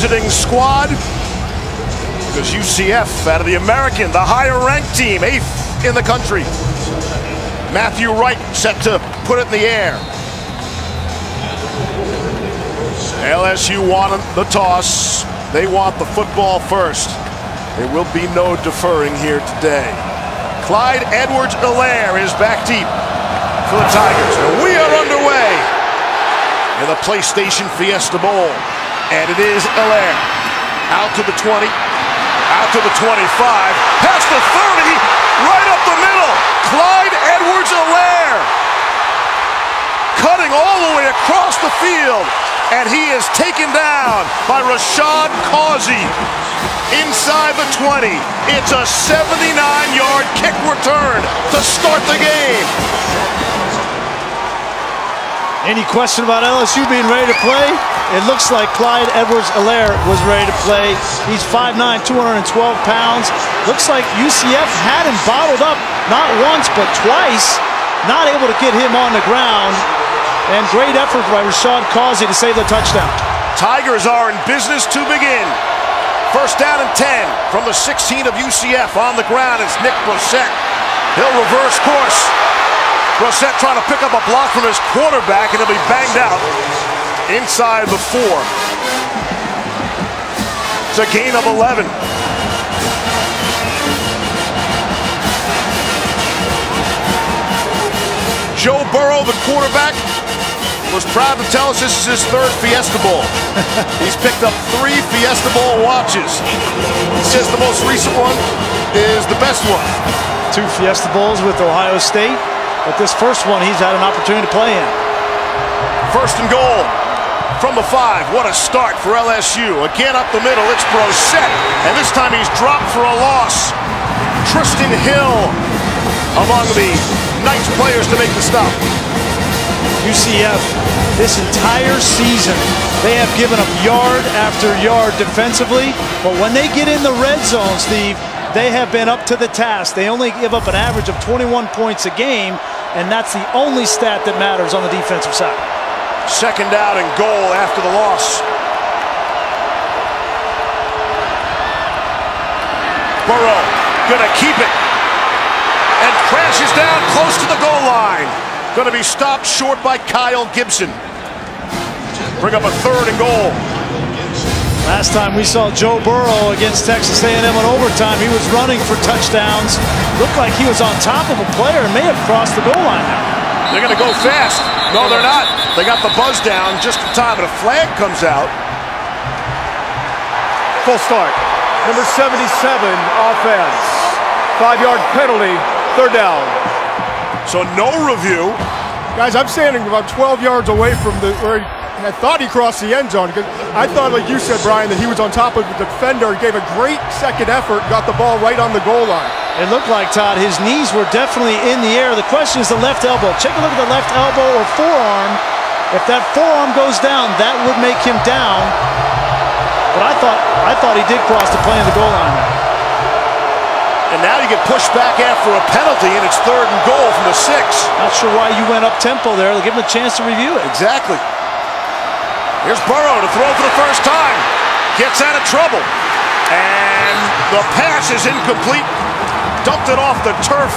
visiting squad because UCF out of the American, the higher ranked team, eighth in the country. Matthew Wright set to put it in the air. LSU want the toss. They want the football first. There will be no deferring here today. Clyde Edwards Helaire is back deep for the Tigers. And we are underway in the PlayStation Fiesta Bowl. And it is Helaire. Out to the 20, out to the 25, past the 30, right up the middle. Clyde Edwards Helaire cutting all the way across the field and he is taken down by Rashard Causey inside the 20. It's a 79-yard kick return to start the game. Any question about LSU being ready to play? It looks like Clyde Edwards-Helaire was ready to play. He's 5'9", 212 pounds. Looks like UCF had him bottled up not once but twice. Not able to get him on the ground. And great effort by Rashard Causey to save the touchdown. Tigers are in business to begin. First down and 10 from the 16 of UCF. On the ground is Nick Brossette. He'll reverse course. Brossette trying to pick up a block from his quarterback, and he'll be banged out inside the four. It's a gain of 11. Joe Burrow, the quarterback, was proud to tell us this is his third Fiesta Bowl. He's picked up three Fiesta Bowl watches. He says the most recent one is the best one. Two Fiesta Bowls with Ohio State, but this first one he's had an opportunity to play in. First and goal from the five. What a start for LSU. Again up the middle, it's Brossette, and this time he's dropped for a loss. Trysten Hill among the Knights players to make the stop. UCF this entire season. They have given up yard after yard defensively, but when they get in the red zone, Steve, they have been up to the task. They only give up an average of 21 points a game, and that's the only stat that matters on the defensive side. Second down and goal after the loss. Burrow gonna keep it and crashes down close to the goal line. Going to be stopped short by Kyle Gibson. Bring up a third and goal. Last time we saw Joe Burrow against Texas A&M in overtime, he was running for touchdowns. Looked like he was on top of a player and may have crossed the goal line now. They're going to go fast. No, they're not. They got the buzz down just in time, and a flag comes out. False start. Number 77, offense. Five-yard penalty, third down. So no review. Guys, I'm standing about 12 yards away from the where he, I thought he crossed the end zone. I thought, like you said, Brian, that he was on top of the defender. Gave a great second effort, got the ball right on the goal line. It looked like Todd. His knees were definitely in the air. The question is the left elbow. Take a look at the left elbow or forearm. If that forearm goes down, that would make him down. But I thought I thought he did cross the plane of the goal line. And now you get pushed back after a penalty, and it's third and goal from the six. Not sure why you went up tempo there. Give him a chance to review it. Exactly. Here's Burrow to throw for the first time. Gets out of trouble. And the pass is incomplete. Dumped it off the turf.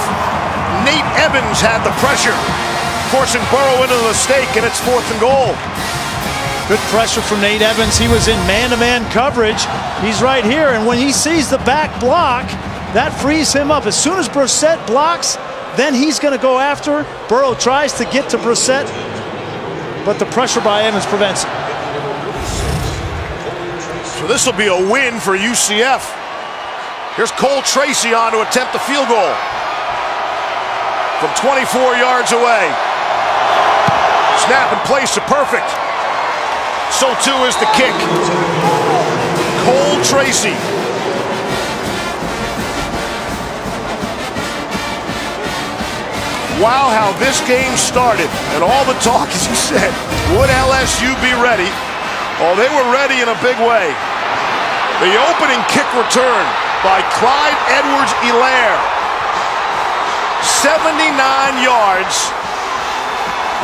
Nate Evans had the pressure, forcing Burrow into the mistake, and it's fourth and goal. Good pressure from Nate Evans. He was in man-to-man -man coverage. He's right here, and when he sees the back block, that frees him up. As soon as Brossette blocks, then he's going to go after. Burrow tries to get to Brossette, but the pressure by Evans prevents it. So this will be a win for UCF. Here's Cole Tracy on to attempt the field goal from 24 yards away. Snap and place are perfect. So too is the kick. Cole Tracy Wow, how this game started. And all the talk, as you said, would LSU be ready? Oh, they were ready in a big way. The opening kick return by Clyde Edwards-Helaire. 79 yards.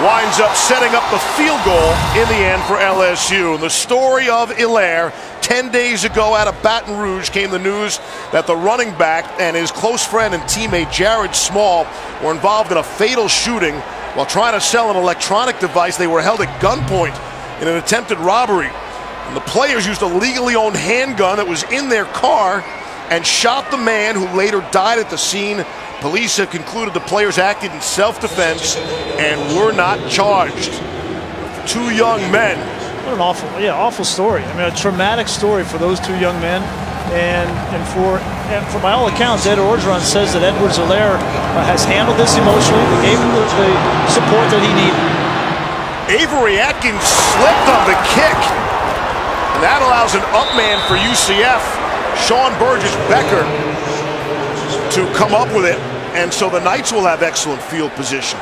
Winds up setting up the field goal in the end for LSU. And the story of Helaire 10 days ago out of Baton Rouge came the news that the running back and his close friend and teammate Jared Small were involved in a fatal shooting while trying to sell an electronic device. They were held at gunpoint in an attempted robbery. And the players used a legally owned handgun that was in their car and shot the man who later died at the scene. Police have concluded the players acted in self-defense and were not charged. Two young men what an awful, yeah, awful story. I mean, a traumatic story for those two young men. And, and for and for by all accounts, Ed Orgeron says that Edwards-Helaire uh, has handled this emotionally. They gave him the, the support that he needed. Avery Atkins slipped on the kick. And that allows an up man for UCF, Sean Burgess Becker, to come up with it. And so the Knights will have excellent field position.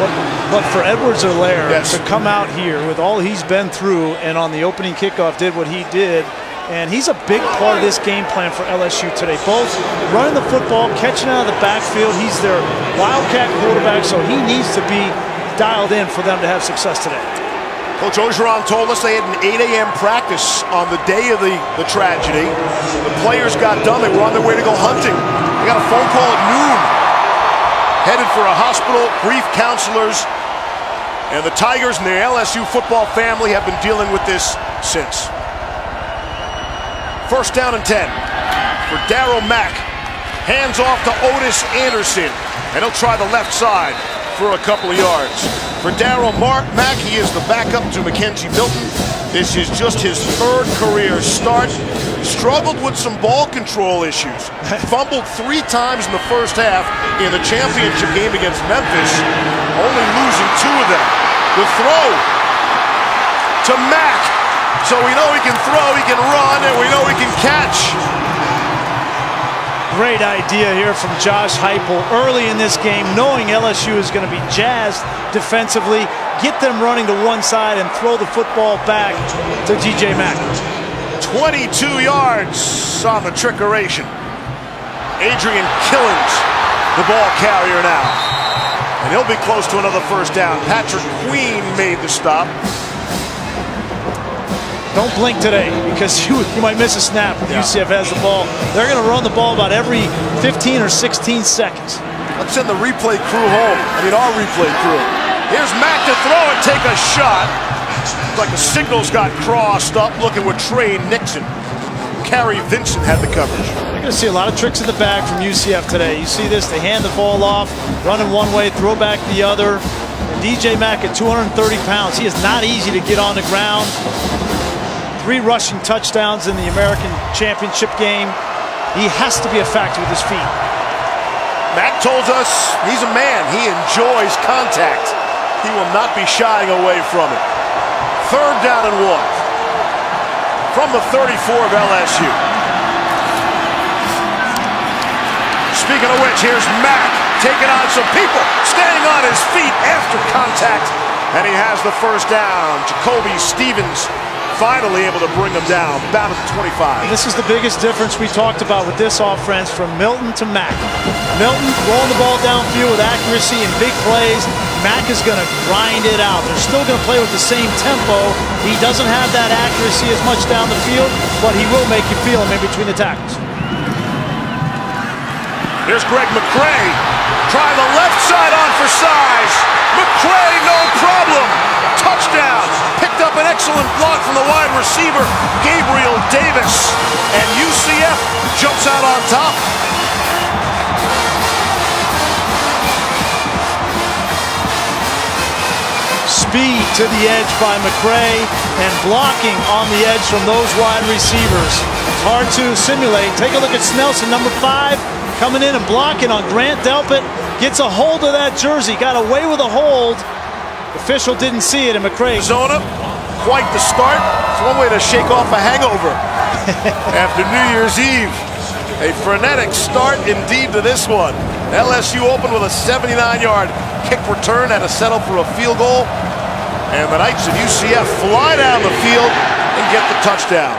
But, but for Edwards-Helaire yes. to come out here with all he's been through and on the opening kickoff did what he did, and he's a big part of this game plan for LSU today. Both running the football, catching out of the backfield. He's their wildcat quarterback, so he needs to be dialed in for them to have success today. Coach Orgeron told us they had an 8 a.m. practice on the day of the, the tragedy. The players got done. They were on their way to go hunting. They got a phone call at noon headed for a hospital, grief counselors, and the Tigers and the LSU football family have been dealing with this since. First down and 10 for Darriel Mack. Hands off to Otis Anderson, and he'll try the left side for a couple of yards. For Darriel Mack, he is the backup to McKenzie Milton. This is just his third career start struggled with some ball control issues. Fumbled three times in the first half in the championship game against Memphis, only losing two of them. The throw to Mack. So we know he can throw, he can run, and we know he can catch. Great idea here from Josh Heupel early in this game, knowing LSU is going to be jazzed defensively, get them running to one side and throw the football back to DJ Mack. 22 yards on the trickeration. Adrian Killins, the ball carrier now. And he'll be close to another first down. Patrick Queen made the stop. Don't blink today because you, you might miss a snap if yeah. UCF has the ball. They're going to run the ball about every 15 or 16 seconds. Let's send the replay crew home. I mean, our replay crew. Here's Mack to throw and take a shot like the signals got crossed up looking with Tre Nixon. Kary Vincent had the coverage. You're going to see a lot of tricks in the back from UCF today. You see this, they hand the ball off, running one way, throw back the other. And DJ Mack at 230 pounds, he is not easy to get on the ground. Three rushing touchdowns in the American Championship game. He has to be a factor with his feet. Mack told us he's a man. He enjoys contact. He will not be shying away from it. Third down and one from the 34 of LSU. Speaking of which, here's Mack taking on some people, staying on his feet after contact, and he has the first down. Jacoby Stevens finally able to bring them down, to the 25. This is the biggest difference we talked about with this offense from Milton to Mack. Milton rolling the ball downfield with accuracy and big plays. Mack is going to grind it out. They're still going to play with the same tempo. He doesn't have that accuracy as much down the field, but he will make you feel him in between the tackles. Here's Greg McCrae. Try the left side on for size. McCrae, no problem. Touchdown. Picked up an excellent block from the wide receiver, Gabriel Davis. And UCF jumps out on top. Speed to the edge by McCrae and blocking on the edge from those wide receivers. Hard to simulate. Take a look at Snelson, number five, coming in and blocking on Grant Delpit. Gets a hold of that jersey, got away with a hold. Official didn't see it, and McCrae. Arizona, quite the start. It's one way to shake off a hangover after New Year's Eve. A frenetic start indeed to this one. LSU opened with a 79-yard kick return, had a settle for a field goal. And the Knights of UCF fly down the field and get the touchdown.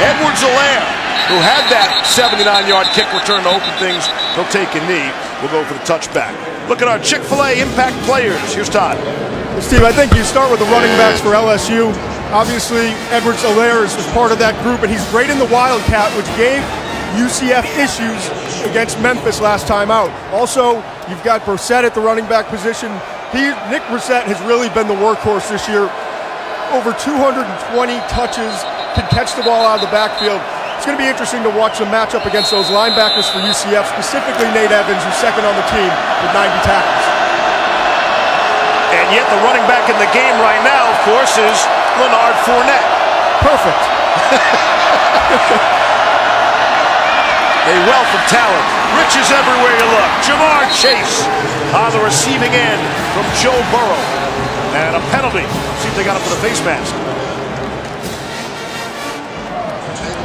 Edwards-Helaire, who had that 79-yard kick return to open things, he'll take a knee. We'll go for the touchback. Look at our Chick-fil-A impact players. Here's Todd. Steve, I think you start with the running backs for LSU. Obviously, Edwards Helaire is, part of that group, and he's great in the Wildcat, which gave UCF issues against Memphis last time out. Also, you've got Brossette at the running back position. He, Nick Brossette has really been the workhorse this year. Over 220 touches, can catch the ball out of the backfield. It's going to be interesting to watch the matchup against those linebackers for UCF, specifically Nate Evans, who's second on the team with 90 tackles. And yet the running back in the game right now, of course, is Leonard Fournette. Perfect. A wealth of talent. Riches everywhere you look. Ja'Marr Chase on the receiving end from Joe Burrow. And a penalty. See if they got him for the face mask.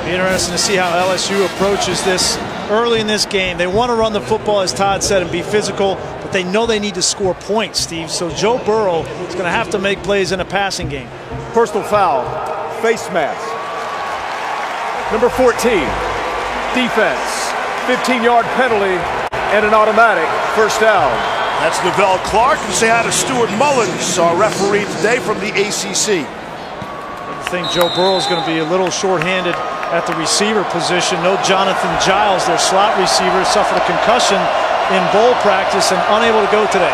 Be interesting to see how LSU approaches this early in this game. They want to run the football, as Todd said, and be physical, but they know they need to score points, Steve. So Joe Burrow is going to have to make plays in a passing game. Personal foul, face mask. Number 14, defense, 15-yard penalty, and an automatic first down. That's Nevelle Clarke. And say hi to Stuart Mullins, our referee today from the ACC. I think Joe Burrow is going to be a little short-handed at the receiver position. No Jonathan Giles, their slot receiver, suffered a concussion in bowl practice and unable to go today.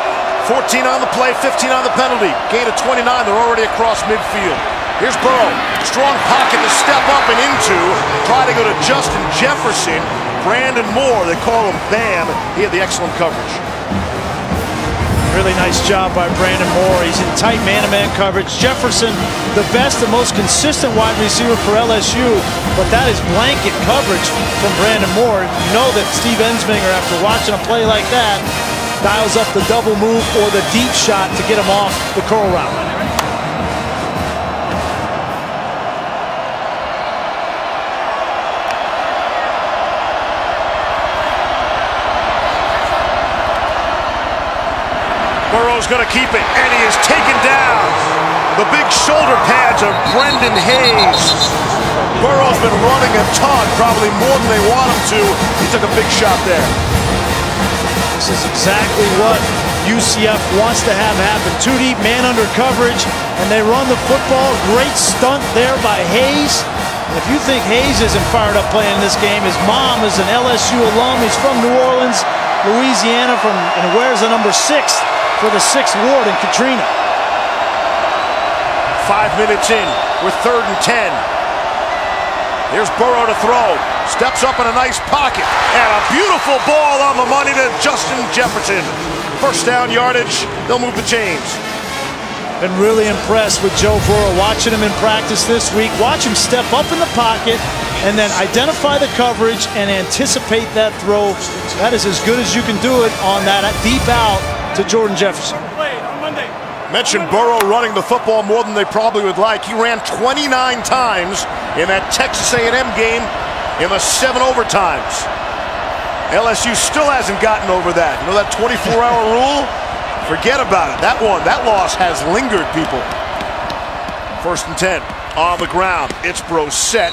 14 on the play, 15 on the penalty. Gain of 29, they're already across midfield. Here's Burrow. Strong pocket to step up and into. Try to go to Justin Jefferson. Brandon Moore, they call him Bam. He had the excellent coverage. Really nice job by Brandon Moore. He's in tight man-to-man coverage. Jefferson, the best and most consistent wide receiver for LSU, but that is blanket coverage from Brandon Moore. You know that Steve Ensminger, after watching a play like that, dials up the double move or the deep shot to get him off the curl route. Burrow's going to keep it, and he is taken down. The big shoulder pads of Brendan Hayes. Burrow's been running a ton, probably more than they want him to. He took a big shot there. This is exactly what UCF wants to have happen. Two deep, man under coverage, and they run the football. Great stunt there by Hayes. If you think Hayes isn't fired up playing this game, his mom is an LSU alum. He's from New Orleans, Louisiana, from and wears the number six for the sixth ward in Katrina. Five minutes in, we're third and ten. Here's Burrow to throw. Steps up in a nice pocket. And a beautiful ball on the money to Justin Jefferson. First down yardage. They'll move the chains. Been really impressed with Joe Burrow. Watching him in practice this week. Watch him step up in the pocket and then identify the coverage and anticipate that throw. That is as good as you can do it on that deep out to Jordan Jefferson. Mentioned Burrow running the football more than they probably would like. He ran 29 times in that Texas A&M game in the seven overtimes. LSU still hasn't gotten over that. You know that 24-hour rule? Forget about it. That one, that loss has lingered people. First and 10 on the ground. It's Brossette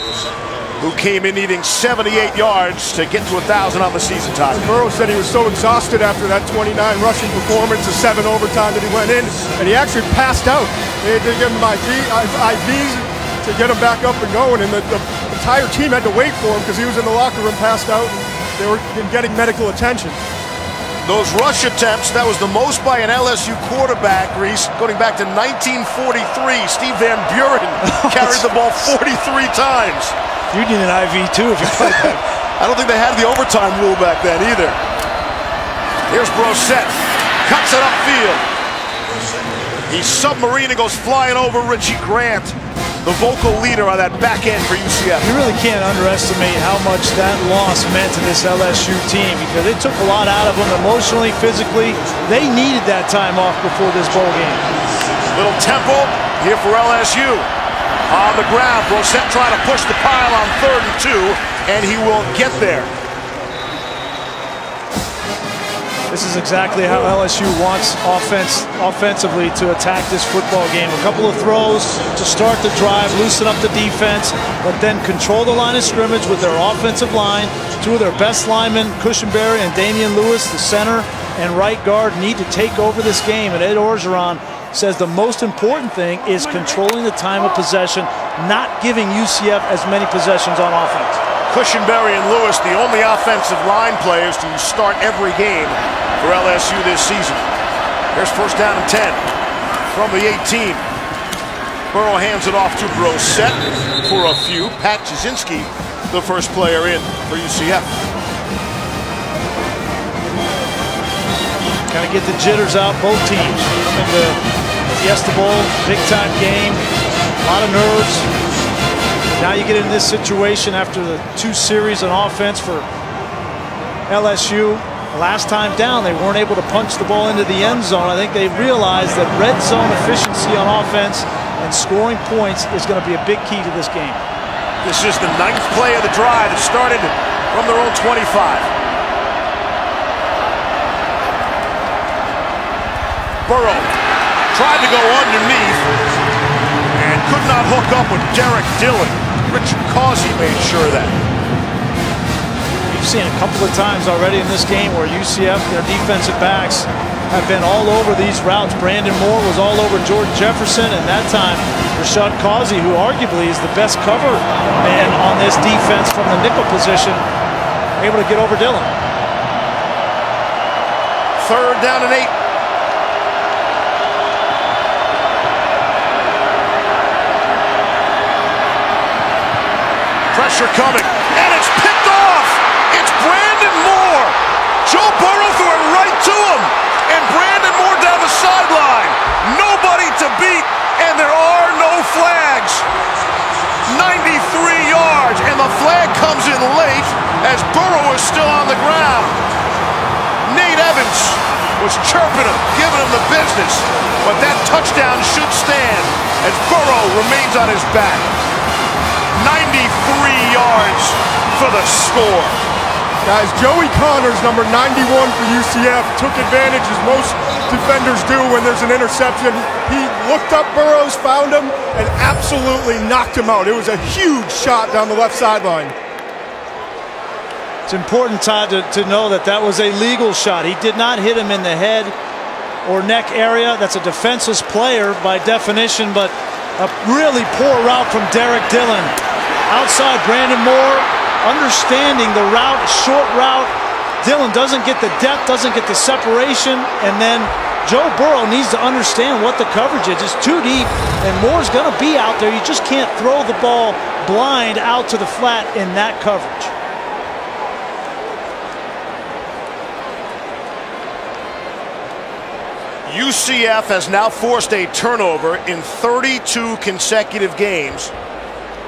who came in needing 78 yards to get to 1,000 on the season time. Burrow said he was so exhausted after that 29 rushing performance, the seven overtime that he went in, and he actually passed out. They had to give him IV, IVs to get him back up and going, and the, the entire team had to wait for him because he was in the locker room passed out, and they were getting medical attention. Those rush attempts, that was the most by an LSU quarterback, Reese, going back to 1943. Steve Van Buren carried the ball 43 times. You need an IV too if you played that. I don't think they had the overtime rule back then either. Here's Brossette. Cuts it upfield. He's submarining, goes flying over Richie Grant, the vocal leader on that back end for UCF. You really can't underestimate how much that loss meant to this LSU team because it took a lot out of them emotionally, physically. They needed that time off before this bowl game. Little tempo here for LSU on the ground. Brossette trying to push the pile on third and two, and he will get there. This is exactly how LSU wants offense offensively to attack this football game. A couple of throws to start the drive, loosen up the defense, but then control the line of scrimmage with their offensive line. Two of their best linemen, Cushenberry and Damien Lewis, the center and right guard, need to take over this game. And Ed Orgeron says the most important thing is controlling the time of possession, not giving UCF as many possessions on offense. Cushenberry and Lewis, the only offensive line players to start every game for LSU this season. Here's first down and 10 from the 18. Burrow hands it off to Brossette for a few. Pat Jasinski, the first player in for UCF. Kind of get the jitters out, both teams. Coming to Fiesta Bowl, big time game, a lot of nerves. Now you get in this situation after the two series on offense for LSU. Last time down, they weren't able to punch the ball into the end zone. I think they realized that red zone efficiency on offense and scoring points is going to be a big key to this game. This is the ninth play of the drive. It started from their own 25. Burrow tried to go underneath and could not hook up with Derrick Dillon. Rashard Causey made sure of that. We've seen a couple of times already in this game where UCF, their defensive backs, have been all over these routes. Brandon Moore was all over Jordan Jefferson, and that time Rashard Causey, who arguably is the best cover man on this defense from the nickel position, able to get over Dillon. Third down and eight. Pressure coming, and it's picked off. It's Brandon Moore. Joe Burrow threw it right to him and Brandon Moore down the sideline. Nobody to beat, and there are no flags. 93 yards, and the flag comes in late as Burrow is still on the ground. Nate Evans was chirping him, giving him the business, but that touchdown should stand as Burrow remains on his back. 93 yards for the score. Guys, Joey Connors, number 91 for UCF, took advantage as most defenders do when there's an interception. He looked up Burrows, found him, and absolutely knocked him out. It was a huge shot down the left sideline. It's important, Todd, to, to know that that was a legal shot. He did not hit him in the head or neck area. That's a defenseless player by definition, but a really poor route from Derrick Dillon. Outside Brandon Moore, understanding the route, short route. Dillon doesn't get the depth, doesn't get the separation, and then Joe Burrow needs to understand what the coverage is. It's too deep, and Moore's going to be out there. You just can't throw the ball blind out to the flat in that coverage. UCF has now forced a turnover in 32 consecutive games.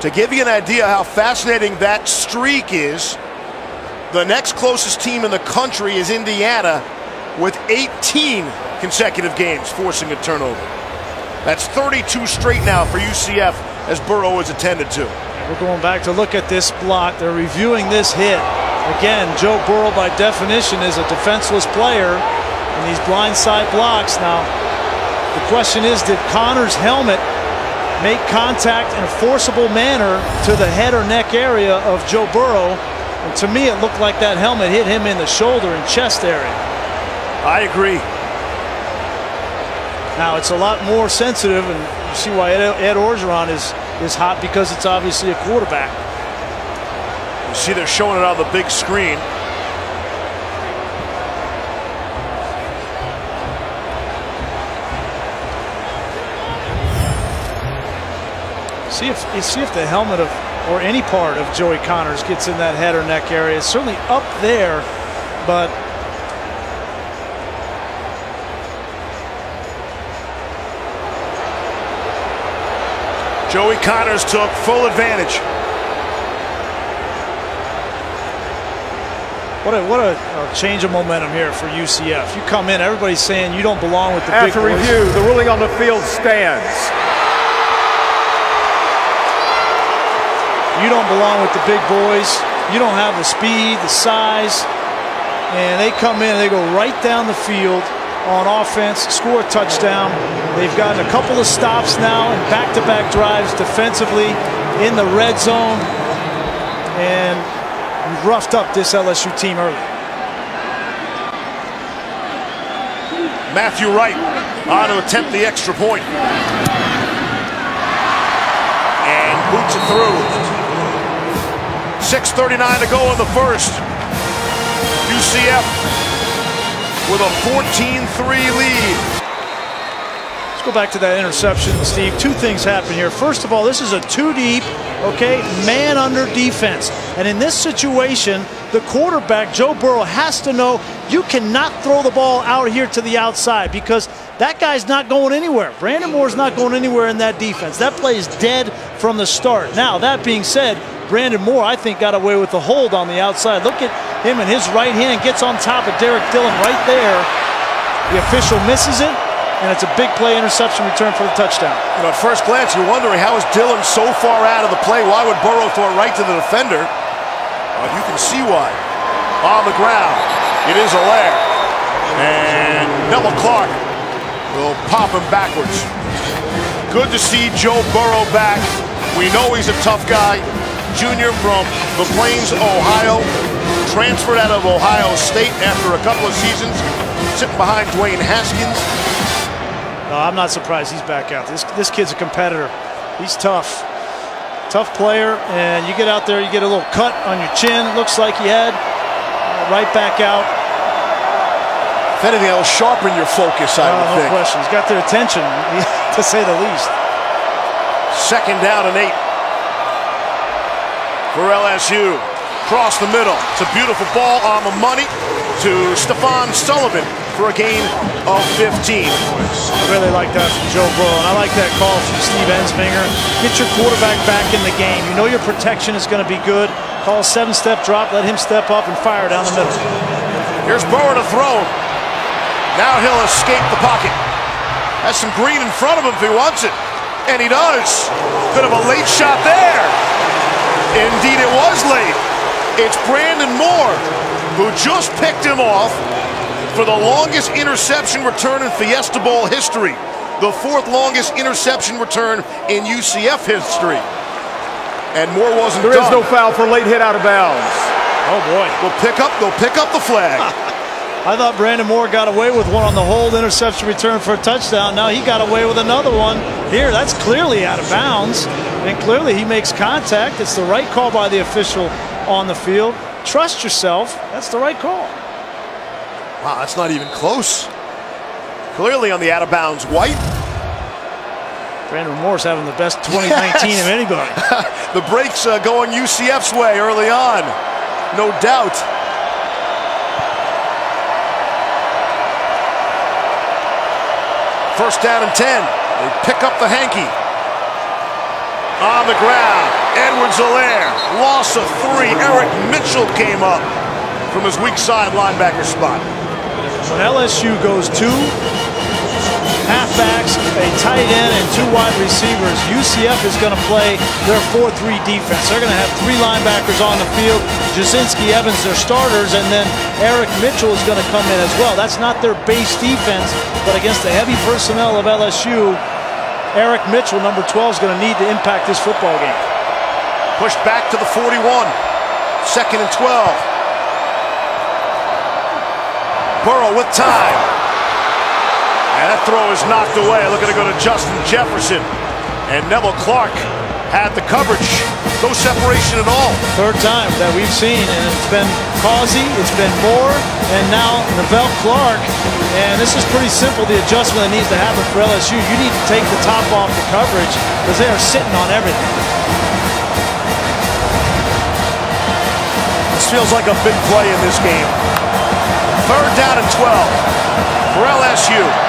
To give you an idea how fascinating that streak is, the next closest team in the country is Indiana with 18 consecutive games forcing a turnover. That's 32 straight now for UCF as Burrow is attended to. We're going back to look at this block. They're reviewing this hit. Again, Joe Burrow by definition is a defenseless player in these blindside blocks. Now, the question is, did Connor's helmet make contact in a forcible manner to the head or neck area of Joe Burrow. And to me, it looked like that helmet hit him in the shoulder and chest area. I agree. Now, it's a lot more sensitive, and you see why Ed, Orgeron is, is hot because it's obviously a quarterback. You see they're showing it on the big screen. See if see if the helmet of or any part of Joey Connors gets in that head or neck area. It's certainly up there, but Joey Connors took full advantage. What a what a, a, change of momentum here for UCF. You come in, everybody's saying you don't belong with the After big boys. review, the ruling on the field stands. You don't belong with the big boys. You don't have the speed, the size. And they come in and they go right down the field on offense, score a touchdown. They've gotten a couple of stops now and back-to-back drives defensively in the red zone. And roughed up this LSU team early. Matthew Wright on to attempt the extra point. And boots it through. 6.39 to go in the first. UCF with a 14-3 lead. Let's go back to that interception, Steve. Two things happen here. First of all, this is a two deep, okay, man under defense. And in this situation, the quarterback, Joe Burrow, has to know you cannot throw the ball out here to the outside because that guy's not going anywhere. Brandon Moore's not going anywhere in that defense. That play is dead from the start. Now, that being said, Brandon Moore, I think, got away with the hold on the outside. Look at him and his right hand gets on top of Derrick Dillon right there. The official misses it and it's a big play interception return for the touchdown. You know, at first glance, you're wondering how is Dillon so far out of the play? Why would Burrow throw it right to the defender? Well, you can see why. On the ground, it is a Helaire. And Nevelle Clarke will pop him backwards. Good to see Joe Burrow back. We know he's a tough guy. Junior from the Plains, Ohio. Transferred out of Ohio State after a couple of seasons, sitting behind Dwayne Haskins. No, I'm not surprised he's back out. This this kid's a competitor. He's tough. Tough player, and you get out there, you get a little cut on your chin. Looks like he had. Uh, right back out. If anything, that'll sharpen your focus, I uh, would no think. No question. He's got their attention, to say the least. Second down and eight for LSU. Across the middle. It's a beautiful ball on the money to Stephen Sullivan for a gain of 15. I really like that from Joe Burrow, and I like that call from Steve Ensminger. Get your quarterback back in the game. You know your protection is going to be good. Call a seven-step drop, let him step up and fire down the middle. Here's Burrow to throw. Now he'll escape the pocket. Has some green in front of him if he wants it. And he does. Bit of a late shot there. Indeed, it was late. It's Brandon Moore who just picked him off for the longest interception return in Fiesta Bowl history. The fourth longest interception return in UCF history. And Moore wasn't There done. is no foul for late hit out of bounds. Oh boy. They'll pick up, they'll pick up the flag. I thought Brandon Moore got away with one on the hold interception return for a touchdown. Now he got away with another one here. That's clearly out of bounds. And clearly he makes contact. It's the right call by the official on the field. Trust yourself. That's the right call. Wow, that's not even close. Clearly on the out of bounds white. Brandon Moore's having the best 2019 yes. of anybody. the breaks uh, going UCF's way early on, no doubt. First down and 10. They pick up the hanky. On the ground, Edwards-Helaire. Loss of three. Eric Mitchell came up from his weak side linebacker spot. When LSU goes two halfbacks, a tight end, and two wide receivers, UCF is going to play their 4-3 defense. They're going to have three linebackers on the field. Jasinski Evans, their starters, and then Eric Mitchell is going to come in as well. That's not their base defense, but against the heavy personnel of LSU, Eric Mitchell, number 12, is going to need to impact this football game. Pushed back to the 41. Second and 12. Burrow with time. And that throw is knocked away. Looking to go to Justin Jefferson. And Nevelle Clarke had the coverage. No separation at all. Third time that we've seen, and it's been Causey, it's been Moore, and now Nevelle Clarke. And this is pretty simple, the adjustment that needs to happen for LSU. You need to take the top off the coverage because they are sitting on everything. This feels like a big play in this game. Third down and 12 for LSU.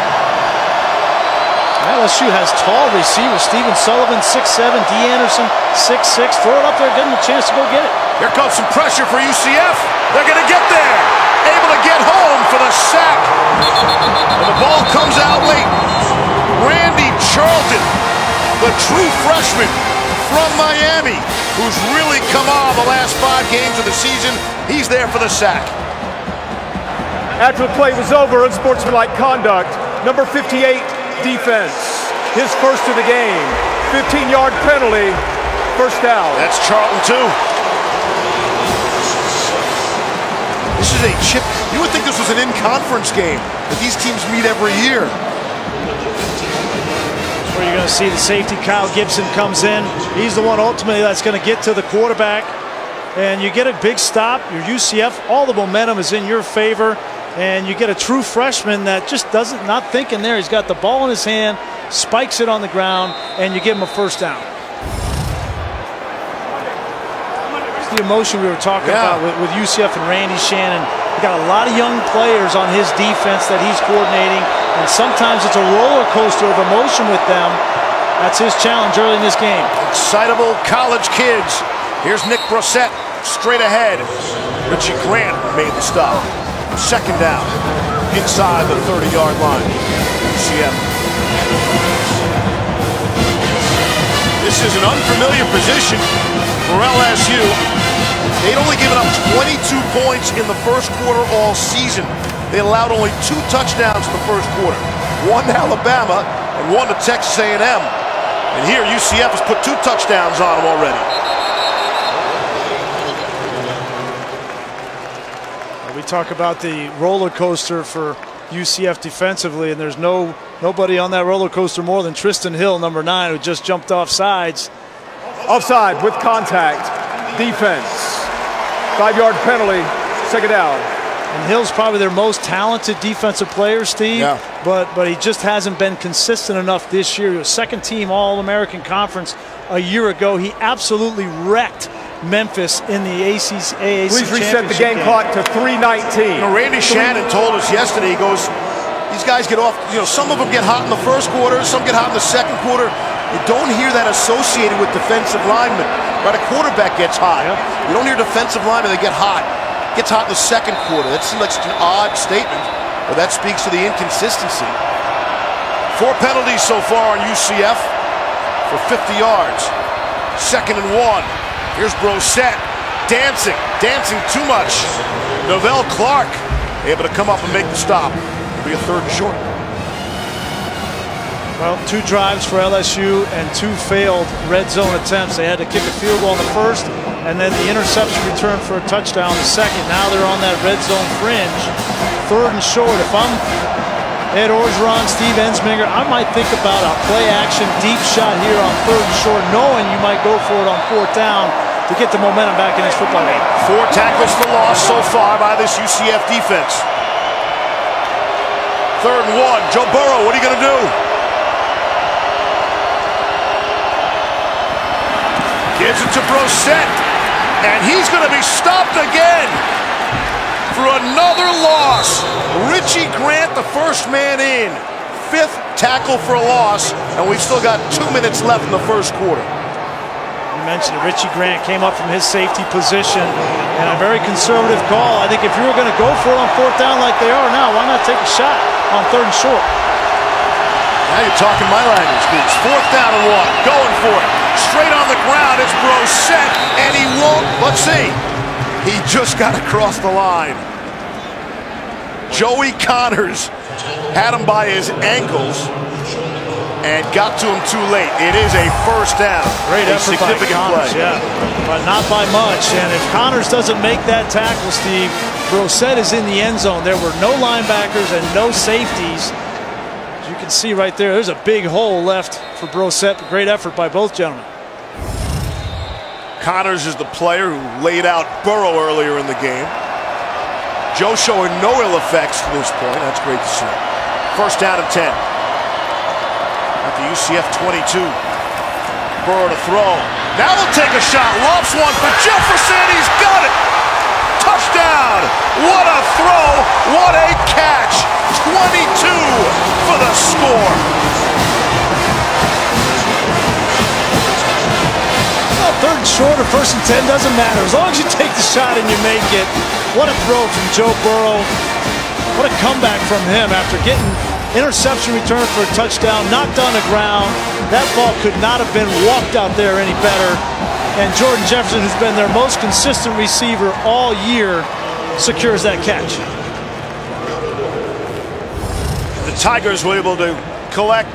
LSU has tall receivers. Stephen Sullivan, 6'7", Dee Anderson, 6'6". Throw it up there, give them a chance to go get it. Here comes some pressure for UCF. They're going to get there. Able to get home for the sack. And the ball comes out late. Randy Charlton, the true freshman from Miami, who's really come on the last five games of the season. He's there for the sack. After the play was over, unsportsmanlike conduct, number 58, defense. His first of the game. 15-yard penalty, first down. That's Charlton, too. This is a chip. You would think this was an in-conference game, but these teams meet every year. Where you're going to see the safety, Kyle Gibson comes in. He's the one ultimately that's going to get to the quarterback. And you get a big stop. Your UCF, all the momentum is in your favor. And you get a true freshman that just doesn't, not thinking there. He's got the ball in his hand, spikes it on the ground, and you give him a first down. It's the emotion we were talking Yeah. about with, with UCF and Randy Shannon. He got a lot of young players on his defense that he's coordinating, and sometimes it's a roller coaster of emotion with them. That's his challenge early in this game. Excitable college kids. Here's Nick Brossette straight ahead. Richie Grant made the stop. Second down, inside the 30-yard line. UCF. This is an unfamiliar position for LSU. They'd only given up 22 points in the first quarter all season. They allowed only two touchdowns in the first quarter. One to Alabama and one to Texas A&M. And here UCF has put two touchdowns on them already. Talk about the roller coaster for UCF defensively, and there's no nobody on that roller coaster more than Trysten Hill, number nine, who just jumped off sides. Offside with contact. Defense. Five yard penalty. Second down. And Hill's probably their most talented defensive player, Steve. Yeah. But but he just hasn't been consistent enough this year. He was second team All American Conference a year ago. He absolutely wrecked Memphis in the ACC, AAC Please reset the championship game clock to 319. You know, Randy Shannon told us yesterday, he goes, these guys get off, you know, some of them get hot in the first quarter, some get hot in the second quarter. You don't hear that associated with defensive linemen. Right, a quarterback gets hot. You don't hear defensive linemen, they get hot. Gets hot in the second quarter. That seems like such an odd statement, but that speaks to the inconsistency. Four penalties so far on UCF for 50 yards. Second and one. Here's Brossette dancing, dancing too much. Nevelle Clarke able to come up and make the stop. It'll be a third and short. Well, two drives for LSU and two failed red zone attempts. They had to kick a field goal in the first, and then the interception return for a touchdown the second. Now they're on that red zone fringe. Third and short. If I'm Ed Orgeron, Steve Ensminger, I might think about a play action deep shot here on third and short, knowing you might go for it on fourth down to get the momentum back in this football game. Four tackles for loss so far by this UCF defense. Third and one. Joe Burrow, what are you going to do? Gives it to Brossette. And he's going to be stopped again for another loss. Richie Grant, the first man in. Fifth tackle for a loss, and we've still got two minutes left in the first quarter. Mentioned. Richie Grant came up from his safety position, and a very conservative call. I think if you were going to go for it on fourth down like they are now, why not take a shot on third and short? Now you're talking my language, Goose. Fourth down and one. Going for it. Straight on the ground. It's Brossette, and he won't. Let's see. He just got across the line. Joey Connors had him by his ankles and got to him too late. It is a first down. Great a effort by significant Connors, play. yeah, but not by much. And if Connors doesn't make that tackle, Steve, Brossette is in the end zone. There were no linebackers and no safeties. As you can see right there, there's a big hole left for Brossette. Great effort by both gentlemen. Connors is the player who laid out Burrow earlier in the game. Joe showing no ill effects to this point. That's great to see. First down and 10. At the UCF 22. Burrow to throw. Now they'll take a shot. Lofts one for Jefferson. He's got it. Touchdown. What a throw. What a catch. 22 for the score. Third and short or first and 10 doesn't matter. As long as you take the shot and you make it. What a throw from Joe Burrow. What a comeback from him after getting interception return for a touchdown, knocked on the ground. That ball could not have been walked out there any better. And Jordan Jefferson, who's been their most consistent receiver all year, secures that catch. The Tigers were able to collect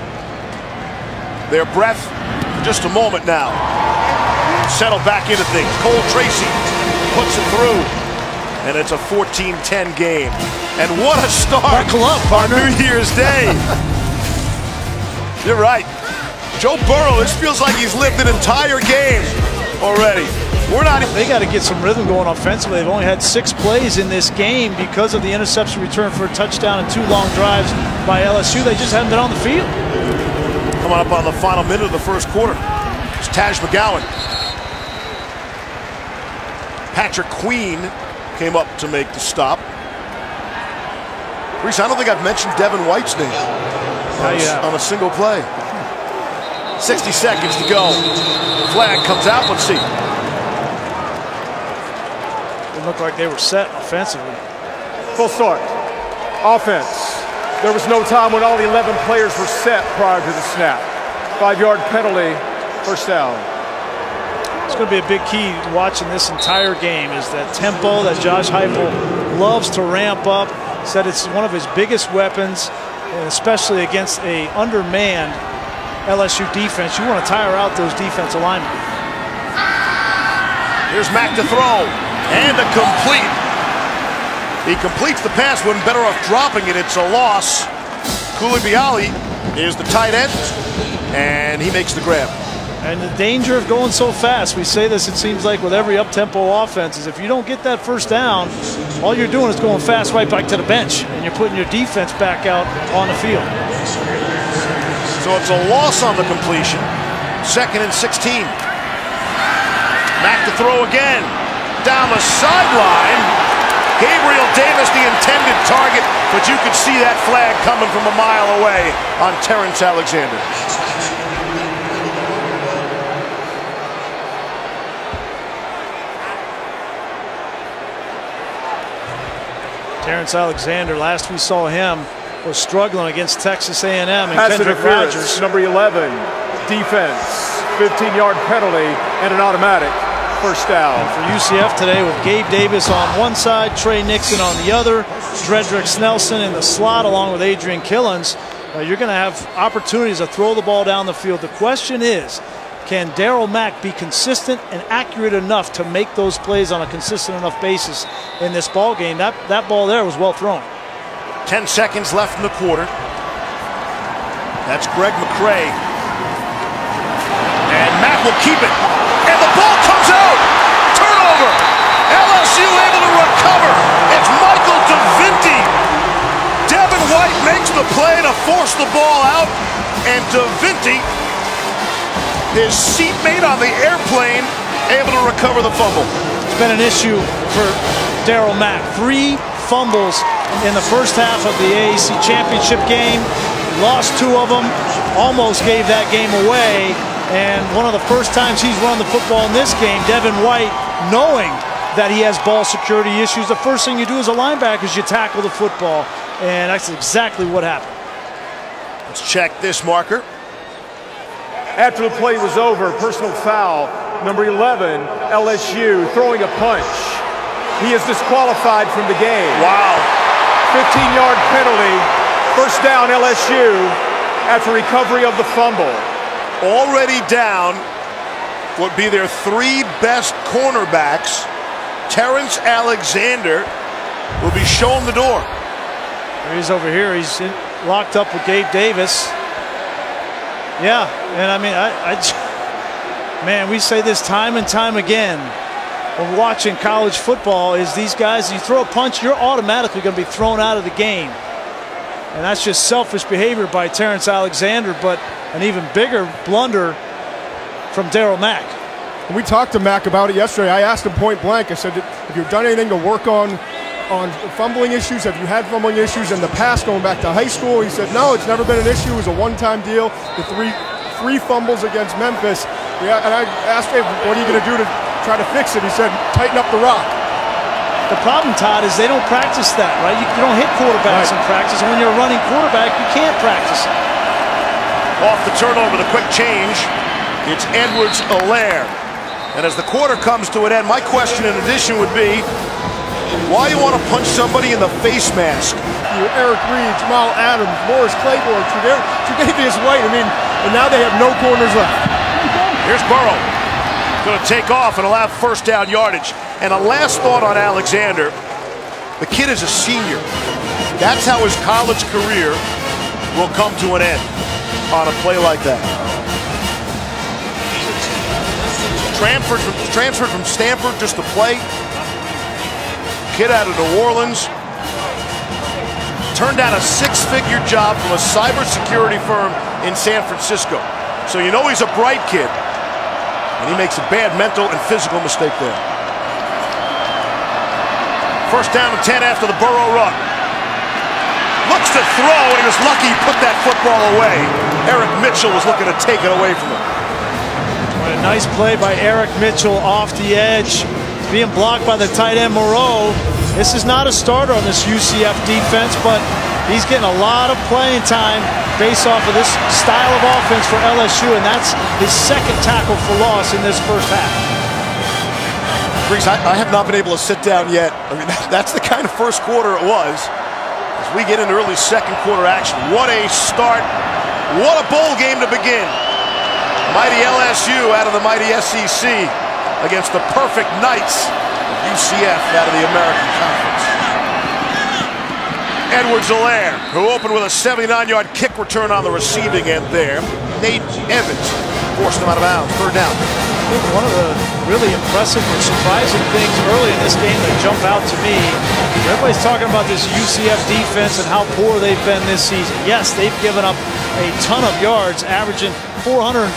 their breath just a moment now. Settle back into things. Cole Tracy puts it through. And it's a 14-10 game. And what a start Buckle up, on. New Year's Day. You're right. Joe Burrow, this feels like he's lived an entire game already. We're not. They got to get some rhythm going offensively. They've only had six plays in this game because of the interception return for a touchdown and two long drives by LSU. They just haven't been on the field. Coming up on the final minute of the first quarter. It's Taj McGowan. Patrick Queen came up to make the stop. Griese, I don't think I've mentioned Devin White's name on, a, on a single play. 60 seconds to go. Flag comes out. Let's see. It looked like they were set offensively. False start. Offense. There was no time when all 11 players were set prior to the snap. Five-yard penalty, first down. It's going to be a big key watching this entire game is that tempo that Josh Heupel loves to ramp up. Said it's one of his biggest weapons, especially against a undermanned LSU defense. You want to tire out those defensive linemen. Here's Mack to throw. And a complete. He completes the pass when better off dropping it. It's a loss. Colubiale is the tight end, and he makes the grab. And the danger of going so fast, we say this, it seems like, with every up-tempo offense, is if you don't get that first down, all you're doing is going fast right back to the bench, and you're putting your defense back out on the field. So it's a loss on the completion. Second and 16. Back to throw again. Down the sideline. Gabriel Davis, the intended target, but you could see that flag coming from a mile away on Terrence Alexander. Terrence Alexander, last we saw him, was struggling against Texas A&M and Pass Kendrick Rogers. Number 11, defense, 15-yard penalty, and an automatic first down. And for UCF today with Gabe Davis on one side, Trey Nixon on the other, Dredrick Snelson in the slot along with Adrian Killins. uh, you're going to have opportunities to throw the ball down the field. The question is, can Darriel Mack be consistent and accurate enough to make those plays on a consistent enough basis in this ball game? That, that ball there was well thrown. 10 seconds left in the quarter. That's Greg McCrae. And Mack will keep it. And the ball comes out. Turnover. LSU able to recover. It's Michael Divinity. Devin White makes the play to force the ball out. And Divinity, his seatmate on the airplane, able to recover the fumble. It's been an issue for Darriel Mack. Three fumbles in the first half of the AAC championship game. Lost two of them, almost gave that game away. And one of the first times he's run the football in this game, Devin White, knowing that he has ball security issues, the first thing you do as a linebacker is you tackle the football. And that's exactly what happened. Let's check this marker. After the play was over, personal foul, number 11, LSU, throwing a punch. He is disqualified from the game. Wow. 15-yard penalty, first down LSU after recovery of the fumble. Already down would be their three best cornerbacks. Terrence Alexander will be shown the door. He's over here. He's in, locked up with Gabe Davis. Yeah, and I mean, I, I, man, we say this time and time again when watching college football is these guys, you throw a punch, you're automatically going to be thrown out of the game. And that's just selfish behavior by Terrence Alexander, but an even bigger blunder from Darriel Mack. We talked to Mack about it yesterday. I asked him point blank. I said, "Have you done anything to work on on fumbling issues? Have you had fumbling issues in the past going back to high school?" He said, "No, it's never been an issue. It was a one-time deal. The three three fumbles against Memphis." Yeah, and I asked him, "What are you going to do to try to fix it?" He said, "Tighten up the rock." The problem, Todd, is they don't practice that, right? You, you don't hit quarterbacks right. in practice, and when you're a running quarterback, you can't practice it. Off the turnover, the quick change. It's Edwards Helaire. And as the quarter comes to an end, my question in addition would be, why you want to punch somebody in the face mask? You, Eric Reid, Jamal Adams, Morris Claiborne, Tre'Davious White. I mean, and now they have no corners left. Here's Burrow. Going to take off and allow first down yardage. And a last thought on Alexander. The kid is a senior. That's how his college career will come to an end. on a play like that. Transferred from, transferred from Stanford just to play. Kid out of New Orleans. Turned down a six-figure job from a cybersecurity firm in San Francisco. So you know he's a bright kid. And he makes a bad mental and physical mistake there. First down and 10 after the Burrow run. Looks to throw, and he was lucky he put that football away. Eric Mitchell was looking to take it away from him. A nice play by Eric Mitchell off the edge. Being blocked by the tight end Moreau. This is not a starter on this UCF defense, but he's getting a lot of playing time based off of this style of offense for LSU, and that's his second tackle for loss in this first half. Griese, I, I, have not been able to sit down yet. I mean, that's the kind of first quarter it was. As we get into early second quarter action, what a start. What a bowl game to begin. Mighty LSU out of the mighty SEC against the perfect Knights of UCF out of the American Conference. Edwards-Helaire, who opened with a 79-yard kick return on the receiving end there. Nate Evans forced him out of bounds. Third down. One of the really impressive or surprising things early in this game that jump out to me, everybody's talking about this UCF defense and how poor they've been this season. Yes, they've given up a ton of yards, averaging 423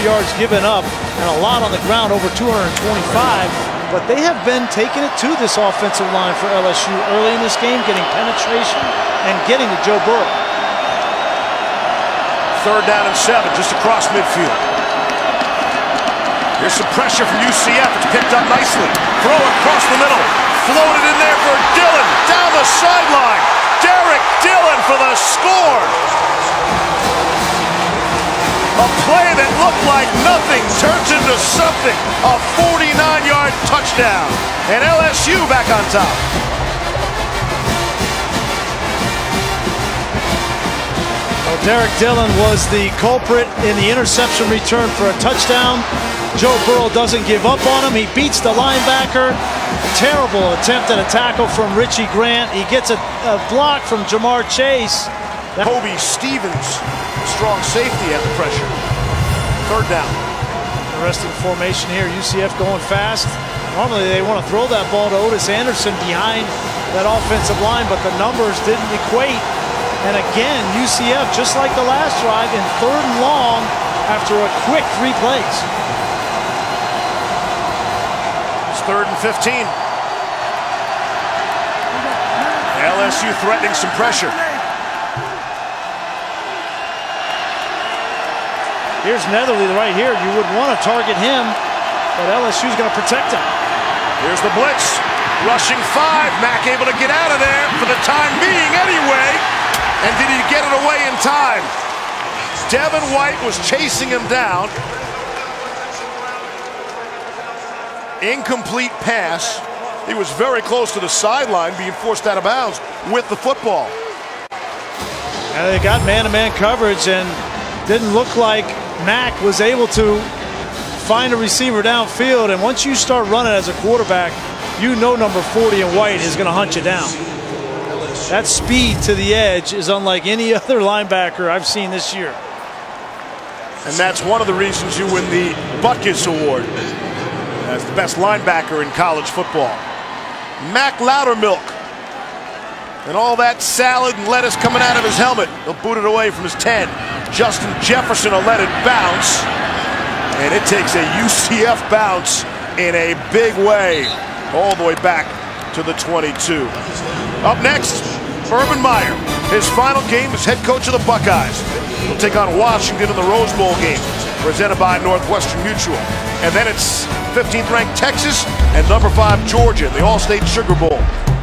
yards given up and a lot on the ground, over 225 but they have been taking it to this offensive line for LSU early in this game, getting penetration and getting to Joe Burrow. Third down and seven, just across midfield. Here's some pressure from UCF. It's picked up nicely. Throw across the middle. Floated in there for Dillon. Down the sideline. Derrick Dillon for the score. A play that looked like nothing turns into something. A 49-yard touchdown. And LSU back on top. Well, Derrick Dillon was the culprit in the interception return for a touchdown. Joe Burrow doesn't give up on him. He beats the linebacker. Terrible attempt at a tackle from Richie Grant. He gets a, a block from Ja'Marr Chase. Kobe Stevens strong safety at the pressure. Third down. Interesting formation here. UCF going fast. Normally they want to throw that ball to Otis Anderson behind that offensive line, but the numbers didn't equate. And again, UCF, just like the last drive, in third and long after a quick three plays. 15. LSU threatening some pressure. Here's Netherly right here. You would want to target him, but LSU's going to protect him. Here's the blitz. Rushing five. Mack able to get out of there for the time being anyway. And did he get it away in time? Devin White was chasing him down. Incomplete pass. He was very close to the sideline, being forced out of bounds with the football. And they got man-to-man -man coverage and didn't look like Mack was able to find a receiver downfield, and once you start running as a quarterback, you know number 40 in white is going to hunt you down. That speed to the edge is unlike any other linebacker I've seen this year. And that's one of the reasons you win the Butkus Award as the best linebacker in college football. Mac Loudermilk. And all that salad and lettuce coming out of his helmet. He'll boot it away from his 10. Justin Jefferson will let it bounce. And it takes a UCF bounce in a big way all the way back to the 22. Up next, Urban Meyer. His final game as head coach of the Buckeyes. He'll take on Washington in the Rose Bowl game, presented by Northwestern Mutual. And then it's 15th ranked Texas and number five Georgia in the All-State Sugar Bowl.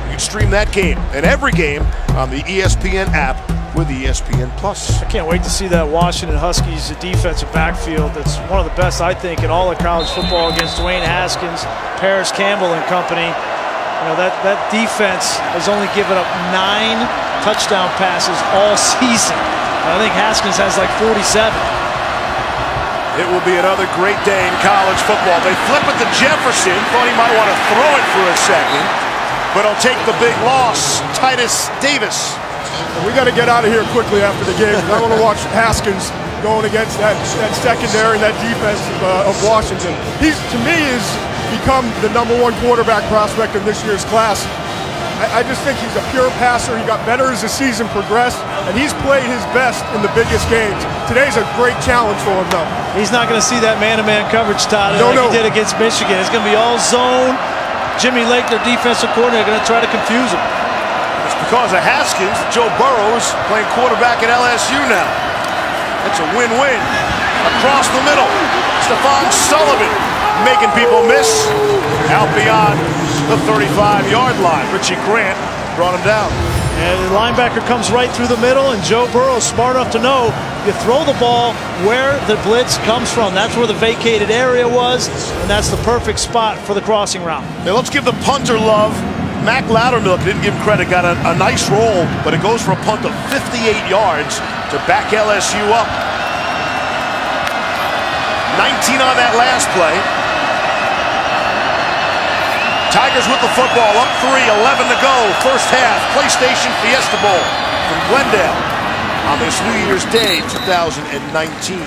You can stream that game and every game on the ESPN app with ESPN Plus. I can't wait to see that Washington Huskies defensive backfield. That's one of the best, I think, in all of college football against Dwayne Haskins, Parris Campbell and company. You know, that, that defense has only given up nine touchdown passes all season. I think Haskins has like 47. It will be another great day in college football. They flip it to Jefferson. Thought he might want to throw it for a second, but he'll take the big loss. Titus Davis we got to get out of here quickly after the game. I want to watch Haskins going against that, that secondary and that defense of, uh, of Washington. He's, to me, has become the number one quarterback prospect in this year's class. I, I just think he's a pure passer. He got better as the season progressed, and he's played his best in the biggest games. Today's a great challenge for him, though. He's not going to see that man-to-man coverage, Todd, No, like no. he did against Michigan. It's going to be all zone. Jimmy Lake, their defensive coordinator, going to try to confuse him. It's because of Haskins Joe Burrows playing quarterback at LSU now. It's a win-win. Across the middle, Stephen Sullivan making people miss. Out beyond the 35-yard line. Richie Grant brought him down. And the linebacker comes right through the middle, and Joe Burrow is smart enough to know you throw the ball where the blitz comes from. That's where the vacated area was, and that's the perfect spot for the crossing route. Now let's give the punter love. Mac Loudermilk didn't give him credit, got a, a nice roll, but it goes for a punt of 58 yards to back LSU up. 19 on that last play. Tigers with the football, up 3, 11 to go. First half, PlayStation Fiesta Bowl from Glendale on this New Year's Day 2019.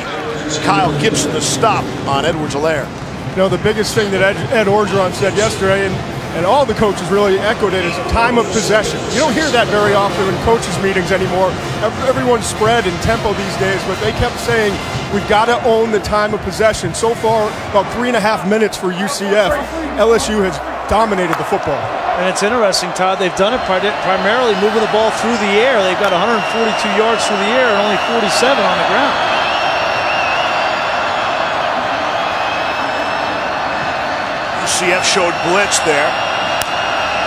Kyle Gibson the stop on Edwards-Helaire. You know, the biggest thing that Ed, Ed Orgeron said yesterday, and, and all the coaches really echoed it, is time of possession. You don't hear that very often in coaches' meetings anymore. Ev- Everyone's spread and tempo these days, but they kept saying, we've got to own the time of possession. So far, about three and a half minutes for UCF. LSU has dominated the football. And it's interesting, Todd. They've done it primarily moving the ball through the air. They've got 142 yards through the air and only 47 on the ground. UCF showed blitz there.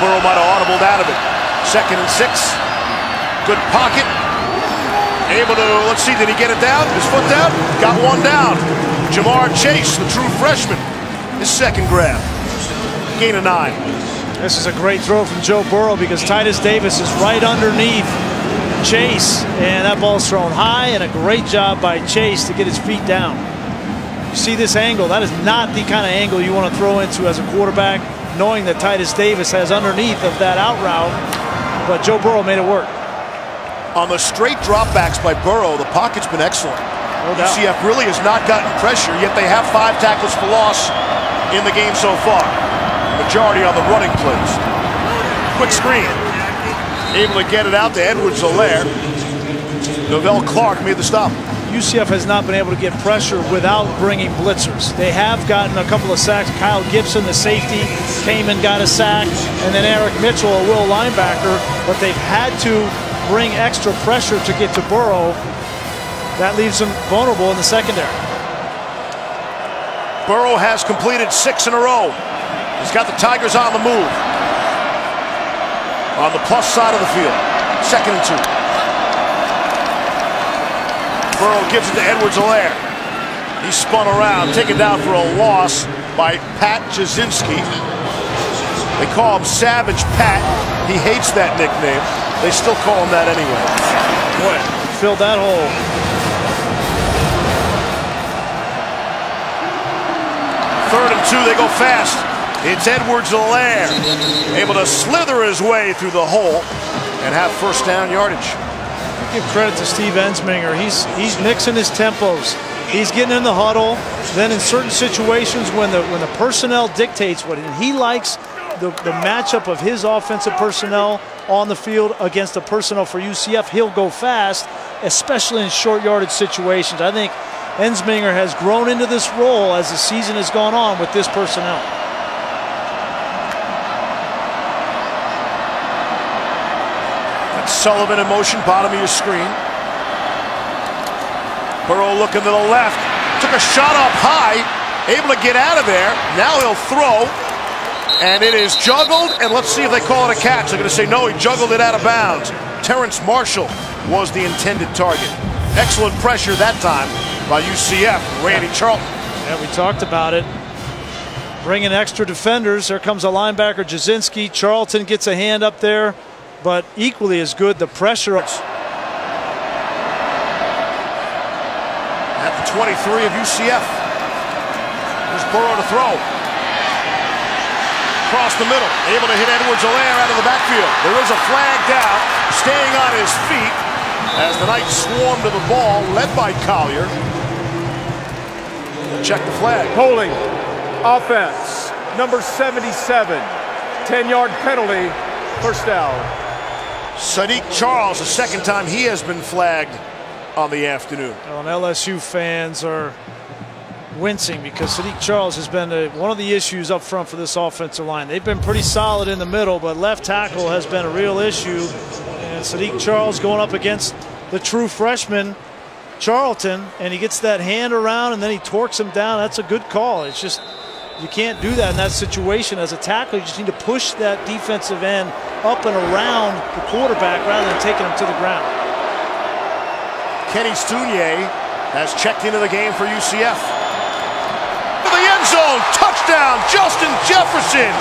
Burrow might have audibled out of it. Second and six. Good pocket. Able to, let's see, did he get it down? His foot down? Got one down. Ja'Marr Chase, the true freshman. His second grab. Gain of nine. This is a great throw from Joe Burrow because Titus Davis is right underneath Chase, and that ball's thrown high, and a great job by Chase to get his feet down. You see this angle? That is not the kind of angle you want to throw into as a quarterback, knowing that Titus Davis has underneath of that out route, but Joe Burrow made it work. On the straight dropbacks by Burrow, the pocket's been excellent. No doubt. UCF really has not gotten pressure, yet they have five tackles for loss in the game so far. Majority on the running plays. Quick screen. Able to get it out to Edwards Helaire. Nevelle Clarke made the stop. UCF has not been able to get pressure without bringing blitzers. They have gotten a couple of sacks. Kyle Gibson, the safety, came and got a sack, and then Eric Mitchell, a will linebacker, but they've had to bring extra pressure to get to Burrow. That leaves them vulnerable in the secondary. Burrow has completed six in a row. He's got the Tigers on the move. On the plus side of the field. Second and two. Burrow gives it to Edwards Helaire. He spun around, taken down for a loss by Pat Jasinski. They call him Savage Pat. He hates that nickname. They still call him that anyway. Boy, filled that hole. Third and two, they go fast. It's Edwards Helaire, able to slither his way through the hole and have first down yardage. Give credit to Steve Ensminger. He's he's mixing his tempos. He's getting in the huddle. Then in certain situations when the when the personnel dictates what he likes the, the matchup of his offensive personnel on the field against the personnel for UCF, he'll go fast, especially in short yardage situations. I think Ensminger has grown into this role as the season has gone on with this personnel. Sullivan in motion, bottom of your screen. Burrow looking to the left, took a shot up high, able to get out of there. Now he'll throw, and it is juggled. And let's see if they call it a catch. They're going to say no, he juggled it out of bounds. Terrace Marshall was the intended target. Excellent pressure that time by UCF. Randy Charlton. Yeah, we talked about it. Bringing extra defenders. There comes a linebacker, Jasinski. Charlton gets a hand up there, but equally as good, the pressure. At the 23 of UCF. Here's Burrow to throw. across the middle, able to hit Edwards-Helaire out of the backfield. There is a flag down, staying on his feet as the Knights swarm to the ball, led by Collier. Check the flag. Holding. Offense. Number 77. 10-yard penalty. First down. Saahdiq Charles, the second time he has been flagged on the afternoon. Well, and LSU fans are wincing because Saahdiq Charles has been a, one of the issues up front for this offensive line. They've been pretty solid in the middle, but left tackle has been a real issue. And Saahdiq Charles going up against the true freshman, Charlton, and he gets that hand around and then he torques him down. That's a good call. It's just you can't do that in that situation as a tackle. You just need to push that defensive end up and around the quarterback rather than taking him to the ground. Kenny Stunier has checked into the game for UCF. To the end zone, touchdown, Justin Jefferson.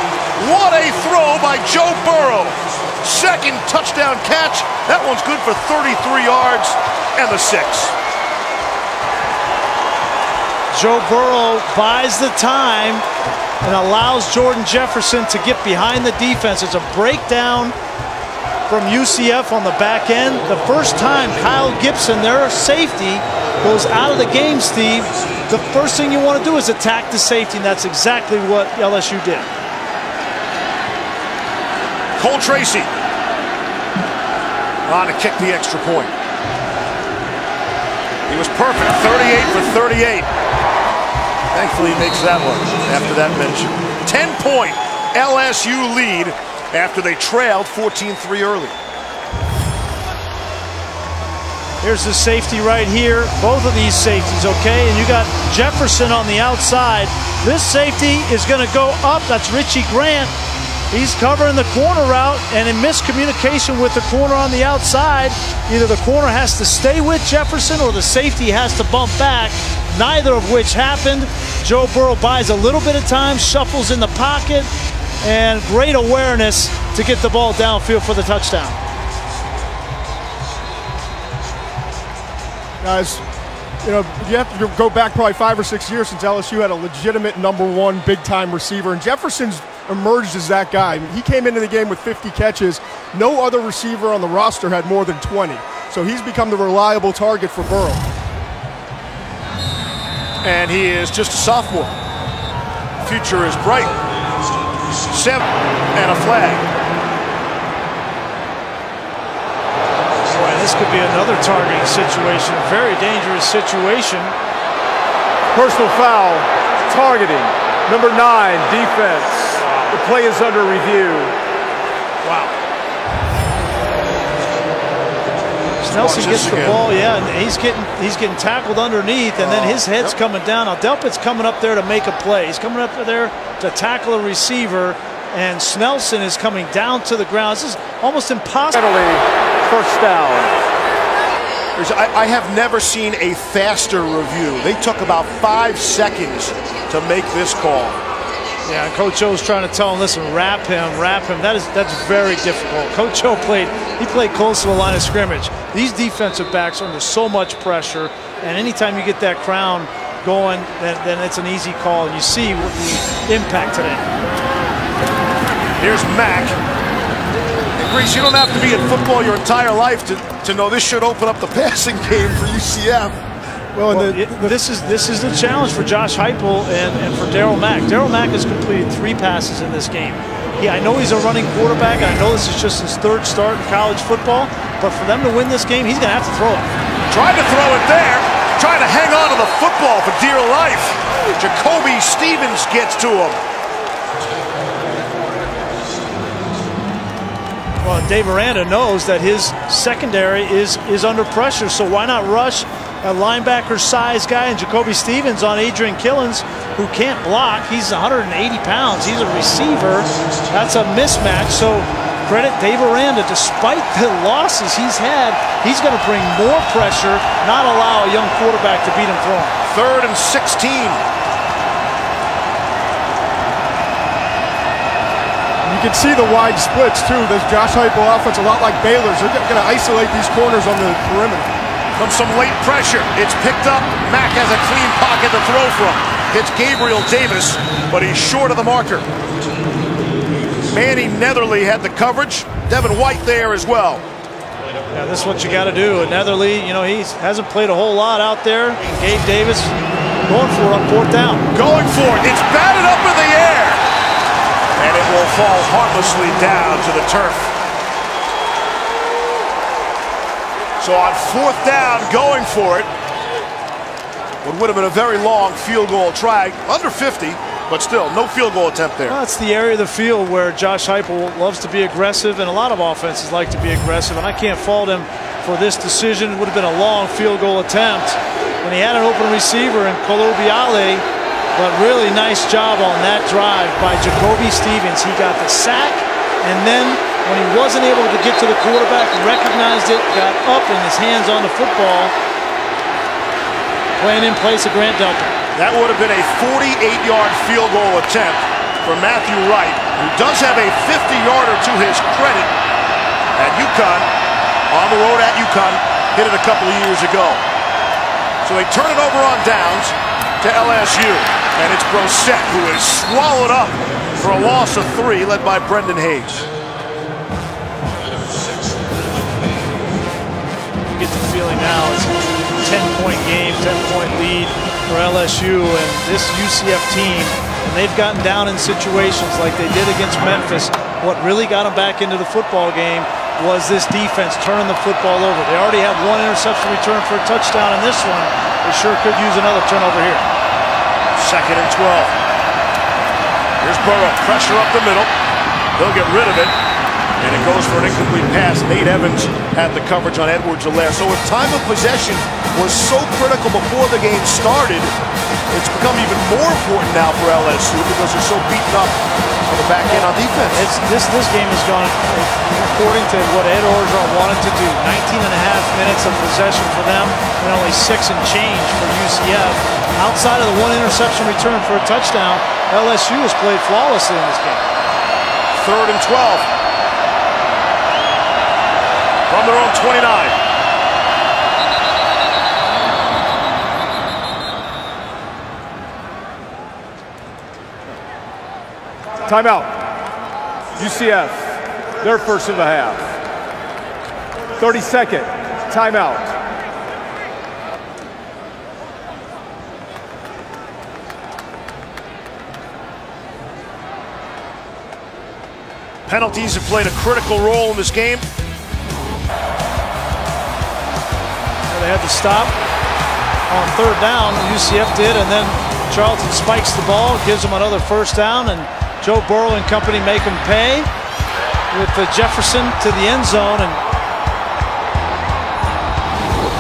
What a throw by Joe Burrow. Second touchdown catch. That one's good for 33 yards and the six. Joe Burrow buys the time and allows Jordan Jefferson to get behind the defense. It's a breakdown from UCF on the back end. The first time Kyle Gibson, their safety, goes out of the game, Steve, the first thing you want to do is attack the safety, and that's exactly what LSU did. Cole Tracy on to kick the extra point. He was perfect, 38 for 38. Thankfully, he makes that one after that mention. 10 point LSU lead after they trailed 14 3 early. Here's the safety right here. Both of these safeties, okay? And you got Jefferson on the outside. This safety is going to go up. That's Richie Grant. He's covering the corner route and in miscommunication with the corner on the outside. Either the corner has to stay with Jefferson or the safety has to bump back, neither of which happened. Joe Burrow buys a little bit of time, shuffles in the pocket, and great awareness to get the ball downfield for the touchdown. Guys, you know, you have to go back probably five or six years since LSU had a legitimate number one big time receiver, and Jefferson's emerged as that guy. He came into the game with 50 catches. No other receiver on the roster had more than 20. So he's become the reliable target for Burrow. And he is just a sophomore. Future is bright. Seven and a flag. Boy, this could be another targeting situation. Very dangerous situation. Personal foul. Targeting. Number nine, defense. The play is under review. Wow. Snelson gets the ball, yeah, and he's getting he's getting tackled underneath, and then oh, his head's yep. coming down. Now Delpit's coming up there to make a play. He's coming up there to tackle a receiver, and Snelson is coming down to the ground. This is almost impossible. First down. I, I have never seen a faster review. They took about five seconds to make this call. Yeah, Coach O's trying to tell him, listen, wrap him, wrap him. That is that's very difficult. Coach O played he played close to the line of scrimmage. These defensive backs are under so much pressure, and anytime you get that crown going, then, then it's an easy call. And you see what the impact today. Here's Mack. Griese, you don't have to be in football your entire life to, to know this should open up the passing game for UCF. Well, well the, the, this is this is the challenge for Josh Heupel and, and for Darriel Mack. Darriel Mack has completed three passes in this game. Yeah, I know he's a running quarterback. I know this is just his third start in college football, but for them to win this game, he's going to have to throw it. Tried to throw it there, trying to hang on to the football for dear life. Jacoby Stevens gets to him. Well, Dave Aranda knows that his secondary is is under pressure, so why not rush a linebacker size guy and Jacoby Stevens on Adrian Killins, who can't block. He's 180 pounds. He's a receiver. That's a mismatch. So credit Dave Aranda. Despite the losses he's had, he's going to bring more pressure, not allow a young quarterback to beat him throwing. Third and 16. You can see the wide splits too. This Josh Heupel offense a lot like Baylor's. They're going to isolate these corners on the perimeter from some late pressure. It's picked up. Mack has a clean pocket to throw from. It's Gabriel Davis, but he's short of the marker. Manny Netherly had the coverage. Devin White there as well. Yeah, this is what you got to do. And Netherly, you know, he hasn't played a whole lot out there. Gabe Davis going for it on fourth down. Going for it. It's batted up in the air. And it will fall harmlessly down to the turf. So on fourth down, going for it. What would have been a very long field goal try. Under 50, but still, no field goal attempt there. It's the area of the field where Josh Heupel loves to be aggressive, and a lot of offenses like to be aggressive, and I can't fault him for this decision. It would have been a long field goal attempt when he had an open receiver in Colubiale, but really nice job on that drive by Jacoby Stevens. He got the sack, and then when he wasn't able to get to the quarterback, recognized it, got up and his hands on the football, playing in place of Grant Delpit. That would have been a 48-yard field goal attempt for Matthew Wright, who does have a 50-yarder to his credit at UConn, on the road at UConn, hit it a couple of years ago. So they turn it over on downs to LSU, and it's Brossette who is swallowed up for a loss of three, led by Brendan Hayes. Get the feeling now it's a 10-point game, 10-point lead for LSU and this UCF team, and they've gotten down in situations like they did against Memphis. What really got them back into the football game was this defense turning the football over. They already have one interception return for a touchdown in this one. They sure could use another turnover here. Second and 12. Here's Burrow, pressure up the middle. They'll get rid of it. And it goes for an incomplete pass. Nate Evans had the coverage on Edwards-Helaire. So if time of possession was so critical before the game started, it's become even more important now for LSU because they're so beaten up on the back end on defense. It's, this this game has gone according to what Ed Orgeron wanted to do. 19 and a half minutes of possession for them and only six and change for UCF. Outside of the one interception return for a touchdown, LSU has played flawlessly in this game. Third and 12 from their own 29. Timeout. UCF, their first of the half. 30 second timeout. Penalties have played a critical role in this game. They had to stop on third down. UCF did, and then Charlton spikes the ball, gives them another first down, and Joe Burrow and company make them pay with the Jefferson to the end zone. And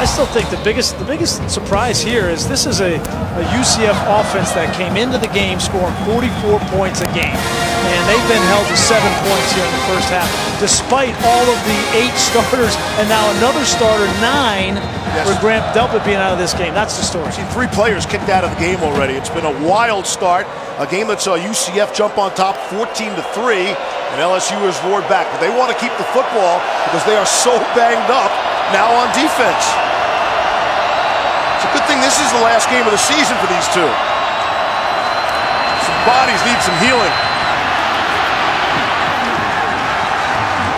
I still think the biggest the biggest surprise here is this is a, a UCF offense that came into the game scoring 44 points a game and they've been held to seven points here in the first half, despite all of the eight starters and now another starter, nine, yes. for Grant Delpit being out of this game. That's the story. See three players kicked out of the game already. It's been a wild start, a game that saw UCF jump on top 14 to three, and LSU is roared back. But they want to keep the football because they are so banged up now on defense. It's a good thing this is the last game of the season for these two. Some bodies need some healing.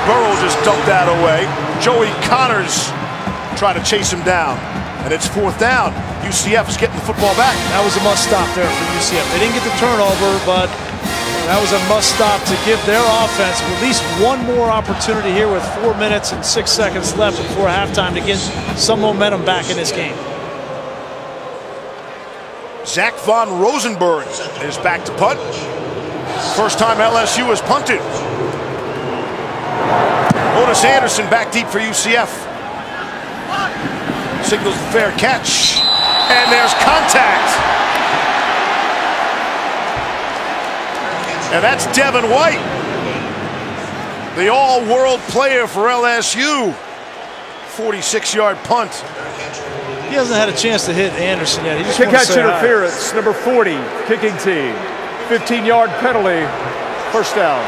Burrow just dumped that away. Joey Connors trying to chase him down. And it's fourth down. UCF is getting the football back. That was a must stop there for UCF. They didn't get the turnover, but that was a must stop to give their offense at least one more opportunity here with four minutes and six seconds left before halftime to get some momentum back in this game. Zach Von Rosenberg is back to punt. First time LSU has punted. Otis Anderson back deep for UCF. Signals a fair catch. And there's contact. And that's Devin White. The all-world player for LSU. 46-yard punt. He hasn't had a chance to hit Anderson yet. He just Kick catch interference, number 40, kicking team. 15-yard penalty, first down.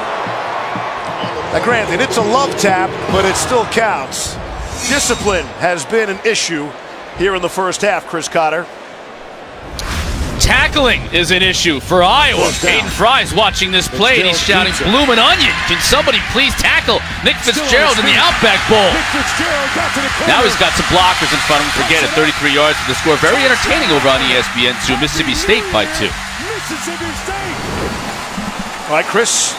Now, granted, it's a love tap, but it still counts. Discipline has been an issue here in the first half, Chris Cotter. tackling is an issue for Iowa. Hayden Fry's watching this play and he's shouting, Bloomin' Onion, can somebody please tackle Nick Fitzgerald in the Outback Bowl? Now he's got some blockers in front of him. Forget it, 33 yards for the score. Very entertaining over on ESPN2. Mississippi State by two. All right, Chris.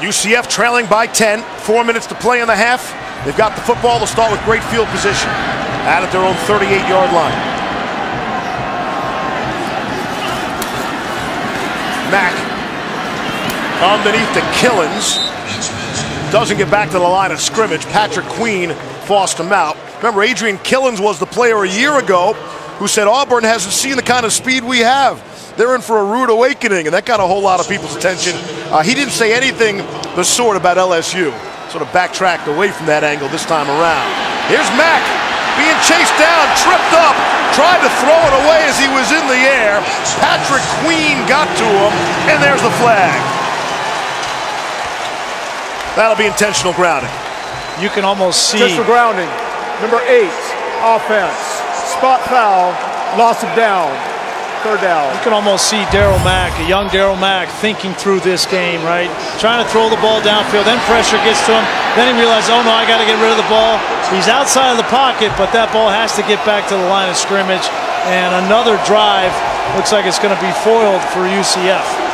UCF trailing by 10. Four minutes to play in the half. They've got the football. They'll start with great field position. Out at their own 38-yard line. Mack underneath the Killins. Doesn't get back to the line of scrimmage. Patrick Queen forced him out. Remember, Adrian Killins was the player a year ago who said Auburn hasn't seen the kind of speed we have. They're in for a rude awakening, and that got a whole lot of people's attention. Uh, he didn't say anything the sort about LSU. Sort of backtracked away from that angle this time around. Here's Mack being chased down, tripped up, tried to throw it away as he was in the air. Patrick Queen got to him, and there's the flag. That'll be intentional grounding. You can almost see. Intentional grounding. Number eight, offense. Spot foul, loss of down. Third down. You can almost see Darriel Mack, a young Darriel Mack, thinking through this game, right? Trying to throw the ball downfield, then pressure gets to him. Then he realizes, oh no, I got to get rid of the ball. He's outside of the pocket, but that ball has to get back to the line of scrimmage. And another drive looks like it's going to be foiled for UCF.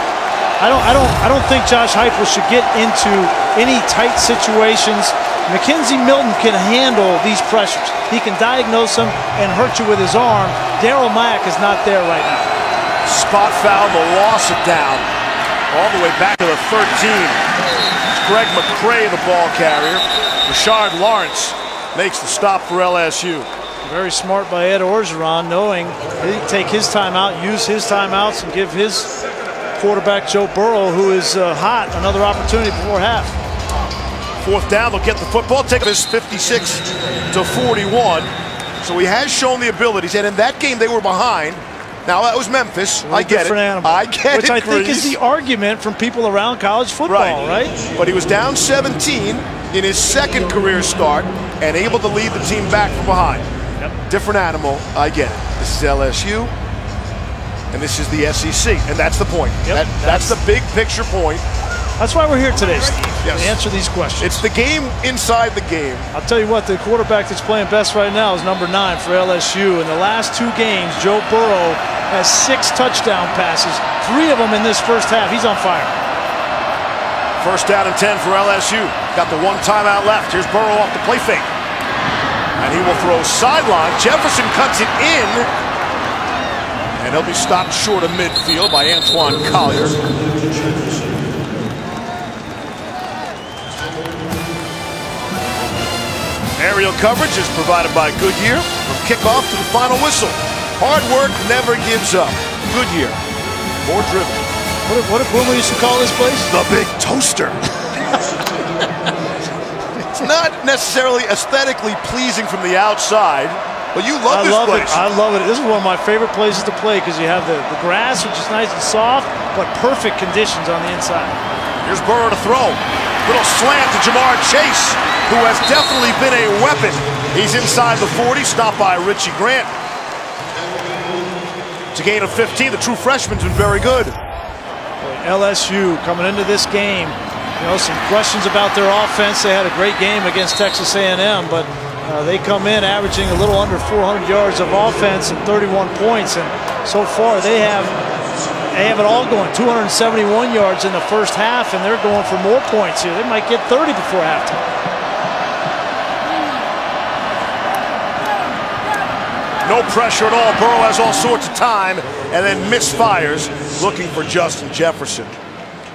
I don't, I don't, I don't think Josh Heupel should get into any tight situations. McKenzie Milton can handle these pressures. He can diagnose them and hurt you with his arm. Darriel Mack is not there right now. Spot foul, the loss of down. All the way back to the 13. It's Greg McCrae, the ball carrier. Rashard Lawrence makes the stop for LSU. Very smart by Ed Orgeron, knowing he'd take his timeout, use his timeouts, and give his quarterback Joe Burrow, who is uh, hot, another opportunity before half. Fourth down, they'll get the football. Take this 56 to 41. So he has shown the abilities, and in that game they were behind. Now that was Memphis. I get it. Animal, I get which it. Which I think is the argument from people around college football, right? But he was down 17 in his second career start and able to lead the team back from behind. Different animal. I get it. This is LSU, and this is the SEC, and that's the point. Yep, That, that's, the big picture point. That's why we're here today, Steve, Yes. to answer these questions. It's the game inside the game. I'll tell you what, the quarterback that's playing best right now is number nine for LSU. In the last two games, Joe Burrow has six touchdown passes, three of them in this first half. He's on fire. First down and 10 for LSU. Got the one timeout left. Here's Burrow off the play fake. And he will throw sideline. Jefferson cuts it in. And he'll be stopped short of midfield by Antoine Collier. Aerial coverage is provided by Goodyear from kickoff to the final whistle. Hard work never gives up. Goodyear, more driven. What, what did Boomer used to call this place? The big toaster. it's not necessarily aesthetically pleasing from the outside, but you love I this love place. it. I love it. This is one of my favorite places to play because you have the, the grass, which is nice and soft, but perfect conditions on the inside. Here's Burrow to throw. Little slant to Ja'Marr Chase, who has definitely been a weapon. He's inside the 40, stopped by Richie Grant. It's a gain of 15. The true freshman's been very good. LSU coming into this game, you know, some questions about their offense. They had a great game against Texas A&M, but uh, they come in averaging a little under 400 yards of offense and 31 points, and so far they have they have it all going. 271 yards in the first half, and they're going for more points here. They might get 30 before halftime. No pressure at all. Burrow has all sorts of time and then misfires looking for Justin Jefferson.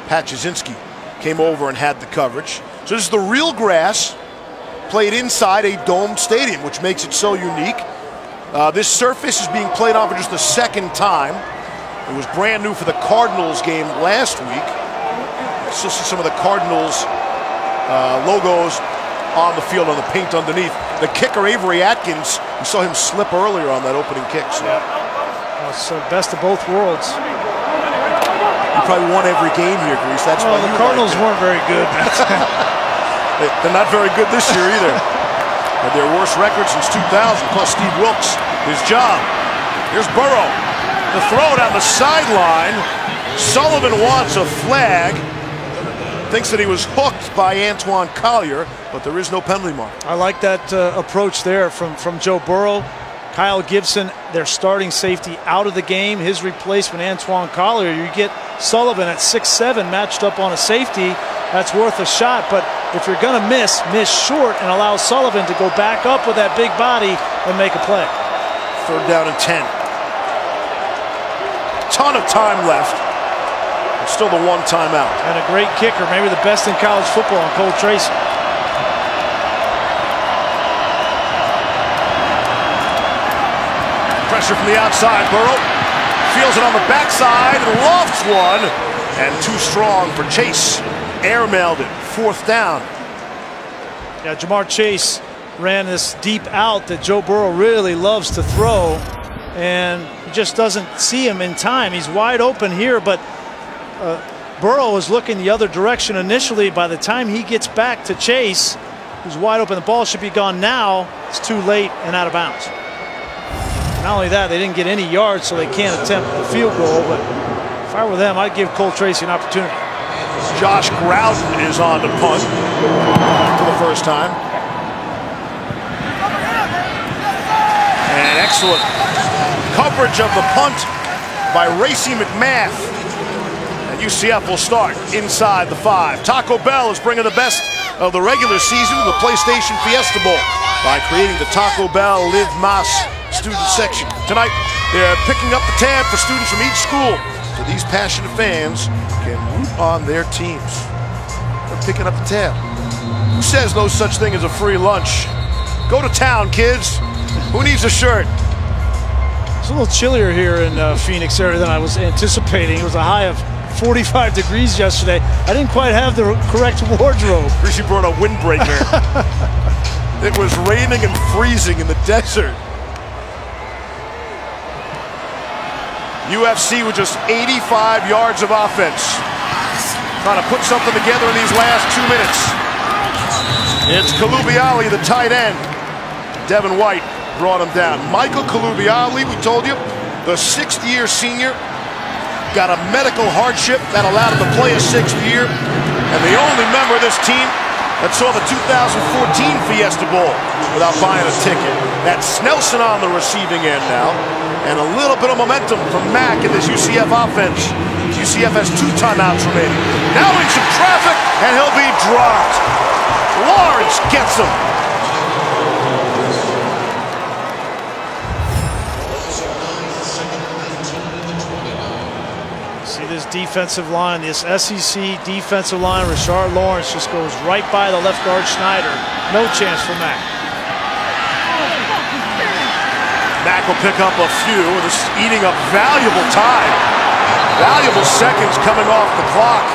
Pat Jasinski came over and had the coverage. So this is the real grass played inside a domed stadium, which makes it so unique. Uh, this surface is being played on for just the second time. It was brand new for the Cardinals game last week. See some of the Cardinals uh, logos on the field on the paint underneath. The kicker Avery Atkins, we saw him slip earlier on that opening kick. So It's the best of both worlds. you probably won every game here, Griese. That's Well, why the Cardinals weren't very good. They're not very good this year either. Their worst record since 2000. Plus Steve Wilks, his job. Here's Burrow. The throw down the sideline. Sullivan wants a flag. Thinks that he was hooked by Antoine Collier, but there is no penalty mark. I like that uh, approach there from, from Joe Burrow. Kyle Gibson, their starting safety, out of the game. His replacement, Antoine Collier. You get Sullivan at six-seven, matched up on a safety. That's worth a shot. But if you're going to miss, miss short and allow Sullivan to go back up with that big body and make a play. Third down and 10. Ton of time left. still the one timeout. And a great kicker, maybe the best in college football on Cole Tracy. Pressure from the outside. Burrow feels it on the backside and lofts one. And too strong for Chase. Airmailed it. Fourth down. Yeah, Ja'Marr Chase ran this deep out that Joe Burrow really loves to throw. And just doesn't see him in time. He's wide open here, but uh, Burrow is looking the other direction initially. By the time he gets back to Chase, who's wide open, the ball should be gone now. It's too late and out of bounds. Not only that, they didn't get any yards, so they can't attempt the field goal. But if I were them, I'd give Cole Tracy an opportunity. Josh Growden is on to punt for the first time. And excellent coverage of the punt by Racey McMath. And UCF will start inside the five. Taco Bell is bringing the best of the regular season to the PlayStation Fiesta Bowl by creating the Taco Bell Live Mas student section. Tonight, they're picking up the tab for students from each school so these passionate fans can root on their teams. They're picking up the tab. Who says no such thing as a free lunch? Go to town, kids. Who needs a shirt? It's a little chillier here in uh, Phoenix area than I was anticipating. It was a high of 45 degrees yesterday. I didn't quite have the correct wardrobe. Rishi brought a windbreaker. it was raining and freezing in the desert. UCF with just 85 yards of offense. Trying to put something together in these last two minutes. It's Colubiale, the tight end. Devin White brought him down. Michael Colubiale, we told you, the sixth year senior, got a medical hardship that allowed him to play a sixth year. And the only member of this team that saw the 2014 Fiesta Bowl without buying a ticket. That's Snelson on the receiving end now and a little bit of momentum from Mack in this UCF offense. UCF has two timeouts remaining. Now in some traffic, and he'll be dropped. Lawrence gets him. Defensive line, this SEC defensive line. Rashard Lawrence just goes right by the left guard Schneider. No chance for Mack. Mack will pick up a few. This is eating up valuable time. Valuable seconds coming off the clock.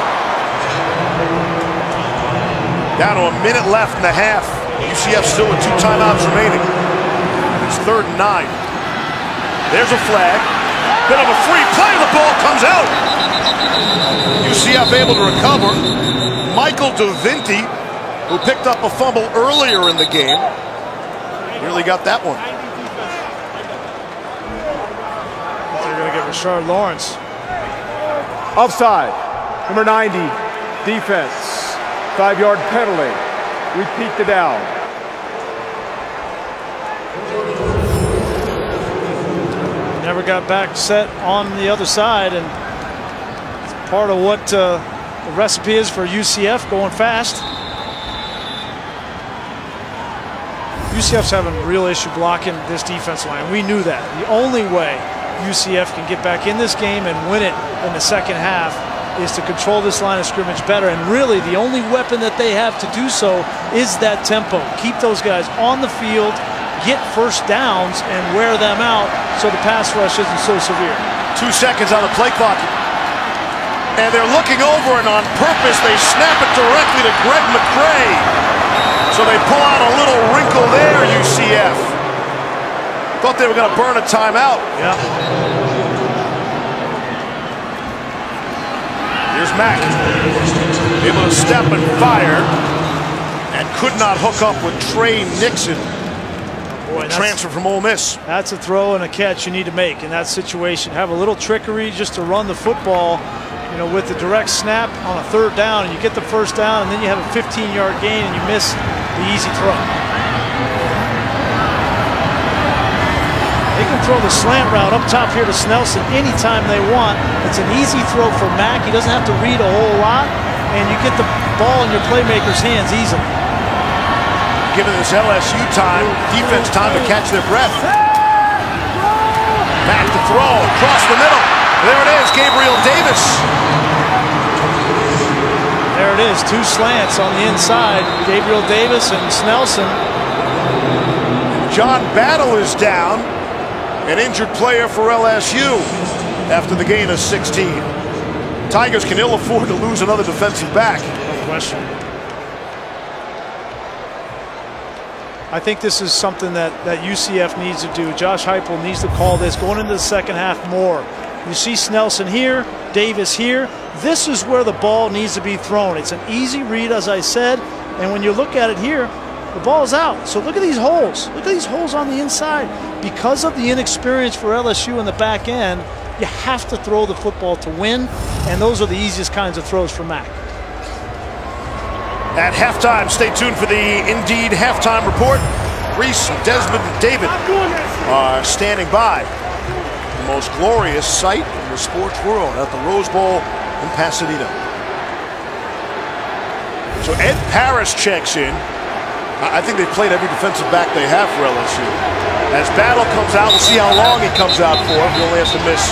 Down to a minute left in the half. UCF still with two timeouts remaining. It's third and nine. There's a flag. Bit of a free play. The ball comes out. UCF able to recover. Michael Divinity, who picked up a fumble earlier in the game, nearly got that one. They're going to get Rashard Lawrence. Offside. Number 90, defense. Five yard penalty. Repeat the down. Never got back set on the other side, and it's part of what uh, the recipe is for UCF going fast. UCF's having a real issue blocking this defense line. We knew that. The only way UCF can get back in this game and win it in the second half is to control this line of scrimmage better. And really, the only weapon that they have to do so is that tempo. Keep those guys on the field, get first downs, and wear them out so the pass rush isn't so severe. Two seconds on the play clock. And they're looking over, and on purpose, they snap it directly to Greg McCrae. So they pull out a little wrinkle there, UCF. Thought they were going to burn a timeout. Yeah. Here's Mack. Able to step and fire. And could not hook up with Tre Nixon. Boy, transfer from Ole Miss. That's a throw and a catch you need to make in that situation. Have a little trickery just to run the football, you know, with the direct snap on a third down, and you get the first down, and then you have a 15-yard gain, and you miss the easy throw. They can throw the slant route up top here to Snelson anytime they want. It's an easy throw for Mack. He doesn't have to read a whole lot, and you get the ball in your playmaker's hands easily. Giving this LSU time, defense time to catch their breath. Mack to throw across the middle. There it is, Gabriel Davis. There it is, two slants on the inside. Gabriel Davis and Snelson. John Battle is down an injured player for LSU after the gain of 16. Tigers can ill afford to lose another defensive back. No question. I think this is something that, that UCF needs to do. Josh Heupel needs to call this going into the second half more. You see Snelson here, Davis here. This is where the ball needs to be thrown. It's an easy read, as I said, and when you look at it here, the ball's out. So look at these holes. Look at these holes on the inside. Because of the inexperience for LSU in the back end, you have to throw the football to win, and those are the easiest kinds of throws for Mack. At halftime, stay tuned for the Indeed halftime report. Rece, Desmond, and David are standing by. The most glorious sight in the sports world at the Rose Bowl in Pasadena. So Ed Paris checks in. I think they've played every defensive back they have for LSU. As Battle comes out, we'll see how long he comes out for. He only has to miss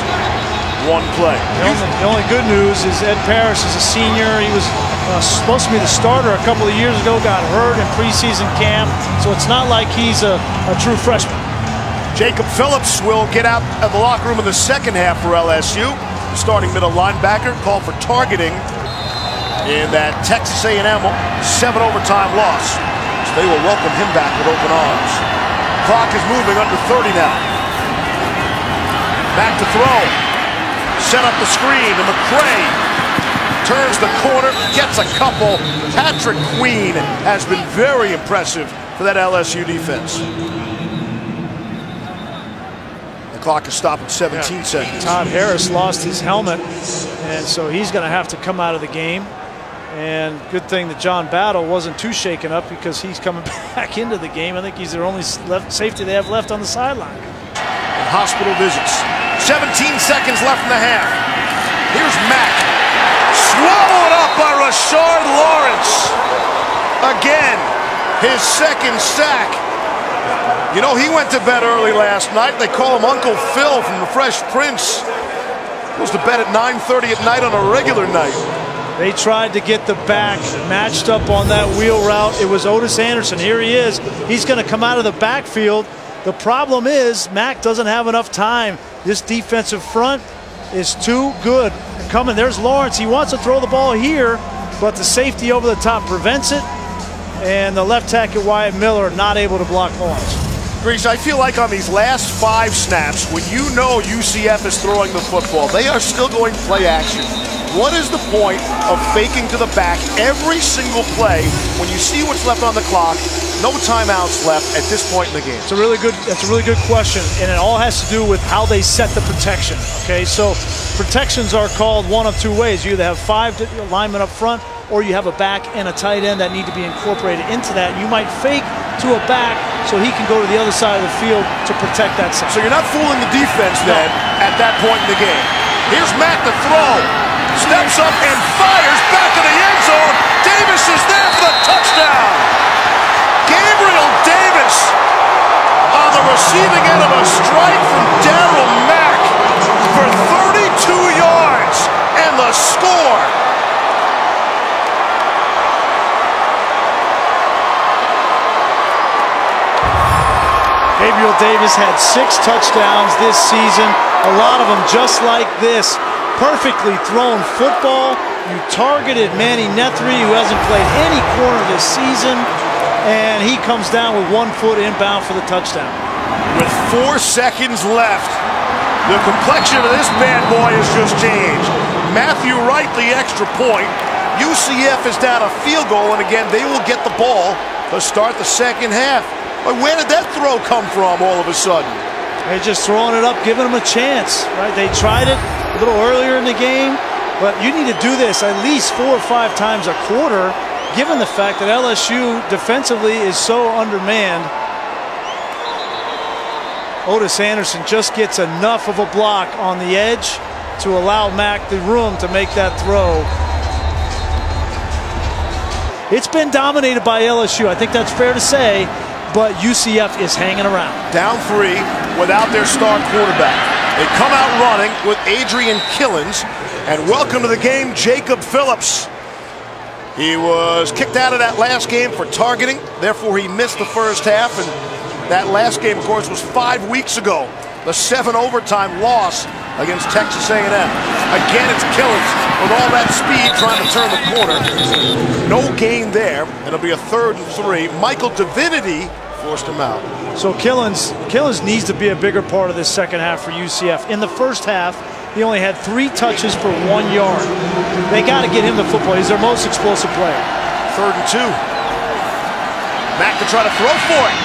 one play. The only, the only good news is Ed Paris is a senior. He was uh, supposed to be the starter a couple of years ago, got hurt in preseason camp, so it's not like he's a, a true freshman. Jacob Phillips will get out of the locker room in the second half for LSU. Starting middle linebacker called for targeting in that Texas A&M seven overtime loss. So they will welcome him back with open arms. Clock is moving under 30 now. Back to throw. Set up the screen and McCrae. Turns the corner, gets a couple. Patrick Queen has been very impressive for that LSU defense. Clock is stopped at 17 yeah. seconds. Todd Harris lost his helmet, and so he's going to have to come out of the game. And good thing that John Battle wasn't too shaken up because he's coming back into the game. I think he's their only left safety they have left on the sideline. And hospital visits. 17 seconds left in the half. Here's Mack. Swallowed up by Rashard Lawrence. Again, his second sack. You know, he went to bed early last night. They call him Uncle Phil from the Fresh Prince. Goes to bed at 9.30 at night on a regular night. They tried to get the back matched up on that wheel route. It was Otis Anderson. Here he is. He's going to come out of the backfield. The problem is Mack doesn't have enough time. This defensive front is too good. Coming, there's Lawrence. He wants to throw the ball here, but the safety over the top prevents it. And the left tackle Wyatt Miller not able to block Lawrence. I feel like on these last five snaps, when you know UCF is throwing the football, they are still going play action. What is the point of faking to the back every single play when you see what's left on the clock? No timeouts left at this point in the game. It's a really good. That's a really good question, and it all has to do with how they set the protection. Okay, so protections are called one of two ways. You either have five linemen up front, or you have a back and a tight end that need to be incorporated into that. You might fake to a back so he can go to the other side of the field to protect that side. So you're not fooling the defense then no. at that point in the game. Here's Mack to throw steps up and fires back to the end zone. Davis is there for the touchdown. Gabriel Davis on the receiving end of a strike from Darriel Mack for 32 yards and the score. Gabriel Davis had six touchdowns this season, a lot of them just like this perfectly thrown football. You targeted Mannie Netherly, who hasn't played any corner this season, and he comes down with one foot inbound for the touchdown. With four seconds left, the complexion of this bad boy has just changed. Matthew Wright, the extra point. UCF is down a field goal, and again, they will get the ball to start the second half. Where did that throw come from all of a sudden? They're just throwing it up, giving them a chance, right? They tried it a little earlier in the game, but you need to do this at least four or five times a quarter, given the fact that LSU defensively is so undermanned. Otis Anderson just gets enough of a block on the edge to allow Mack the room to make that throw. It's been dominated by LSU. I think that's fair to say but UCF is hanging around. Down three without their star quarterback. They come out running with Adrian Killins. And welcome to the game, Jacob Phillips. He was kicked out of that last game for targeting. Therefore, he missed the first half. And that last game, of course, was five weeks ago. The seven overtime loss against Texas A&M. Again, it's Killins with all that speed trying to turn the corner. No gain there. It'll be a third and three. Michael Divinity forced him out. So Killins, Killins needs to be a bigger part of this second half for UCF. In the first half, he only had three touches for one yard. They got to get him the football. He's their most explosive player. Third and two. Mack to try to throw for it.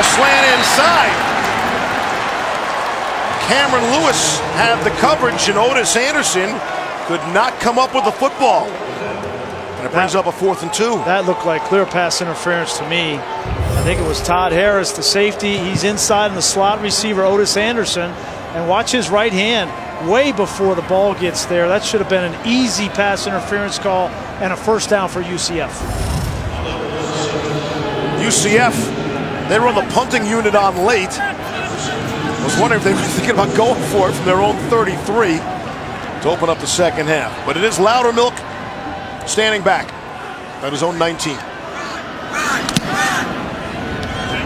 The slant inside. Cameron Lewis had the coverage, and Otis Anderson could not come up with the football. And it brings that, up a fourth and two. That looked like clear pass interference to me. I think it was Todd Harris, the safety. He's inside in the slot receiver, Otis Anderson. And watch his right hand way before the ball gets there. That should have been an easy pass interference call and a first down for UCF. UCF, they run the punting unit on late. I was wondering if they were thinking about going for it from their own 33 to open up the second half. But it is Loudermilk standing back at his own 19.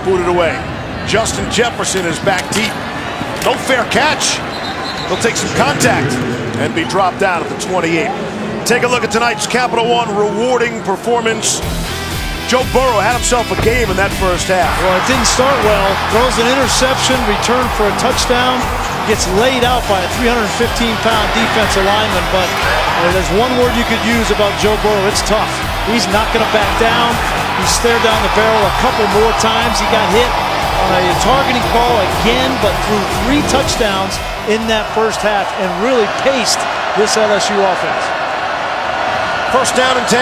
Booted away. Justin Jefferson is back deep. No fair catch. He'll take some contact and be dropped out at the 28. Take a look at tonight's Capital One rewarding performance. Joe Burrow had himself a game in that first half. Well, it didn't start well. Throws an interception, return for a touchdown, gets laid out by a 315-pound defensive lineman. But there's one word you could use about Joe Burrow. It's tough. He's not going to back down. He stared down the barrel a couple more times. He got hit on a targeting call again, but threw three touchdowns in that first half and really paced this LSU offense. First down and 10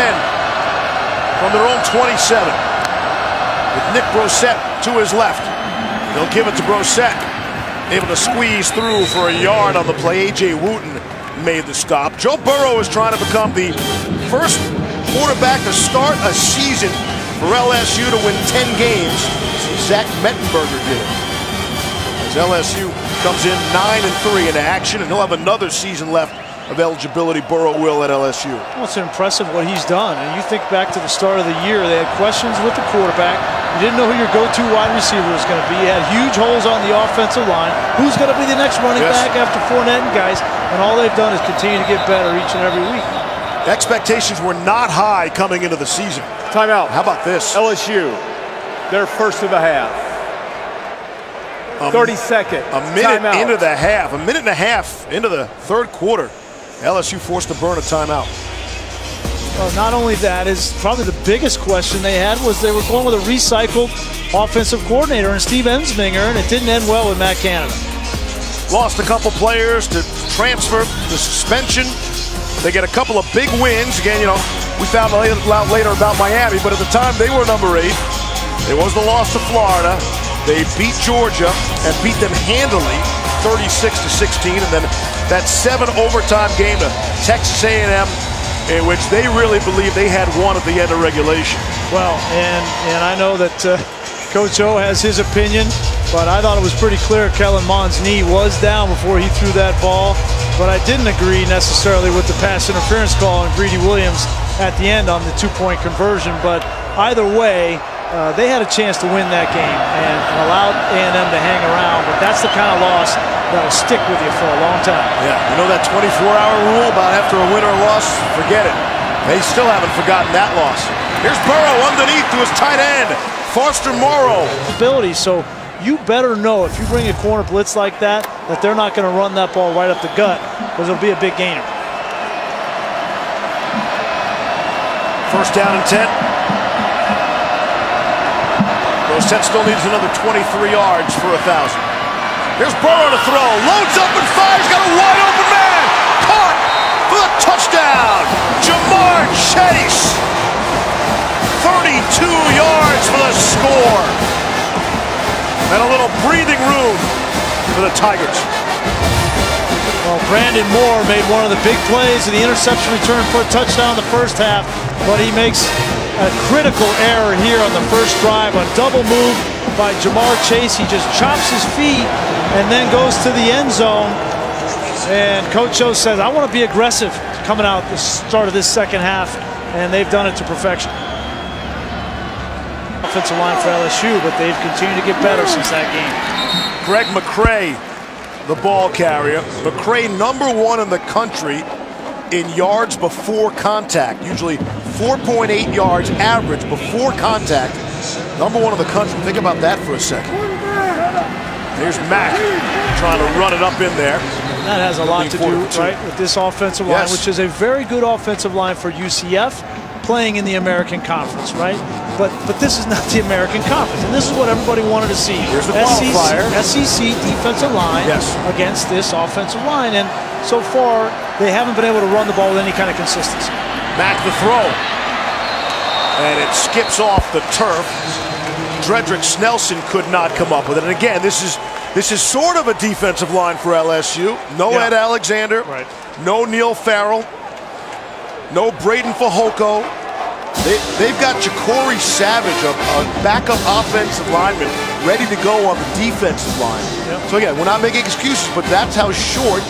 from their own 27 with Nick Brossette to his left. They'll give it to Brossette. Able to squeeze through for a yard on the play. A.J. Wooten made the stop. Joe Burrow is trying to become the first quarterback to start a season for LSU to win 10 games. Zach Mettenberger did it. As LSU comes in 9 and 3 into action, and he'll have another season left of eligibility Burrow will at LSU. Well, it's impressive what he's done. And you think back to the start of the year, they had questions with the quarterback. You didn't know who your go-to wide receiver was going to be. You had huge holes on the offensive line. Who's going to be the next running yes. back after Fournette and guys? And all they've done is continue to get better each and every week. Expectations were not high coming into the season. Timeout. How about this? LSU, their first of the half. Um, 30 second. A minute timeout. into the half, a minute and a half into the third quarter. LSU forced to burn a timeout. Well, not only that is probably the biggest question they had was they were going with a recycled offensive coordinator and Steve Ensminger, and it didn't end well with Matt Canada. Lost a couple players to transfer, to suspension. They get a couple of big wins. Again, you know, we found out later about Miami, but at the time they were number eight. It was the loss to Florida. They beat Georgia and beat them handily, 36 to 16, and then that seven overtime game to Texas A&M in which they really believe they had won at the end of regulation. Well, and and I know that uh, Coach O has his opinion, but I thought it was pretty clear Kellen Mond's knee was down before he threw that ball. But I didn't agree necessarily with the pass interference call on Greedy Williams at the end on the two-point conversion. But either way, uh, they had a chance to win that game and, and allowed A&M to hang around. But that's the kind of loss that'll stick with you for a long time. Yeah, you know that 24-hour rule about after a win or a loss? Forget it. They still haven't forgotten that loss. Here's Burrow underneath to his tight end, Foster Moreau. Ability, so you better know if you bring a corner blitz like that, that they're not going to run that ball right up the gut because it'll be a big gainer. First down and 10. Brossette still needs another 23 yards for a thousand. Here's Burrow to throw. Loads up and fires. Got a wide open man. Caught for the touchdown. Ja'Marr Chase. 32 yards for the score. And a little breathing room for the Tigers. Well, Brandon Moore made one of the big plays in the interception return for a touchdown in the first half, but he makes a critical error here on the first drive. A double move by Ja'Marr Chase. He just chops his feet and then goes to the end zone. And Coach O says, I want to be aggressive coming out the start of this second half, and they've done it to perfection. Offensive line for LSU, but they've continued to get better since that game. Greg McCrae, the ball carrier. McCrae, number one in the country in yards before contact. Usually 4.8 yards average before contact. Number one in the country. Think about that for a second. There's Mack trying to run it up in there. That has a lot to do, right, with this offensive line, Yes. which is a very good offensive line for UCF playing in the American Conference, right? But but this is not the American Conference, and this is what everybody wanted to see. Here's the SEC, qualifier. SEC defensive line Yes. against this offensive line, and so far they haven't been able to run the ball with any kind of consistency. Back the throw. And it skips off the turf. Dredrick Snelson could not come up with it. And again, this is this is sort of a defensive line for LSU. No Yeah. Ed Alexander. Right. No Neil Farrell. No Breiden Fehoko. They, they've got Ja'Cory Savage, a, a backup offensive lineman, ready to go on the defensive line. Yep. So again, we're not making excuses, but that's how short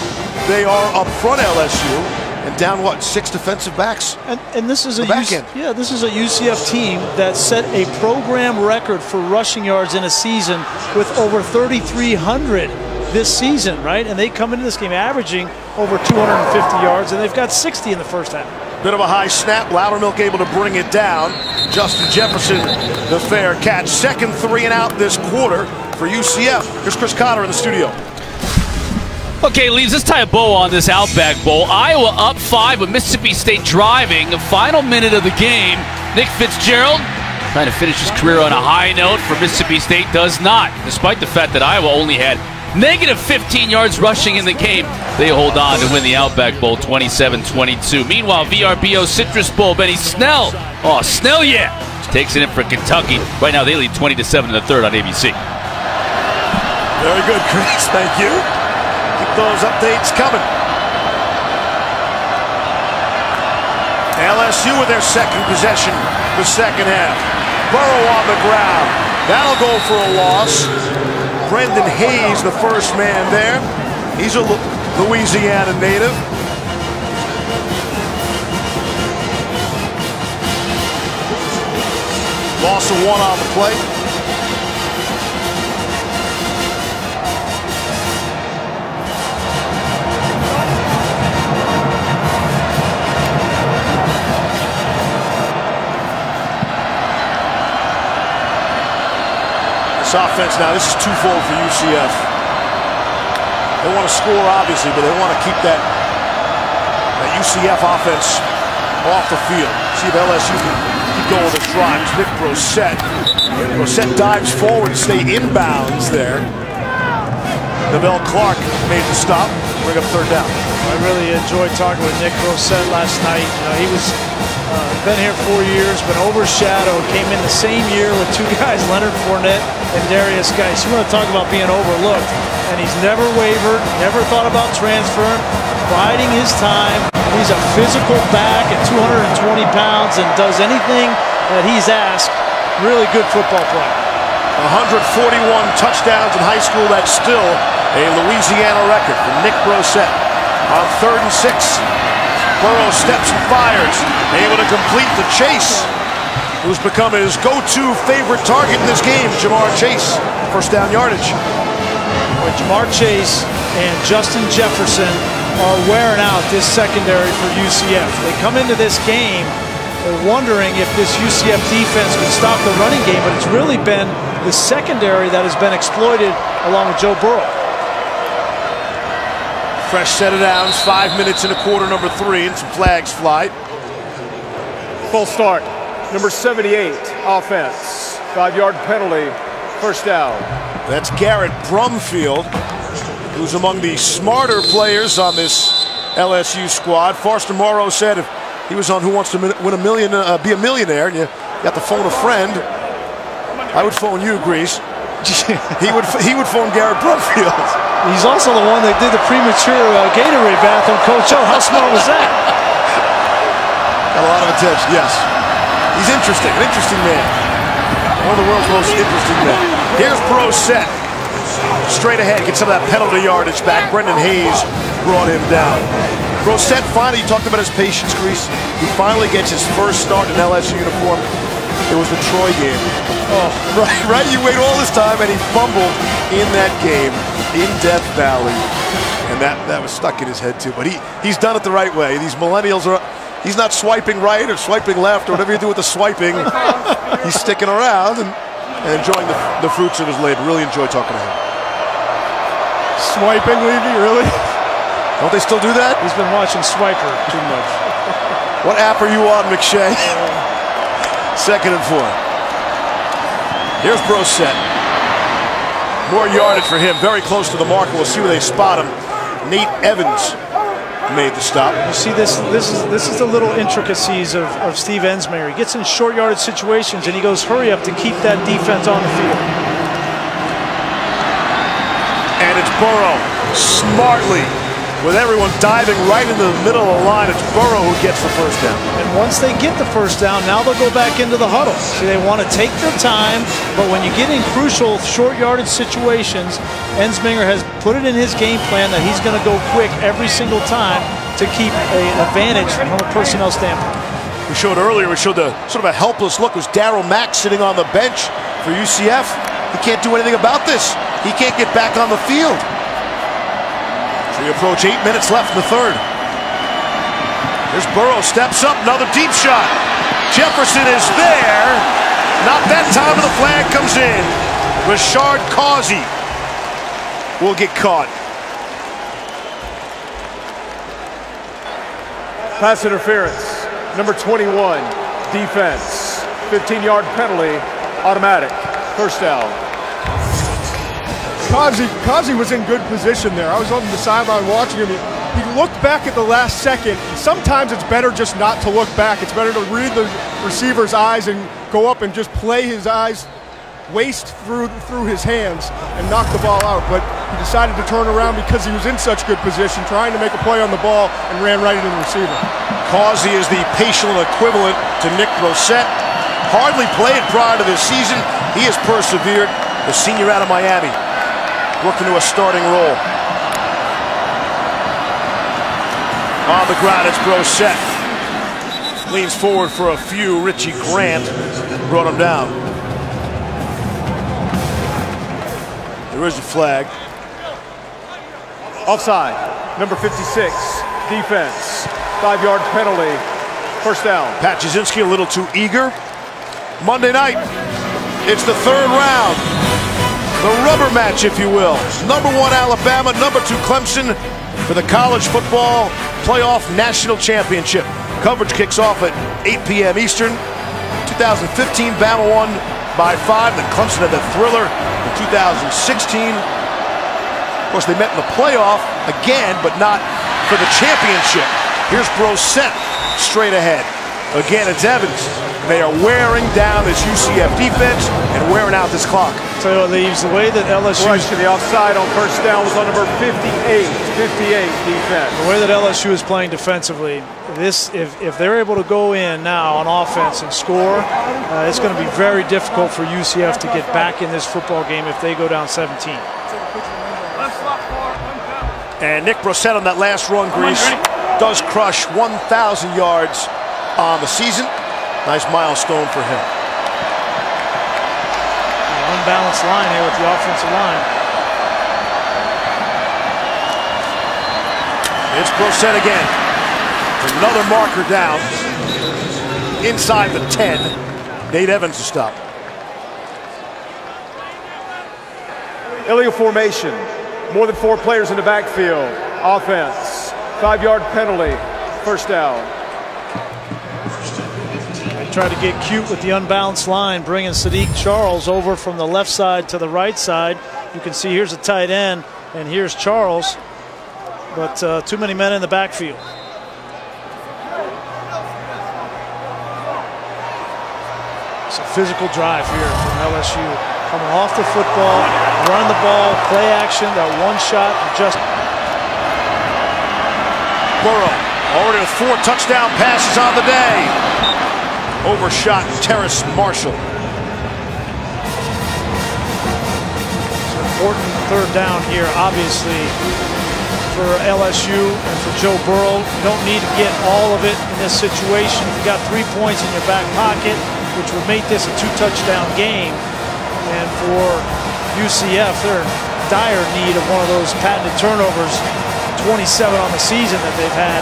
they are up front LSU. And down what? Six defensive backs. And, and this is a UC yeah, this is a UCF team that set a program record for rushing yards in a season with over 3,300 this season, right? And they come into this game averaging over 250 yards, and they've got 60 in the first half. Bit of a high snap. Loudermilk able to bring it down. Justin Jefferson, the fair catch. Second three and out this quarter for UCF. Here's Chris Cotter in the studio. Okay, Levy, let's tie a bow on this Outback Bowl. Iowa up five with Mississippi State driving. The final minute of the game. Nick Fitzgerald trying to finish his career on a high note for Mississippi State does not. Despite the fact that Iowa only had negative 15 yards rushing in the game, they hold on to win the Outback Bowl 27-22. Meanwhile, VRBO Citrus Bowl, Benny Snell. Oh, Snell, yeah. Takes it in for Kentucky. Right now, they lead 20 to 7 in the third on ABC. Very good, Chris. Thank you. Keep those updates coming. LSU with their second possession, the second half. Burrow on the ground. That'll go for a loss. Brendan Hayes, the first man there. He's a Louisiana native. Loss of one on the play. This offense now, this is twofold for UCF. They want to score, obviously, but they want to keep that, that UCF offense off the field. See if LSU can keep going with their drives. Nick Brossette. Brossette dives forward to stay inbounds there. Nevelle Clarke made the stop. Bring up third down. I really enjoyed talking with Nick Brossette last night. You know, he was uh, been here four years, but overshadowed. Came in the same year with two guys, Leonard Fournette and Derrius Guice. You want to talk about being overlooked? And he's never wavered, never thought about transferring, biding his time. He's a physical back at 220 pounds and does anything that he's asked. Really good football player. 141 touchdowns in high school. That's still a Louisiana record for Nick Brossette. On third and six, Burrow steps and fires, able to complete the chase. Who's become his go-to favorite target in this game, Ja'Marr Chase. First down yardage. When Ja'Marr Chase and Justin Jefferson are wearing out this secondary for UCF. They come into this game they're wondering if this UCF defense would stop the running game, but it's really been the secondary that has been exploited along with Joe Burrow. Fresh set of downs, five minutes and a quarter, number three, and some flags fly. False start. Number 78, offense. Five yard penalty, first down. That's Garrett Brumfield, who's among the smarter players on this LSU squad. Foster Moreau said if he was on Who Wants to Win a Million, uh, be a millionaire, and you got to phone a friend, I would phone you, Griese. He would he would phone Garrett Brumfield. He's also the one that did the premature uh, Gatorade bath on Coach O. How smart was that? Got a lot of attention, yes. He's interesting, an interesting man. One of the world's most interesting men. Here's Brossette. Straight ahead, get some of that penalty yardage back. Brendan Hayes brought him down. Brossette finally, talked about his patience, Griese. He finally gets his first start in LSU uniform. It was the Troy game. Oh, right, right. You wait all this time, and he fumbled in that game in Death Valley, and that that was stuck in his head too. But he he's done it the right way. These millennials are. He's not swiping right or swiping left or whatever you do with the swiping. he's sticking around and, and enjoying the, the fruits of his labor. Really enjoy talking to him. Swiping, Levy, really? Don't they still do that? He's been watching Swiper too much. what app are you on, McShay? Second and four. Here's Brossette. More yardage for him. Very close to the marker. We'll see where they spot him. Nate Evans made the stop. You see this this is this is the little intricacies of, of Steve Ensminger. He gets in short yardage situations and he goes hurry up to keep that defense on the field. And it's Burrow smartly with everyone diving right into the middle of the line. It's Burrow who gets the first down. And once they get the first down, now they'll go back into the huddle. See, they want to take their time, but when you get in crucial short yardage situations, Ensminger has put it in his game plan that he's going to go quick every single time to keep a, an advantage from a personnel standpoint. We showed earlier, we showed the sort of a helpless look. It was Darriel Mack sitting on the bench for UCF. He can't do anything about this. He can't get back on the field. We approach eight minutes left in the third. Here's Burrow, steps up, another deep shot. Jefferson is there. Not that time, and the flag comes in. Rashard Causey will get caught. Pass interference, number 21, defense. 15-yard penalty, automatic, first down. Causey, Causey was in good position there. I was on the sideline watching him. He, looked back at the last second. Sometimes it's better just not to look back. It's better to read the receiver's eyes and go up and just play his eyes waist through through his hands and knock the ball out. But he decided to turn around because he was in such good position, trying to make a play on the ball, and ran right into the receiver. Causey is the patient equivalent to Nick Brossette. Hardly played prior to this season. He has persevered. The senior out of Miami worked into a starting role. On the ground, it's Brossette. Leans forward for a few. Richie Grant brought him down. There is a flag. Offside, number 56, defense. Five-yard penalty, first down. Pat Jasinski a little too eager. Monday night, it's the third round. The rubber match, if you will. Number one Alabama, number two Clemson for the college football playoff national championship. Coverage kicks off at 8 p.m. Eastern. 2015, Bama won by five. Then Clemson had the thriller in 2016. Of course, they met in the playoff again, but not for the championship. Here's Brossette straight ahead. Again, it's Evans. They are wearing down this UCF defense and wearing out this clock. So it leaves the way that LSU to the offside on first down was on number 58, 58 defense. the way that LSU is playing defensively, this if, if they're able to go in now on offense and score, uh, it's going to be very difficult for UCF to get back in this football game if they go down 17. And Nick Brossette on that last run, Griese, does crush 1,000 yards on the season. Nice milestone for him. Unbalanced line here with the offensive line. It's Brossette again. Another marker down. Inside the 10. Nate Evans to stop. Illegal formation, more than four players in the backfield. Offense, five-yard penalty, first down. Tried to get cute with the unbalanced line, bringing Saahdiq Charles over from the left side to the right side. You can see here's a tight end, and here's Charles. But uh, too many men in the backfield. It's a physical drive here from LSU. Coming off the football, running the ball, play action, that one shot, just. Burrow already with four touchdown passes on the day. Overshot Terrace Marshall. Important third down here, obviously, for LSU and for Joe Burrow. You don't need to get all of it in this situation. If you got three points in your back pocket, which would make this a two-touchdown game, and for UCF, they're in dire need of one of those patented turnovers, 27 on the season that they've had.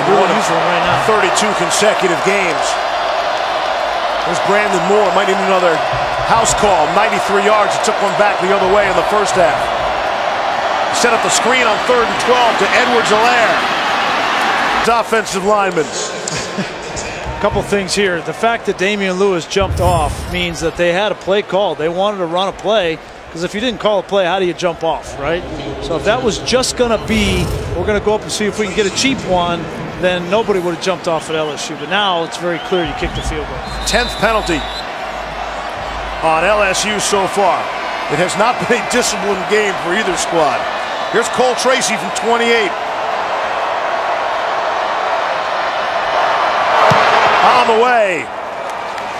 And Really one of using right now. 32 consecutive games. There's Brandon Moore. Might need another house call. 93 yards. He took one back the other way in the first half. Set up the screen on third and 12 to Edwards Helaire. Offensive lineman. couple things here. The fact that Damien Lewis jumped off means that they had a play called. They wanted to run a play because if you didn't call a play, how do you jump off, right? So if that was just going to be, we're going to go up and see if we can get a cheap one, then nobody would have jumped off at LSU. But now it's very clear you kicked the field goal. 10th penalty on LSU so far. It has not been a disciplined game for either squad. Here's Cole Tracy from 28. On the way.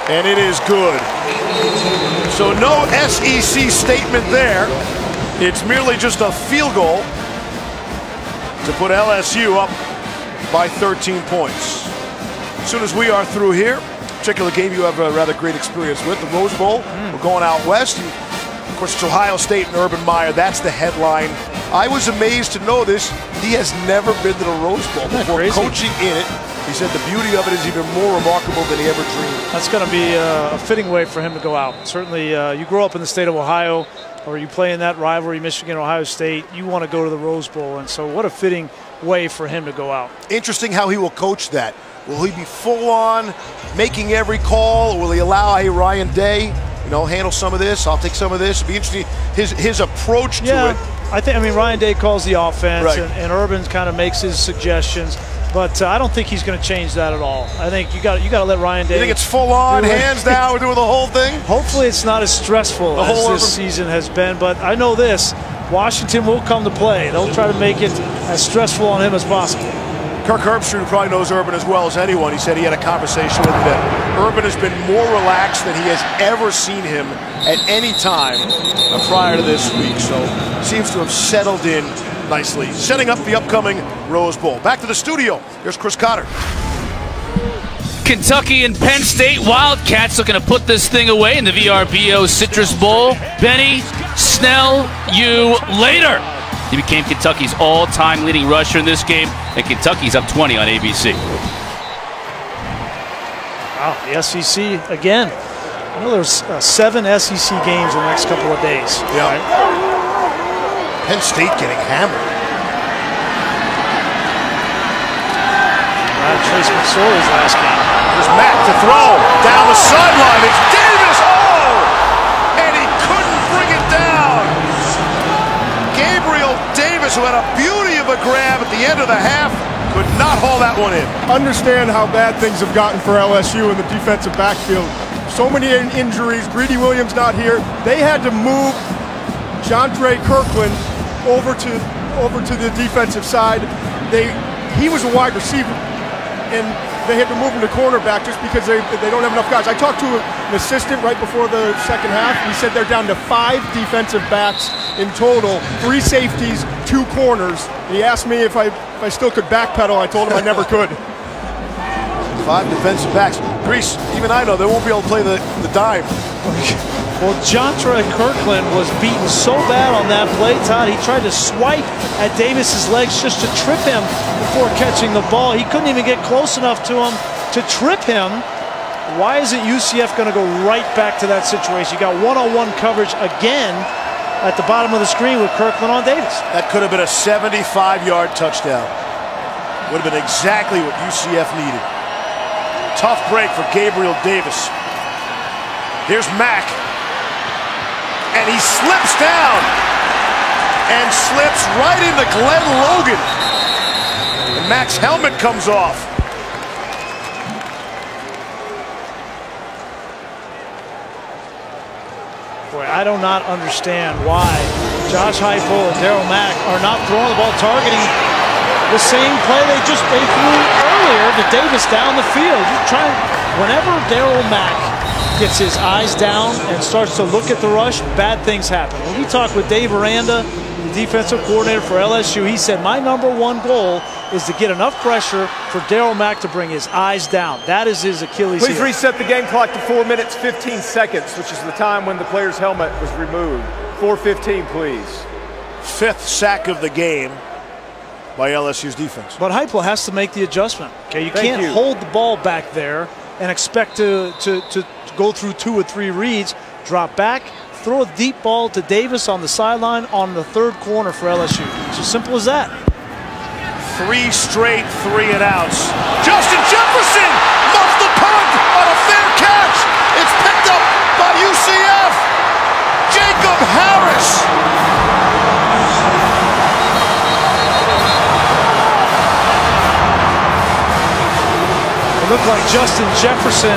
And it is good. So no SEC statement there. It's merely just a field goal to put LSU up by 13 points. As soon as we are through here, particular game you have a rather great experience with, the Rose Bowl. We're going out west. Of course, it's Ohio State and Urban Meyer. That's the headline. I was amazed to know this. He has never been to the Rose Bowl before coaching in it. He said the beauty of it is even more remarkable than he ever dreamed. That's going to be uh, a fitting way for him to go out. Certainly, uh, you grow up in the state of Ohio, or you play in that rivalry, Michigan, Ohio State. You want to go to the Rose Bowl, and so what a fitting way for him to go out. Interesting how he will coach that. Will he be full on making every call, or will he allow hey Ryan Day, you know, handle some of this? I'll take some of this. It'd be interesting his his approach to Yeah, it. I think. I mean, Ryan Day calls the offense, Right. and, and Urban kind of makes his suggestions. But uh, I don't think he's going to change that at all. I think you got you got to let Ryan Day. You think it's full on, hands down, we're doing the whole thing? Hopefully, it's not as stressful The as whole this season has been. But I know this: Washington will come to play. They'll try to make it as stressful on him as possible. Kirk Herbstreit probably knows Urban as well as anyone. He said he had a conversation with him that Urban has been more relaxed than he has ever seen him at any time uh, prior to this week. So seems to have settled in nicely. Setting up the upcoming Rose Bowl. Back to the studio. Here's Chris Cotter. Kentucky and Penn State Wildcats looking to put this thing away in the VRBO Citrus Bowl. Benny Snell, you later. He became Kentucky's all-time leading rusher in this game, and Kentucky's up 20 on ABC. Wow, the SEC again. I know there's uh, seven SEC games in the next couple of days. Yeah. Penn State getting hammered. Uh, Trace McSorley's last game. There's Mack to throw down the sideline. It's Who had a beauty of a grab at the end of the half, could not haul that one in. understand how bad things have gotten for LSU in the defensive backfield. So many in- injuries. Greedy Williams not here. They had to move Jontre Kirklin over to over to the defensive side. They he was a wide receiver, and they had to move him to cornerback just because they they don't have enough guys. I talked to an assistant right before the second half. He said they're down to five defensive backs in total, three safeties, two corners. He asked me if I if I still could backpedal. I told him I never could. Five defensive backs. Griese, even I know they won't be able to play the, the dime. Well, Jontre Kirklin was beaten so bad on that play, Todd. He tried to swipe at Davis's legs just to trip him before catching the ball. He couldn't even get close enough to him to trip him. Why isn't UCF going to go right back to that situation? You got one-on-one coverage again at the bottom of the screen with Kirkland on Davis. That could have been a 75 yard touchdown. Would have been exactly what UCF needed. Tough break for Gabriel Davis. Here's Mack. And he slips down. And slips right into Glen Logan. And Mack's helmet comes off. Boy, I do not understand why Josh Heupel and Darriel Mack are not throwing the ball, targeting the same play they just they threw earlier to Davis down the field. Just trying, whenever Darriel Mack gets his eyes down and starts to look at the rush, bad things happen. When we talked with Dave Aranda, the defensive coordinator for LSU, he said, my number one goal is to get enough pressure for Darriel Mack to bring his eyes down. That is his Achilles Please heel. reset the game clock to 4 minutes 15 seconds, which is the time when the player's helmet was removed. 4.15, please. Fifth sack of the game by LSU's defense. But Heupel has to make the adjustment. Okay, you Thank can't you. hold the ball back there and expect to, to, to go through two or three reads, drop back, throw a deep ball to Davis on the sideline on the third corner for LSU. It's as simple as that. Three straight three and outs. Justin Jefferson looked like Justin Jefferson,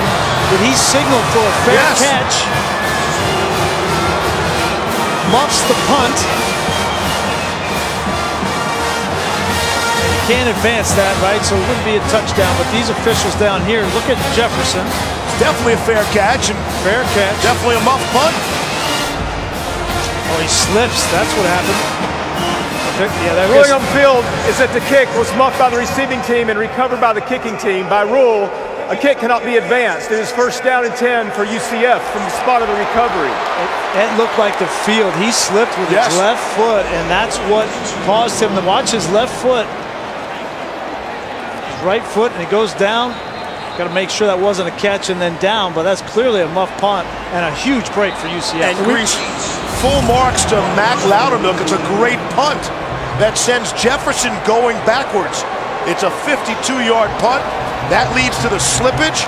did he signal for a fair Yes. catch? Muffs the punt. Can't advance that, right? So it wouldn't be a touchdown. But these officials down here, look at Jefferson. Definitely a fair catch and Fair catch. definitely a muff punt. Oh, he slips. That's what happened. Yeah, Ruling on the field is that the kick was muffed by the receiving team and recovered by the kicking team. By rule, a kick cannot be advanced. It is first down and 10 for UCF from the spot of the recovery. It looked like the field. He slipped with Yes. his left foot, and that's what caused him to watch his left foot. His right foot, and he goes down. Got to make sure that wasn't a catch and then down, but that's clearly a muff punt and a huge break for UCF. And Rece, full marks to Mac Loudermilk. It's a great punt that sends Jefferson going backwards. It's a 52-yard punt. That leads to the slippage.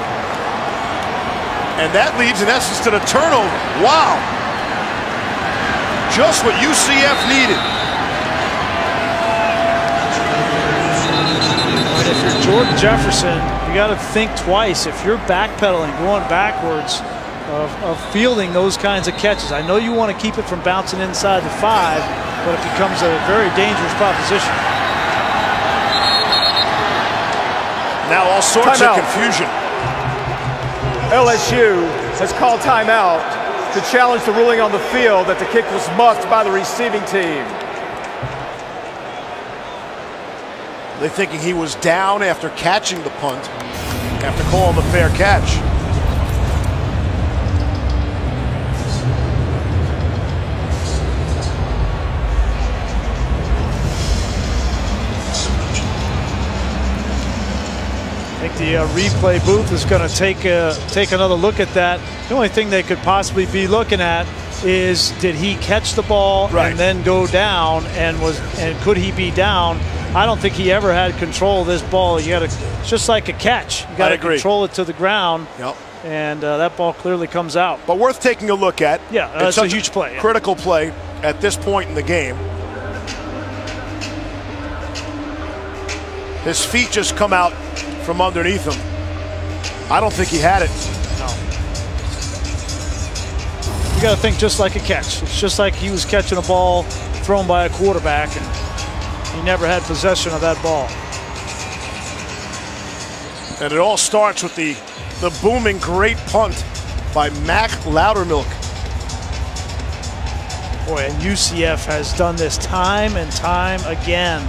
And that leads, in essence, to the turnover. Wow. Just what UCF needed. But if you're Jordan Jefferson, you got to think twice. If you're backpedaling, going backwards, of, of fielding those kinds of catches. I know you want to keep it from bouncing inside the five, but it becomes a very dangerous proposition. Now all sorts Timeout. of confusion. LSU has called timeout to challenge the ruling on the field that the kick was muffed by the receiving team. They're thinking he was down after catching the punt, have after calling the fair catch. The uh, replay booth is going to take a, take another look at that. The only thing they could possibly be looking at is did he catch the ball Right. and then go down and was and could he be down? I don't think he ever had control of this ball. You got to it's just like a catch. You got to control it to the ground, Yep. and uh, that ball clearly comes out. But worth taking a look at. Yeah, It's a huge play, yeah. Critical play at this point in the game. His feet just come out from underneath him. I don't think he had it. You got to think just like a catch. It's just like he was catching a ball thrown by a quarterback, and he never had possession of that ball. And it all starts with the, the booming great punt by Mac Loudermilk. Boy, and UCF has done this time and time again.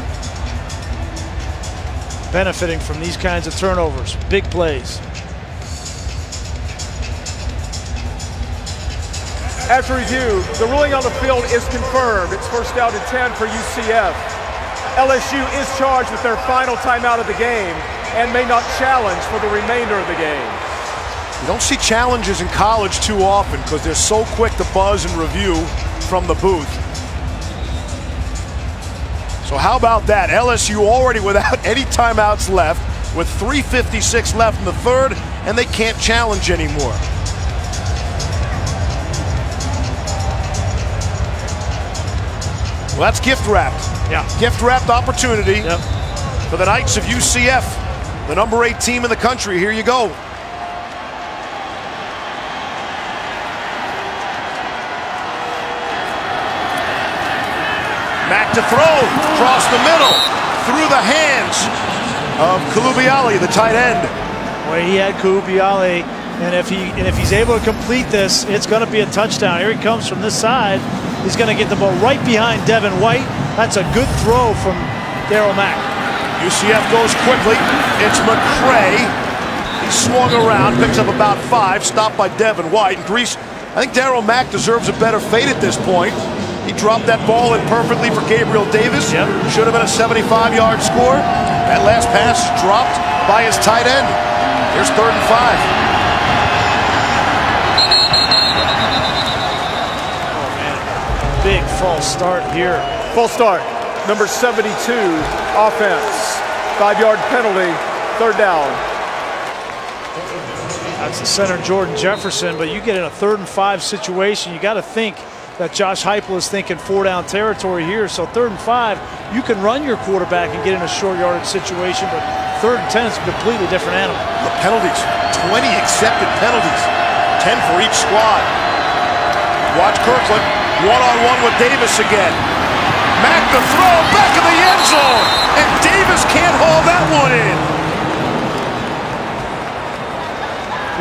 Benefiting from these kinds of turnovers, big plays. After review, the ruling on the field is confirmed. It's first down and 10 for UCF. LSU is charged with their final timeout of the game and may not challenge for the remainder of the game. You don't see challenges in college too often because they're so quick to buzz and review from the booth. So how about that? LSU already without any timeouts left. with 3.56 left in the third, and they can't challenge anymore. Well, that's gift wrapped. Yeah. Gift wrapped opportunity Yep. for the Knights of UCF, the number eight team in the country. Here you go. Mack to throw, across the middle, through the hands of Colubiale, the tight end. Well, he had Colubiale, and if he and if he's able to complete this, it's going to be a touchdown. Here he comes from this side. He's going to get the ball right behind Devin White. That's a good throw from Darriel Mack. UCF goes quickly. It's McCrae. He swung around, picks up about five, stopped by Devin White. And Griese, I think Darriel Mack deserves a better fate at this point. He dropped that ball in perfectly for Gabriel Davis. Yep. Should have been a 75-yard score. That last pass dropped by his tight end. Here's third and five. Oh, man. Big false start here. False start. Number 72, offense. Five yard penalty, third down. That's the center, Jordan Jefferson. But you get in a third and five situation, you got to think that Josh Heupel is thinking four down territory here. So third and five, you can run your quarterback and get in a short yardage situation. But third and ten is a completely different animal. The penalties, 20 accepted penalties, 10 for each squad. Watch Kirklin, one-on-one with Davis again. Mack the throw, back of the end zone, and Davis can't haul that one in.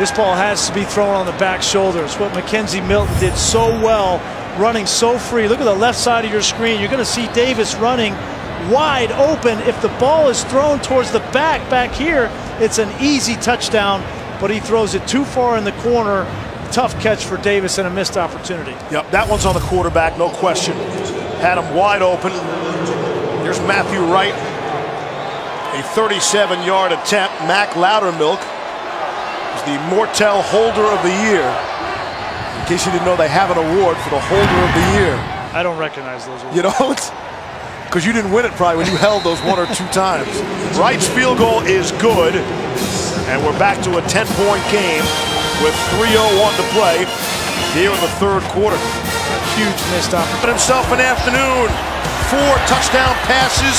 This ball has to be thrown on the back shoulders. What McKenzie Milton did so well, running so free. Look at the left side of your screen. You're going to see Davis running wide open. If the ball is thrown towards the back, back here, it's an easy touchdown, but he throws it too far in the corner. Tough catch for Davis and a missed opportunity. Yep, that one's on the quarterback, no question. Had him wide open. Here's Matthew Wright. A 37-yard attempt. Mac Loudermilk is the Mortell Holder of the Year. In case you didn't know, they have an award for the Holder of the Year. I don't recognize those. You know, because you didn't win it probably when you held those one or two times. Wright's field goal is good, and we're back to a 10-point game with 3:01 to play here in the third quarter. A Huge missed opportunity. But himself an afternoon, four touchdown passes,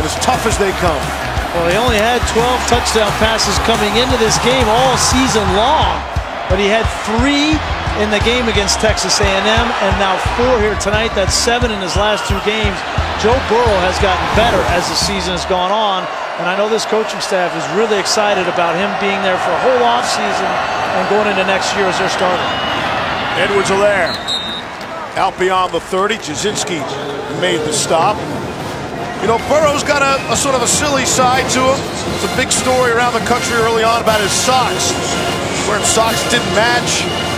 and as tough as they come. Well, he only had 12 touchdown passes coming into this game all season long, but he had three in the game against Texas A&M, and now four here tonight. That's seven in his last two games. Joe Burrow has gotten better as the season has gone on, and I know this coaching staff is really excited about him being there for a whole offseason and going into next year as their starter. Edwards Helaire out beyond the 30. Jasinski made the stop. You know, Burrow's got a, a sort of a silly side to him. It's a big story around the country early on about his socks. Wearing socks didn't match.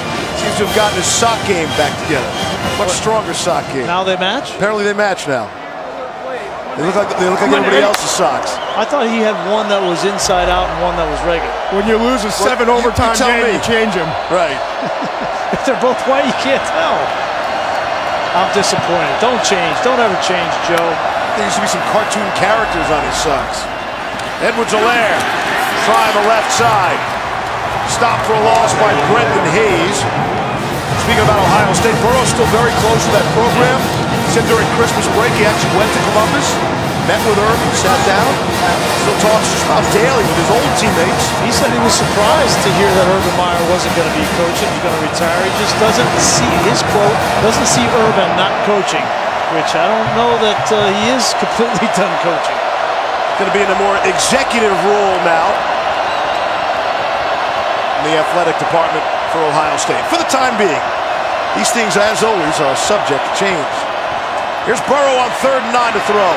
Seems to have gotten his sock game back together. Much stronger sock game. Now they match? Apparently they match now. They look like they look like everybody else's socks. I thought he had one that was inside out and one that was regular. When you lose a seven you- you overtime tell game, me. you change them. Right. If they're both white, you can't tell. I'm disappointed. Don't change. Don't ever change, Joe. There used to be some cartoon characters on his socks. Edwards Helaire, try the left side. Stop for a loss by Brendan Hayes. Speaking about Ohio State, Burrow's still very close to that program. He said during Christmas break he actually went to Columbus, met with Urban, sat down, still talks just about daily with his old teammates. He said he was surprised to hear that Urban Meyer wasn't going to be coaching. He's going to retire. He just doesn't see his quote doesn't see Urban not coaching, which I don't know that uh, he is completely done coaching. Going to be in a more executive role now the athletic department for Ohio State. For the time being, these things, as always, are subject to change. Here's Burrow on third and nine to throw.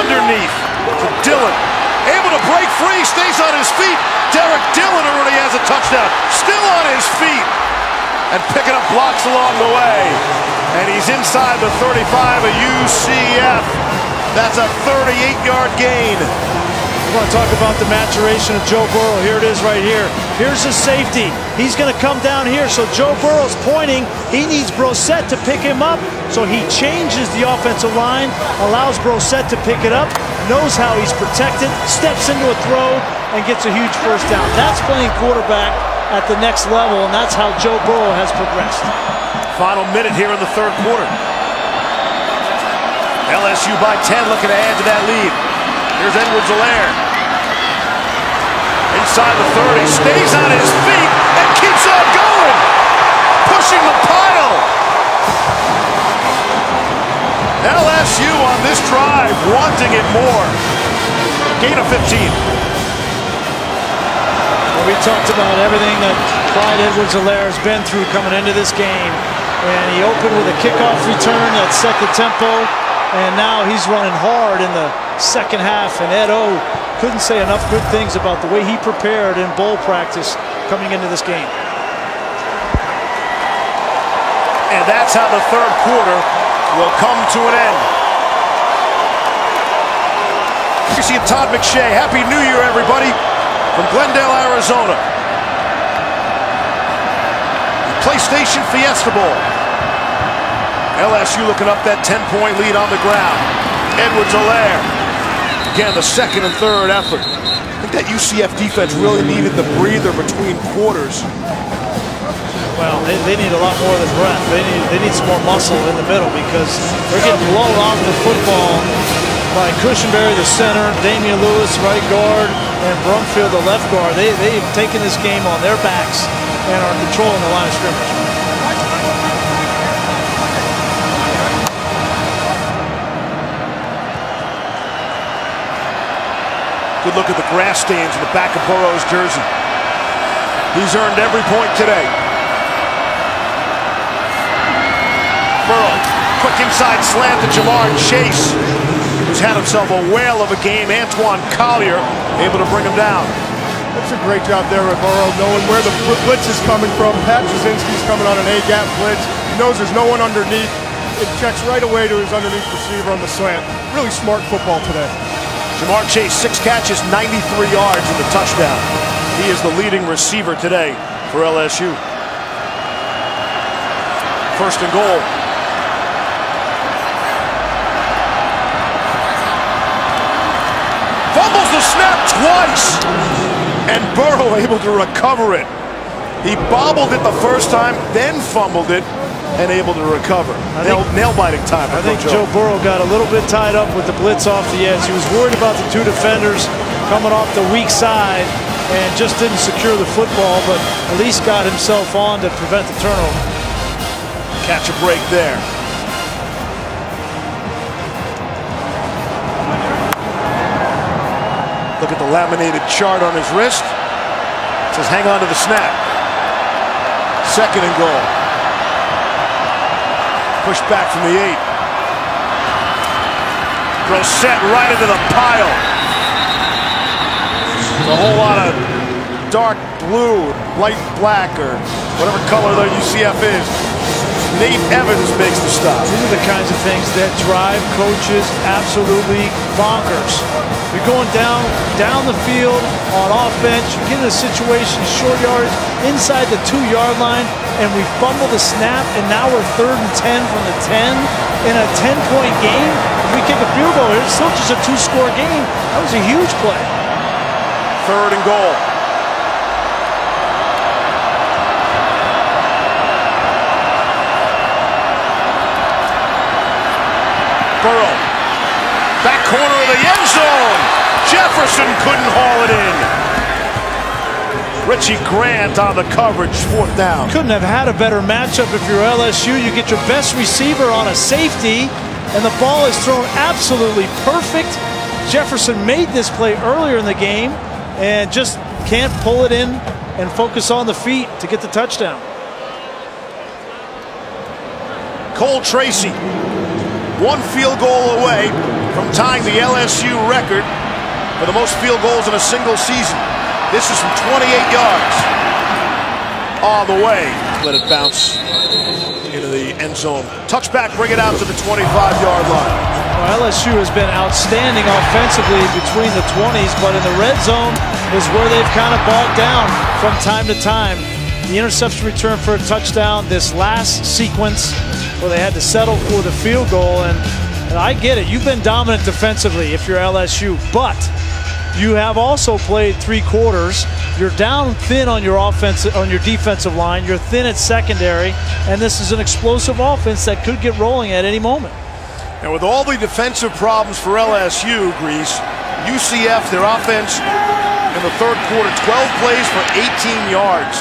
Underneath to Dillon. Able to break free, stays on his feet. Derrick Dillon already has a touchdown. Still on his feet. And picking up blocks along the way. And he's inside the 35 of UCF. That's a 38-yard gain. We want to talk about the maturation of Joe Burrow. Here it is right here. Here's the safety. He's going to come down here. So Joe Burrow's pointing. He needs Brossette to pick him up. So he changes the offensive line, allows Brossette to pick it up, knows how he's protected, steps into a throw, and gets a huge first down. That's playing quarterback at the next level, and that's how Joe Burrow has progressed. Final minute here in the third quarter. LSU by 10 looking to add to that lead. Here's Edwards-Helaire. Inside the 30, stays on his feet and keeps on going. Pushing the pile. LSU on this drive wanting it more. Gain of 15. Well, we talked about everything that Clyde Edwards-Helaire has been through coming into this game. And he opened with a kickoff return that set the tempo. And now he's running hard in the second half. And Ed O couldn't say enough good things about the way he prepared in bowl practice coming into this game. And that's how the third quarter will come to an end. You see Todd McShay. Happy New Year, everybody, from Glendale, Arizona. PlayStation Fiesta Bowl. LSU looking up that 10-point lead on the ground. Edwards-Helaire. Again, the second and third effort. I think that UCF defense really needed the breather between quarters. Well, they, they, need a lot more than breath. They need they need some more muscle in the middle because they're getting blown off the football by Cushenberry, the center, Damien Lewis, right guard, and Brumfield, the left guard. They, they've taken this game on their backs and are controlling the line of scrimmage. Good look at the grass stains in the back of Burrow's jersey. He's earned every point today. Burrow, quick inside slant to Ja'Marr Chase, who's had himself a whale of a game. Antoine Collier able to bring him down. That's a great job there with Burrow, knowing where the blitz is coming from. Pat Jasinski's coming on an A-gap blitz. He knows there's no one underneath. It checks right away to his underneath receiver on the slant. Really smart football today. Ja'Marr Chase, six catches, 93 yards in the touchdown. He is the leading receiver today for LSU. First and goal. Fumbles the snap twice. And Burrow able to recover it. He bobbled it the first time, then fumbled it, and able to recover. Nail, nail biting time. I think Joe Burrow got a little bit tied up with the blitz off the edge. He was worried about the two defenders coming off the weak side and just didn't secure the football, but at least got himself on to prevent the turnover. Catch a break there. Look at the laminated chart on his wrist. It says hang on to the snap. Second and goal. Push back from the eight. Brossette right into the pile. A whole lot of dark blue, light black, or whatever color the UCF is. Nate Evans makes the stop. These are the kinds of things that drive coaches absolutely bonkers. You're going down down the field on offense. You get in a situation, short yards, inside the two-yard line, and we fumble the snap, and now we're third and 10 from the 10 in a 10-point game. If we kick a field goal, it's still just a two-score game. That was a huge play. Third and goal. The end zone. Jefferson couldn't haul it in. Richie Grant on the coverage, fourth down. Couldn't have had a better matchup if you're LSU. You get your best receiver on a safety, and the ball is thrown absolutely perfect. Jefferson made this play earlier in the game and just can't pull it in and focus on the feet to get the touchdown. Cole Tracy, one field goal away from tying the LSU record for the most field goals in a single season. This is from 28 yards. All the way. Let it bounce into the end zone. Touchback, bring it out to the 25-yard line. Well, LSU has been outstanding offensively between the 20s, but in the red zone is where they've kind of bogged down from time to time. The interception return for a touchdown, this last sequence where they had to settle for the field goal, and And I get it. You've been dominant defensively if you're LSU, but you have also played three quarters. You're down thin on your offense on your defensive line. You're thin at secondary, and this is an explosive offense that could get rolling at any moment. And with all the defensive problems for LSU, Griese, UCF, their offense in the third quarter, 12 plays for 18 yards.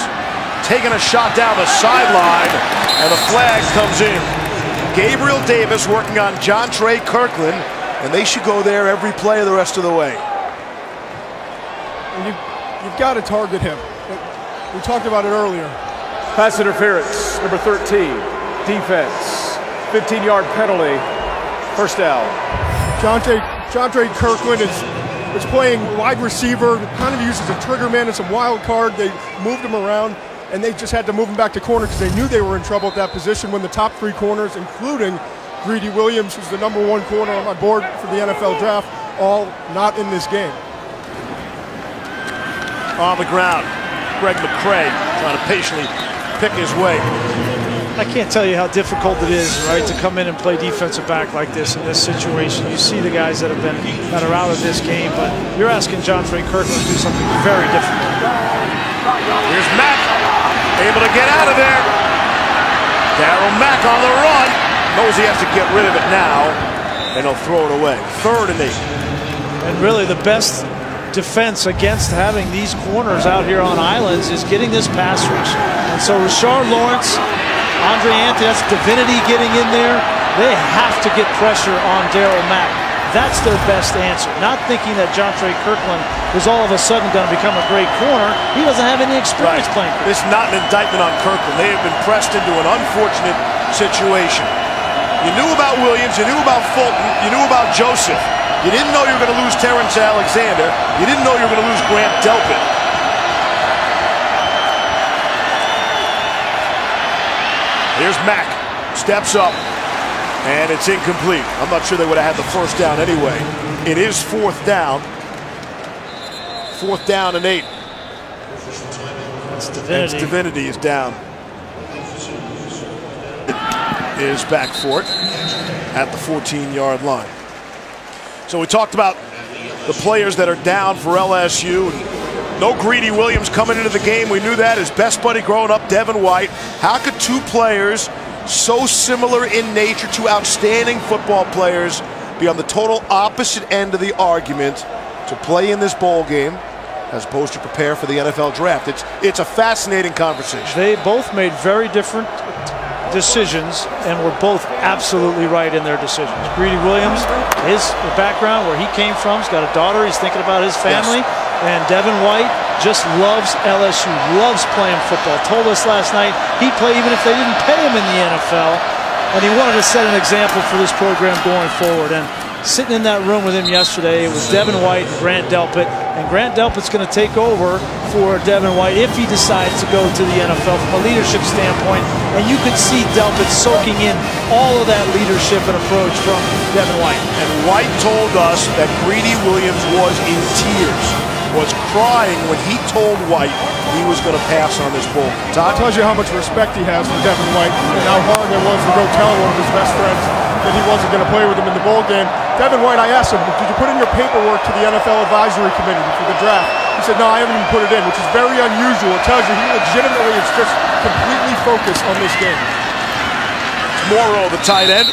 Taking a shot down the sideline, and the flag comes in. Gabriel Davis working on Jontre Kirklin, and they should go there every play the rest of the way. You, you've got to target him. We talked about it earlier. Pass interference, number 13. Defense, 15-yard penalty, first down. Jontre, Jontre Kirklin is, is playing wide receiver, kind of uses a trigger man and some wild card. They moved him around, and they just had to move him back to corner because they knew they were in trouble at that position when the top three corners, including Greedy Williams, who's the number one corner on my board for the NFL draft, all not in this game. On the ground, Greg McCrae trying to patiently pick his way. I can't tell you how difficult it is, right, to come in and play defensive back like this in this situation. You see the guys that have been that are out of this game, but you're asking Jontre Kirklin to do something very difficult. Here's Mack, able to get out of there. Darriel Mack on the run. Knows he has to get rid of it now, and he'll throw it away. Third and eight. And really, the best defense against having these corners out here on islands is getting this pass rush. And so Rashard Lawrence, Andre Anthony, that's Divinity getting in there. They have to get pressure on Darriel Mack. That's their best answer. Not thinking that Jontre Kirklin is all of a sudden going to become a great corner. He doesn't have any experience Right. playing. This is not an indictment on Kirklin. They have been pressed into an unfortunate situation. You knew about Williams, you knew about Fulton, you knew about Joseph. You didn't know you were going to lose Terrence Alexander. You didn't know you were going to lose Grant Delpit. Here's Mack. Steps up. And it's incomplete. I'm not sure they would have had the first down anyway. It is fourth down. Fourth down and eight. That's Divinity. Divinity is down. Is back for it at the 14 yard line. So we talked about the players that are down for LSU. No Greedy Williams coming into the game. We knew that. His best buddy growing up, Devin White. How could two players so similar in nature, to outstanding football players, be on the total opposite end of the argument to play in this bowl game as opposed to prepare for the NFL draft? It's, it's a fascinating conversation. They both made very different decisions and were both absolutely right in their decisions. Greedy Williams, his background, where he came from, he's got a daughter, he's thinking about his family. And Devin White just loves LSU, loves playing football. Told us last night he'd play even if they didn't pay him in the NFL. And he wanted to set an example for this program going forward. And sitting in that room with him yesterday, it was Devin White and Grant Delpit. And Grant Delpit's going to take over for Devin White if he decides to go to the NFL from a leadership standpoint. And you could see Delpit soaking in all of that leadership and approach from Devin White. And White told us that Greedy Williams was in tears, was crying when he told White he was going to pass on this bowl. Todd? tells you how much respect he has for Devin White and how hard it was to go tell one of his best friends that he wasn't going to play with him in the bowl game. Devin White, I asked him, did you put in your paperwork to the NFL advisory committee for the draft? He said, no, I haven't even put it in, which is very unusual. It tells you he legitimately is just completely focused on this game. Moreau, the tight end,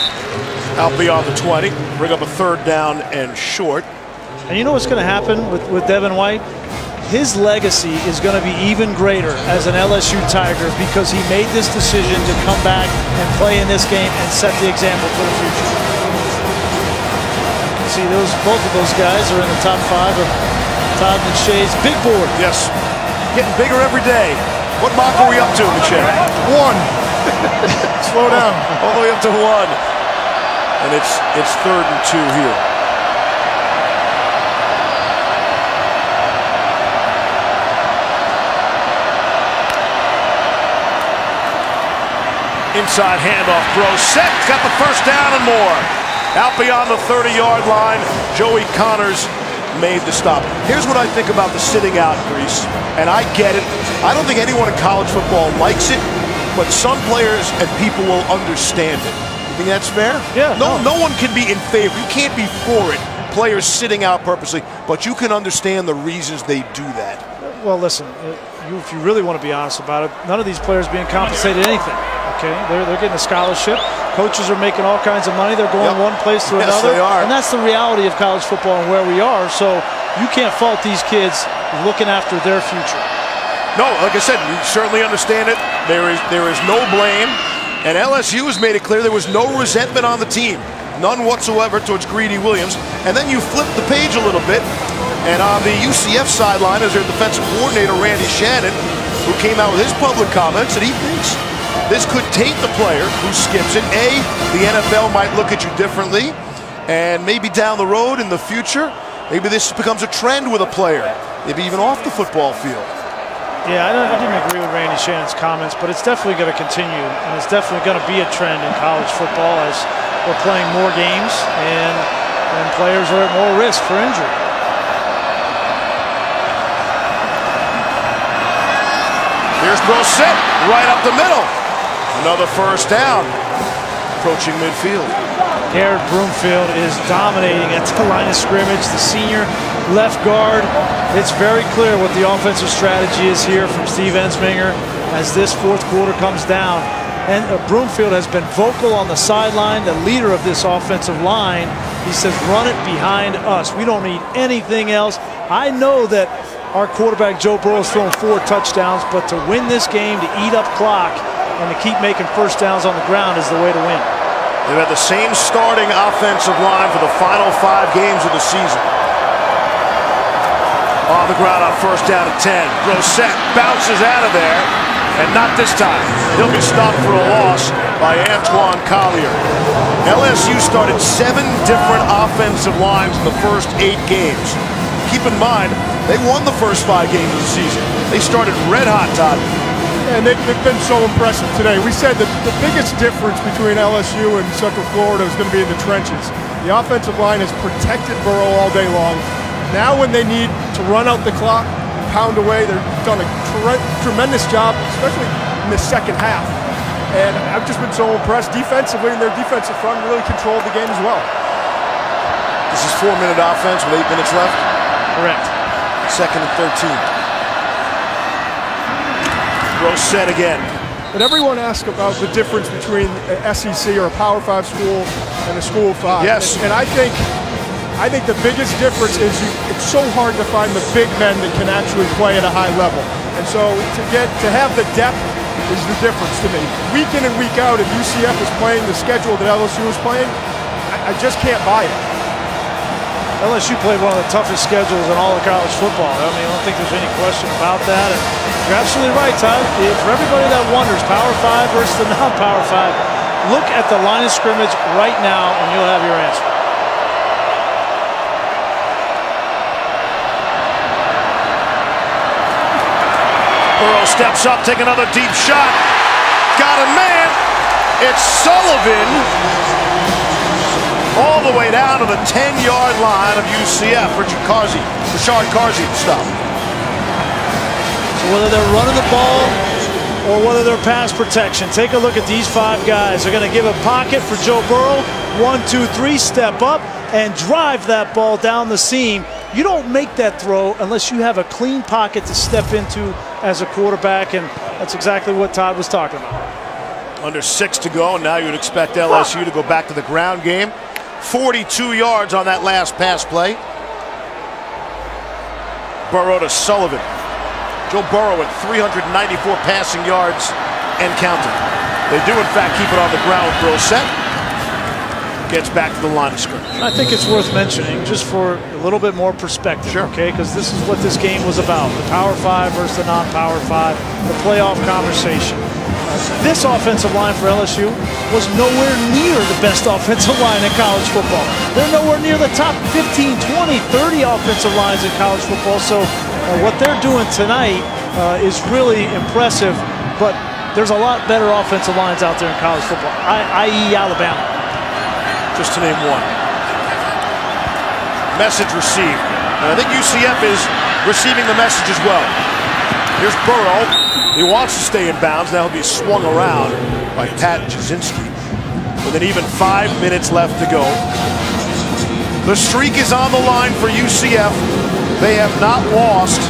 out beyond the 20. Bring up a third down and short. And you know what's going to happen with, with Devin White? His legacy is going to be even greater as an LSU Tiger because he made this decision to come back and play in this game and set the example for the future. See, those both of those guys are in the top five of Todd McShay's big board. Yes, getting bigger every day. What mock are we up to, McShay? One. Slow down. All the way up to one. And it's it's third and two here. Inside handoff throw set, got the first down and more. Out beyond the 30-yard line, Joey Connors made the stop. Here's what I think about the sitting out, Griese, and I get it. I don't think anyone in college football likes it, but some players and people will understand it. You think that's fair? Yeah, No, no. no one can be in favor. You can't be for it. Players sitting out purposely, but you can understand the reasons they do that. Well, listen, uh, if you really want to be honest about it, none of these players being compensated anything. Okay, they're, they're getting a scholarship. Coaches are making all kinds of money. They're going Yep. one place to Yes, another, they are. and that's the reality of college football and where we are. So you can't fault these kids looking after their future. No, like I said, we certainly understand it. There is there is no blame, and LSU has made it clear there was no resentment on the team, none whatsoever towards Greedy Williams. And then you flip the page a little bit, and on the UCF sideline is their defensive coordinator Randy Shannon, who came out with his public comments and he thinks this could taint the player who skips it. A, the NFL might look at you differently, and maybe down the road in the future, maybe this becomes a trend with a player, maybe even off the football field. Yeah, I, don't, I didn't agree with Randy Shannon's comments, but it's definitely going to continue, and it's definitely going to be a trend in college football as we're playing more games and, and players are at more risk for injury. Here's Brossette, right up the middle. Another first down. Approaching midfield. Garrett Brumfield is dominating at the line of scrimmage. The senior left guard. It's very clear what the offensive strategy is here from Steve Ensminger as this fourth quarter comes down. And uh, Brumfield has been vocal on the sideline, the leader of this offensive line. He says, run it behind us. We don't need anything else. I know that our quarterback, Joe Burrow has thrown four touchdowns, but to win this game, to eat up clock, and to keep making first downs on the ground is the way to win. They've had the same starting offensive line for the final five games of the season. On the ground on first down at 10. Brossette bounces out of there, and not this time. He'll be stopped for a loss by Antoine Collier. LSU started seven different offensive lines in the first eight games. Keep in mind, they won the first five games of the season. They started red hot, Todd. And they, they've been so impressive today. We said that the biggest difference between LSU and Central Florida is going to be in the trenches. The offensive line has protected Burrow all day long. Now, when they need to run out the clock, pound away, they've done a tre- tremendous job, especially in the second half. And I've just been so impressed defensively, and their defensive front really controlled the game as well. This is four-minute offense with eight minutes left. Correct. Second and 13. Brossette again. But everyone asks about the difference between an SEC or a Power Five school and a School of Five. Yes. And, and I think, I think the biggest difference is you, it's so hard to find the big men that can actually play at a high level. And so to get to have the depth is the difference to me. Week in and week out, if UCF is playing the schedule that LSU is playing, I, I just can't buy it. LSU played one of the toughest schedules in all of college football. I mean, I don't think there's any question about that. And you're absolutely right, Todd. For everybody that wonders, Power 5 versus the non-Power 5, look at the line of scrimmage right now, and you'll have your answer. Burrow steps up, take another deep shot. Got a man. It's Sullivan. All the way down to the 10-yard line of UCF. Richard Causey, Rashard Causey to stop. Whether they're running the ball or whether they're pass protection, take a look at these five guys. They're going to give a pocket for Joe Burrow. One, two, three, step up and drive that ball down the seam. You don't make that throw unless you have a clean pocket to step into as a quarterback, and that's exactly what Todd was talking about. Under six to go, and now you'd expect LSU to go back to the ground game. 42 yards on that last pass play. Burrow to Sullivan. Joe Burrow at 394 passing yards and counting. They do, in fact, keep it on the ground with Brossette. Gets back to the line of scrimmage. I think it's worth mentioning just for a little bit more perspective, Sure. okay? Because this is what this game was about the Power Five versus the non Power Five, the playoff conversation. This offensive line for LSU was nowhere near the best offensive line in college football. They're nowhere near the top 15, 20, 30 offensive lines in college football. So, uh, what they're doing tonight uh, is really impressive, but there's a lot better offensive lines out there in college football, i.e., Alabama. just to name one. Message received. And I think UCF is receiving the message as well. Here's Burrow. He wants to stay in bounds. Now he'll be swung around by Pat Jasinski. with an even five minutes left to go. The streak is on the line for UCF. They have not lost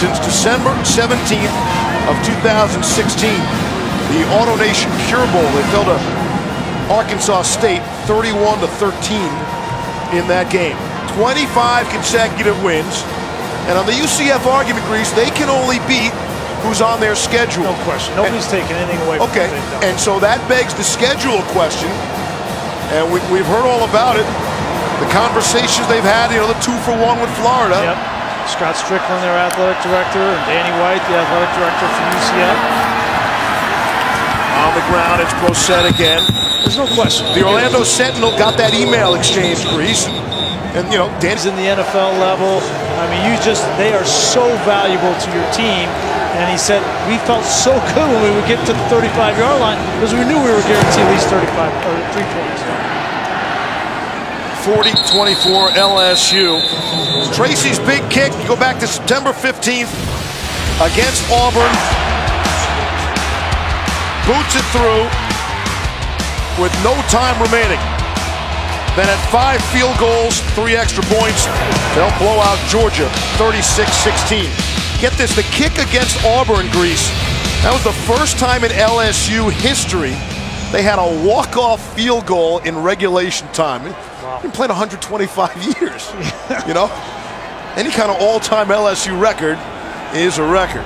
since December 17th of 2016. The AutoNation Cure Bowl. They fell to Arkansas State 31 to 13 in that game. 25 consecutive wins. And on the UCF argument, Griese, they can only beat who's on their schedule. No question. Nobody's and, taking anything away okay. And so that begs the schedule question. And we, we've heard all about it. The conversations they've had, you know, the two for one with Florida. Yep. Scott Stricklin, their athletic director, and Danny White, the athletic director for UCF. On the ground, it's Brossette again. There's no question. The Orlando Sentinel got that email exchange, Griese. And, you know, Dan's in the NFL level. I mean, you just, they are so valuable to your team. And he said, we felt so good when we would get to the 35-yard line because we knew we were guaranteed at least 35 or three points. 40-24 LSU. Tracy's big kick, go back to September 15th against Auburn. Boots it through with no time remaining. Then at five field goals, three extra points, they'll blow out Georgia 36-16. Get this, the kick against Auburn, Griese, That was the first time in LSU history they had a walk-off field goal in regulation time. Wow. Been playing 125 years. you know, any kind of all-time LSU record is a record.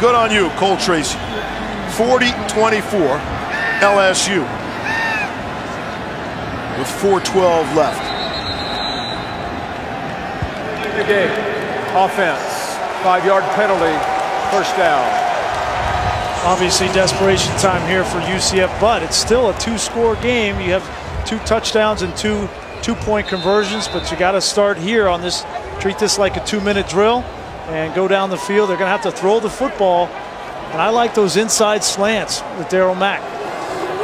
Good on you, Cole Tracy. 40-24 LSU with 4.12 left. The game. Offense. Five-yard penalty. First down. Obviously desperation time here for UCF, but it's still a two-score game. You have two touchdowns and two two-point conversions, but you got to start here on this. Treat this like a two-minute drill and go down the field. They're going to have to throw the football, and I like those inside slants with Darriel Mack.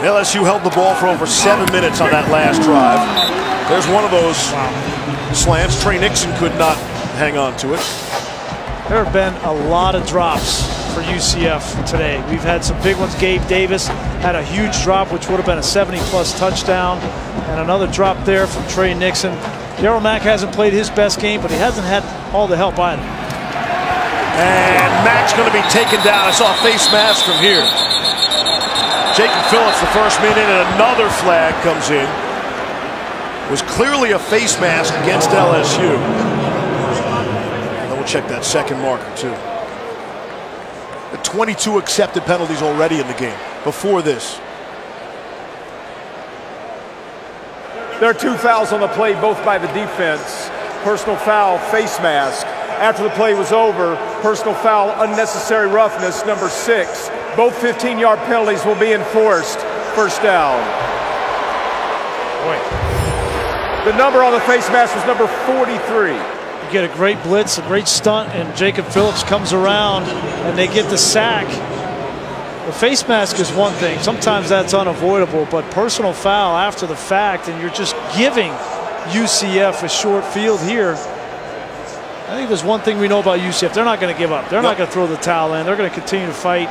LSU held the ball for over seven minutes on that last drive. There's one of those slants. Tre Nixon could not hang on to it. There have been a lot of drops for UCF today. We've had some big ones. Gabe Davis had a huge drop, which would have been a 70-plus touchdown, and another drop there from Tre Nixon. Darriel Mack hasn't played his best game, but he hasn't had all the help either. And Mack's going to be taken down. I saw a face mask from here. Jacob Phillips, the first minute, and another flag comes in. Was clearly a face mask against LSU. And then we'll check that second marker, too. The 22 accepted penalties already in the game before this. There are two fouls on the play, both by the defense. Personal foul, face mask. After the play was over, personal foul, unnecessary roughness, number six. Both 15-yard penalties will be enforced. First down. Boy. The number on the face mask was number 43. Get a great blitz, a great stunt, and Jacob Phillips comes around and they get the sack. The face mask is one thing. Sometimes that's unavoidable, but personal foul after the fact, and you're just giving UCF a short field here. I think there's one thing we know about UCF. They're not going to give up. They're not going to throw the towel in. They're going to continue to fight.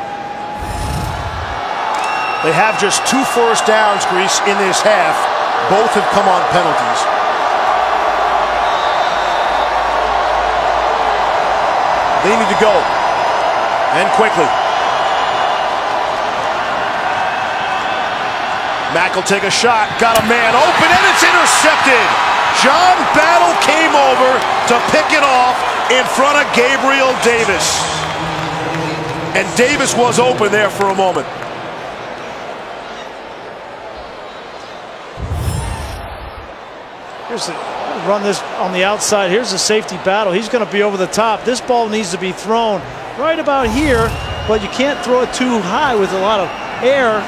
They have just two first downs, Griese, in this half. Both have come on penalties. They need to go. And quickly. Mack will take a shot. Got a man open, and it's intercepted. John Battle came over to pick it off in front of Gabriel Davis. And Davis was open there for a moment. Here's the run this on the outside. Here's the safety battle. He's going to be over the top. This ball needs to be thrown right about here, but you can't throw it too high with a lot of air.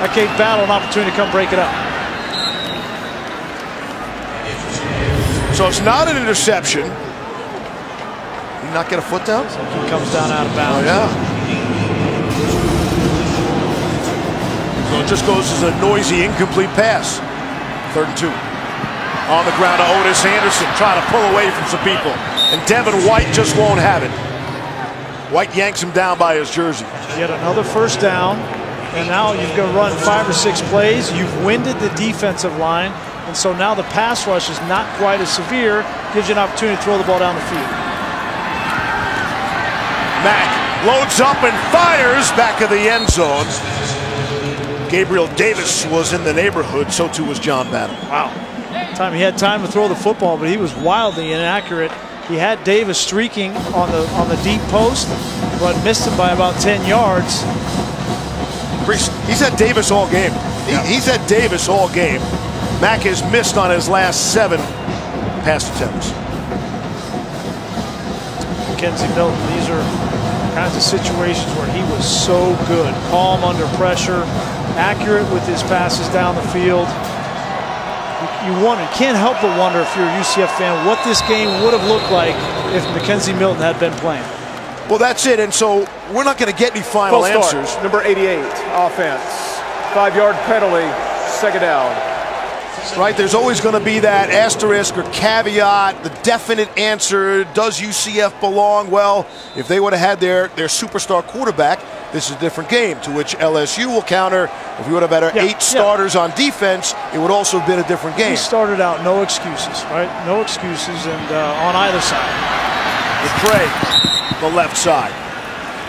That gave Battle an opportunity to come break it up. So it's not an interception. Did he not get a foot down? He comes down out of bounds. Oh, yeah. So it just goes as a noisy, incomplete pass. Third and two. On the ground to Otis Anderson, trying to pull away from some people. And Devin White just won't have it. White yanks him down by his jersey. Yet another first down. And now you've got to run five or six plays. You've winded the defensive line. And so now the pass rush is not quite as severe. Gives you an opportunity to throw the ball down the field. Mack loads up and fires back of the end zone. Gabriel Davis was in the neighborhood, so too was John Battle. Wow. Time he had time to throw the football, but he was wildly inaccurate. He had Davis streaking on the on the deep post, but missed him by about 10 yards. He's had Davis all game. He, he's had Davis all game. Mack has missed on his last seven pass attempts. Kenzie Milton, these are kinds of situations where he was so good. Calm under pressure, accurate with his passes down the field. You, you wonder, can't help but wonder if you're a UCF fan what this game would have looked like if McKenzie Milton had been playing. Well, that's it. And so we're not going to get any final answers. Number 88, offense. Five yard penalty, second down. Right? There's always going to be that asterisk or caveat, the definite answer. Does UCF belong? Well, if they would have had their, their superstar quarterback, this is a different game. To which LSU will counter. If we would have had our Yeah, eight yeah. starters on defense, it would also have been a different game. He started out no excuses, right? No excuses, and uh, on either side. McCrae, the left side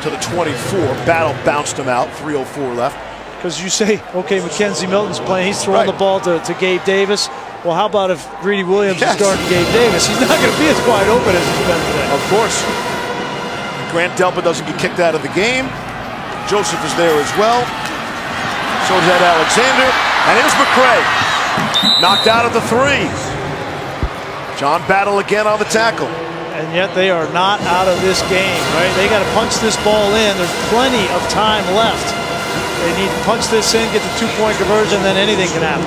to the 24. Battle bounced him out. 3:04 left. Because you say, okay, McKenzie Milton's playing, he's throwing Right. the ball to, to Gabe Davis. Well, how about if Greedy Williams Yes. is guarding Gabe Davis? He's not going to be as wide open as he's been today. Of course. Grant Delpit doesn't get kicked out of the game. Joseph is there as well. So is that Alexander. And here's McCrae. Knocked out of the three. John Battle again on the tackle. And yet they are not out of this game, right? They got to punch this ball in. There's plenty of time left. They need to punch this in, get the two-point conversion, then anything can happen.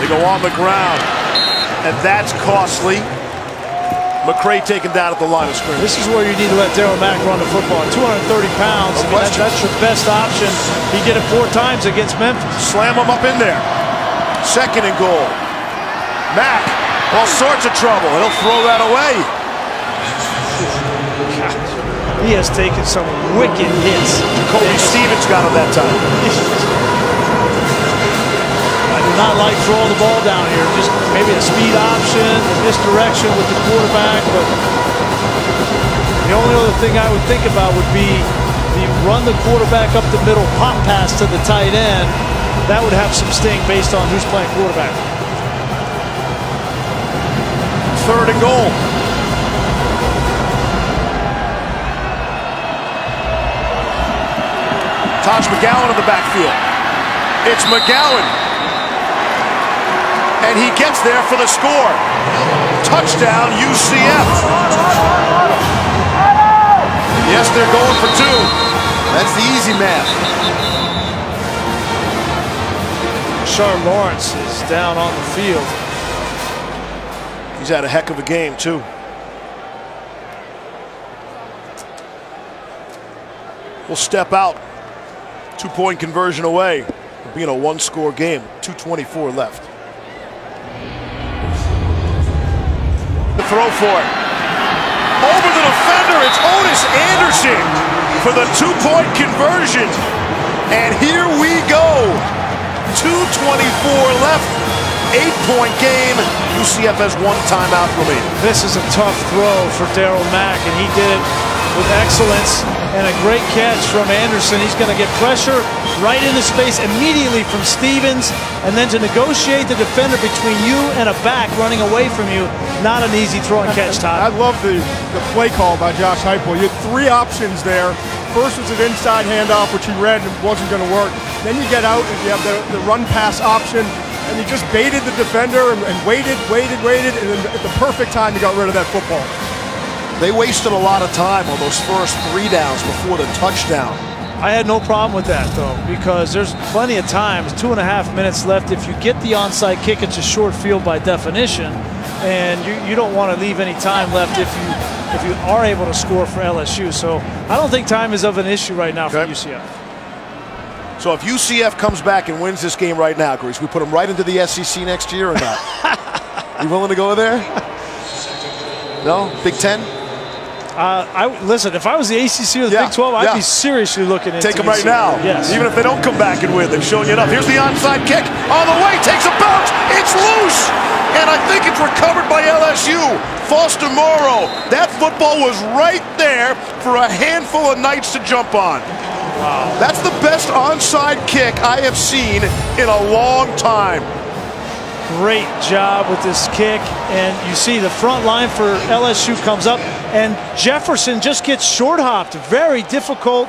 They go on the ground. And that's costly. McCrae taken down at the line of scrimmage. This is where you need to let Darriel Mack run the football. 230 pounds, I mean, that- that's your best option. He did it four times against Memphis. Slam him up in there. Second and goal. Mack, all sorts of trouble. He'll throw that away. He has taken some wicked hits. Kobe Stevens got him that time. I do not like throwing the ball down here. Just maybe a speed option, misdirection with the quarterback. But the only other thing I would think about would be the run the quarterback up the middle, pop pass to the tight end. That would have some sting based on who's playing quarterback. Third and goal. Taj McGowan in the backfield. It's McGowan. And he gets there for the score. Touchdown, UCF. Yes, they're going for two. That's the easy math. Shar Lawrence is down on the field. He's had a heck of a game, too. We'll step out. Two point conversion away. from Being a one score game. 224 left. The throw for it. Over the defender. It's Otis Anderson for the two point conversion. And here we go. 224 left. Eight point game. UCF has one timeout remaining. This is a tough throw for Darriel Mack, and he did it with excellence and a great catch from Anderson. He's going to get pressure right into space immediately from Stevens, and then to negotiate the defender between you and a back running away from you, not an easy throw and catch, time. I love the, the play call by Josh Heupel. You had three options there. First was an inside handoff, which he read and wasn't going to work. Then you get out and you have the, the run pass option, and he just baited the defender and, and waited, waited, waited, and then at the perfect time you got rid of that football. They wasted a lot of time on those first three downs before the touchdown. I had no problem with that, though, because there's plenty of times, two and a half minutes left. If you get the onside kick, it's a short field by definition, and you, you don't want to leave any time left if you if you are able to score for LSU. So I don't think time is of an issue right now for UCF. So if UCF comes back and wins this game right now, Griese, we put them right into the SEC next year or not? you willing to go there? No? Big Ten? Uh, I listen. If I was the ACC or the Yeah, Big 12, I'd yeah. be seriously looking into Take them right now. Yes. Even if they don't come back and win, they've shown you enough. Here's the onside kick. On the way, takes a bounce. It's loose. And I think it's recovered by LSU. Foster Moreau. That football was right there for a handful of knights to jump on. Wow. That's the best onside kick I have seen in a long time. great job with this kick. And you see the front line for LSU comes up, and Jefferson just gets short hopped. Very difficult.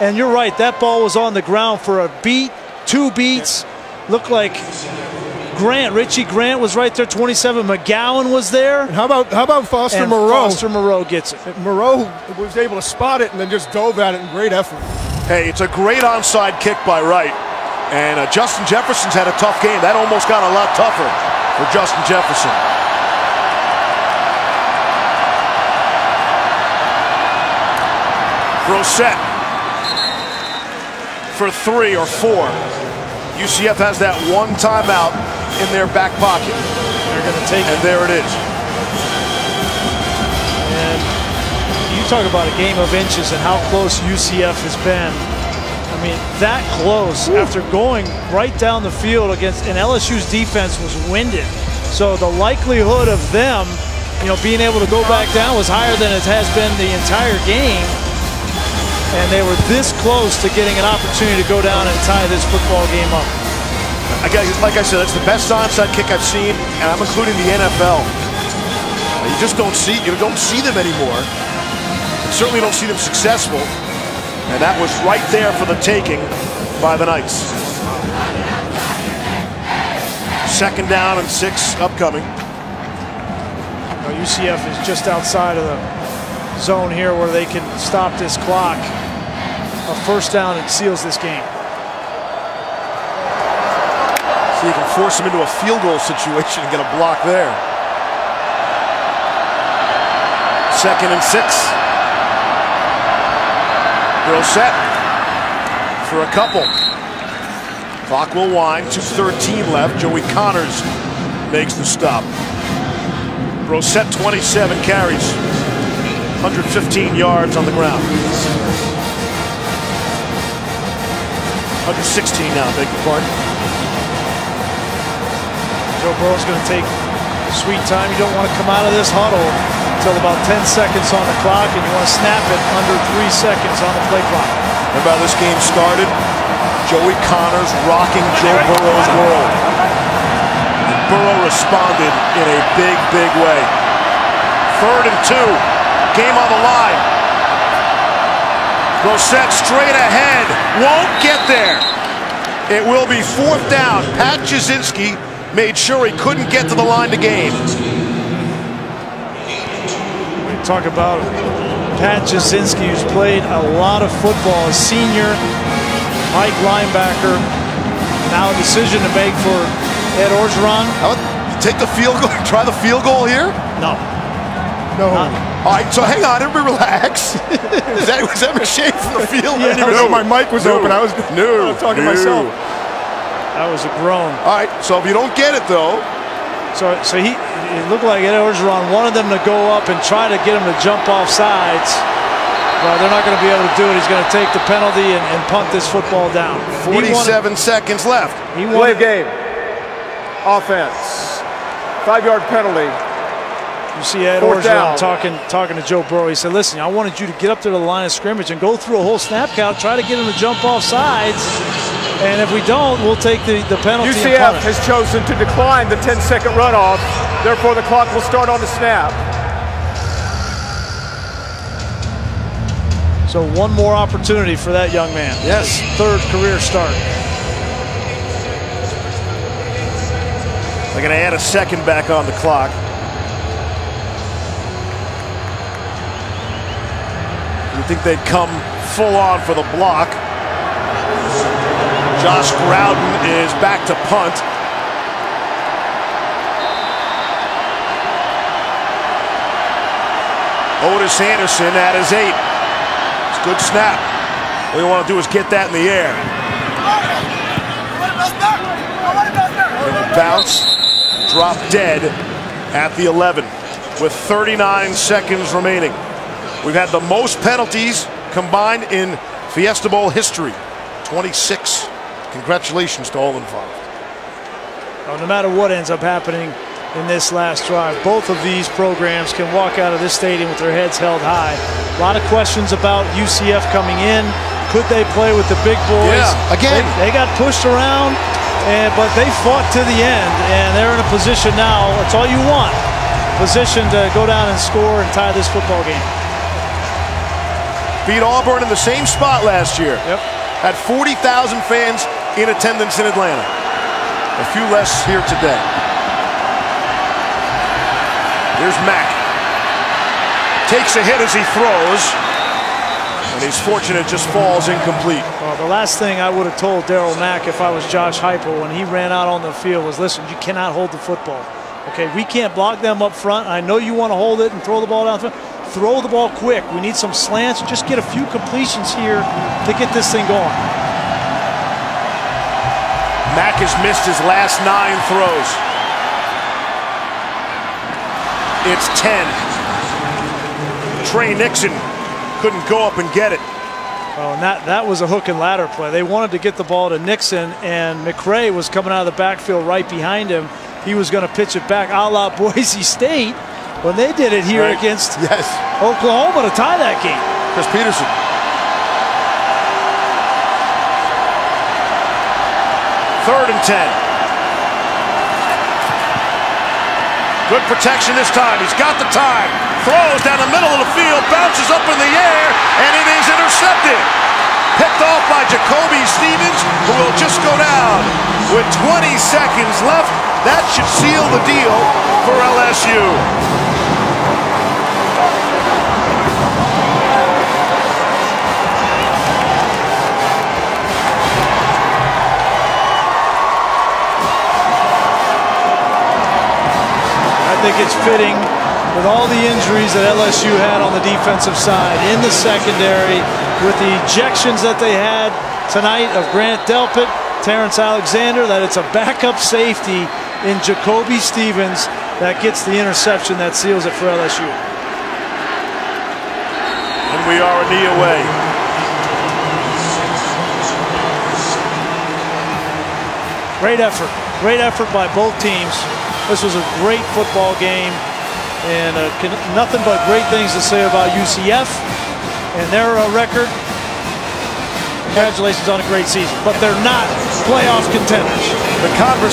And you're right, that ball was on the ground for a beat, two beats. Looked like Grant, Richie Grant was right there, 27. McGowan was there. How about how about Foster And Moreau? Foster Moreau gets it. Moreau was able to spot it and then just dove at it in great effort. Hey, it's a great onside kick by Wright. And uh, Justin Jefferson's had a tough game. That almost got a lot tougher for Justin Jefferson. Brossette for three or four. UCF has that one timeout in their back pocket. They're going to take And it. there it is. And you talk about a game of inches and how close UCF has been. I mean, that close after going right down the field against, an LSU's defense was winded. So the likelihood of them, you know, being able to go back down was higher than it has been the entire game. And they were this close to getting an opportunity to go down and tie this football game up. I guess, like I said, that's the best onside kick I've seen, and I'm including the NFL. You just don't see you don't see them anymore. And certainly don't see them successful. And that was right there for the taking by the Knights. Second down and six upcoming. Now, UCF is just outside of the zone here where they can stop this clock. A first down and seals this game. So you can force him into a field goal situation and get a block there. Second and six. Brossette for a couple. Clock will wind. 2.13 left. Joey Connors makes the stop. Brossette 27 carries. 115 yards on the ground. 116 now, beg your pardon. Joe Burrow's going to take sweet time. You don't want to come out of this huddle until about 10 seconds on the clock, and you want to snap it under three seconds on the play clock. Remember how this game started? Joey Connors rocking Joe Burrow's world. And Burrow responded in a big, big way. Third and two. Game on the line. Brossette straight ahead. Won't get there. It will be fourth down. Pat Jasinski made sure he couldn't get to the line to gain. We talk about Pat Jasinski, who's played a lot of football, a senior, Mike linebacker. Now a decision to make for Ed Orgeron. How about you take the field goal? Try the field goal here? No. No. All right, so hang on, everybody relax. was that was that Shea from the field? I didn't even know my mic was No. open. I was, No. I was talking No. to myself. That was a groan. All right, so if you don't get it though, So, so he it looked like Ed Orgeron wanted them to go up and try to get him to jump off sides. Well, they're not going to be able to do it. He's going to take the penalty and, and punt this football down. He wanted- 47 seconds left. He Play wanted, of game. Offense. Five-yard penalty. You see Ed Fourth Orgeron down. talking talking to Joe Burrow. He said, "Listen, I wanted you to get up to the line of scrimmage and go through a whole snap count, try to get him to jump off sides, and if we don't, we'll take the, the penalty." UCF has chosen to decline the 10-second runoff. Therefore, the clock will start on the snap. So one more opportunity for that young man. Yes. Third career start. They're going to add a second back on the clock. You think they'd come full on for the block. Josh Growden is back to punt. Otis Anderson at his eight. It's a good snap. All you want to do is get that in the air. And bounce, drop dead at the 11 with 39 seconds remaining. We've had the most penalties combined in Fiesta Bowl history 26. Congratulations to all involved. Well, no matter what ends up happening in this last drive, both of these programs can walk out of this stadium with their heads held high. A lot of questions about UCF coming in. Could they play with the big boys? Yeah, again. They, they got pushed around, and, but they fought to the end, and they're in a position now. That's all you want. Position to go down and score and tie this football game. Beat Auburn in the same spot last year. Yep. Had 40,000 fans in attendance in Atlanta. A few less here today. Here's Mack. Takes a hit as he throws. And he's fortunate, just falls incomplete. Well, the last thing I would have told Darriel Mack if I was Josh Heupel when he ran out on the field was, listen, you cannot hold the football. Okay, we can't block them up front. I know you want to hold it and throw the ball down. Throw the ball quick. We need some slants. Just get a few completions here to get this thing going. Mack has missed his last nine throws. It's 10. Tre Nixon couldn't go up and get it. Oh, and that, that was a hook and ladder play. They wanted to get the ball to Nixon, and McCrae was coming out of the backfield right behind him. He was going to pitch it back a la Boise State when they did it here Right. against Yes. Oklahoma to tie that game. Chris Petersen. Third and 10. Good protection this time. He's got the time. Throws down the middle of the field, bounces up in the air, and it is intercepted. Picked off by Jacoby Stevens, who will just go down with 20 seconds left. That should seal the deal for LSU. I think it's fitting with all the injuries that LSU had on the defensive side in the secondary, with the ejections that they had tonight of Grant Delpit, Terrence Alexander, that it's a backup safety in Jacoby Stevens that gets the interception that seals it for LSU. And we are a knee away. Great effort. Great effort by both teams. This was a great football game. And uh, can, nothing but great things to say about UCF and their uh, record. Congratulations on a great season. But they're not playoff contenders. The conversation.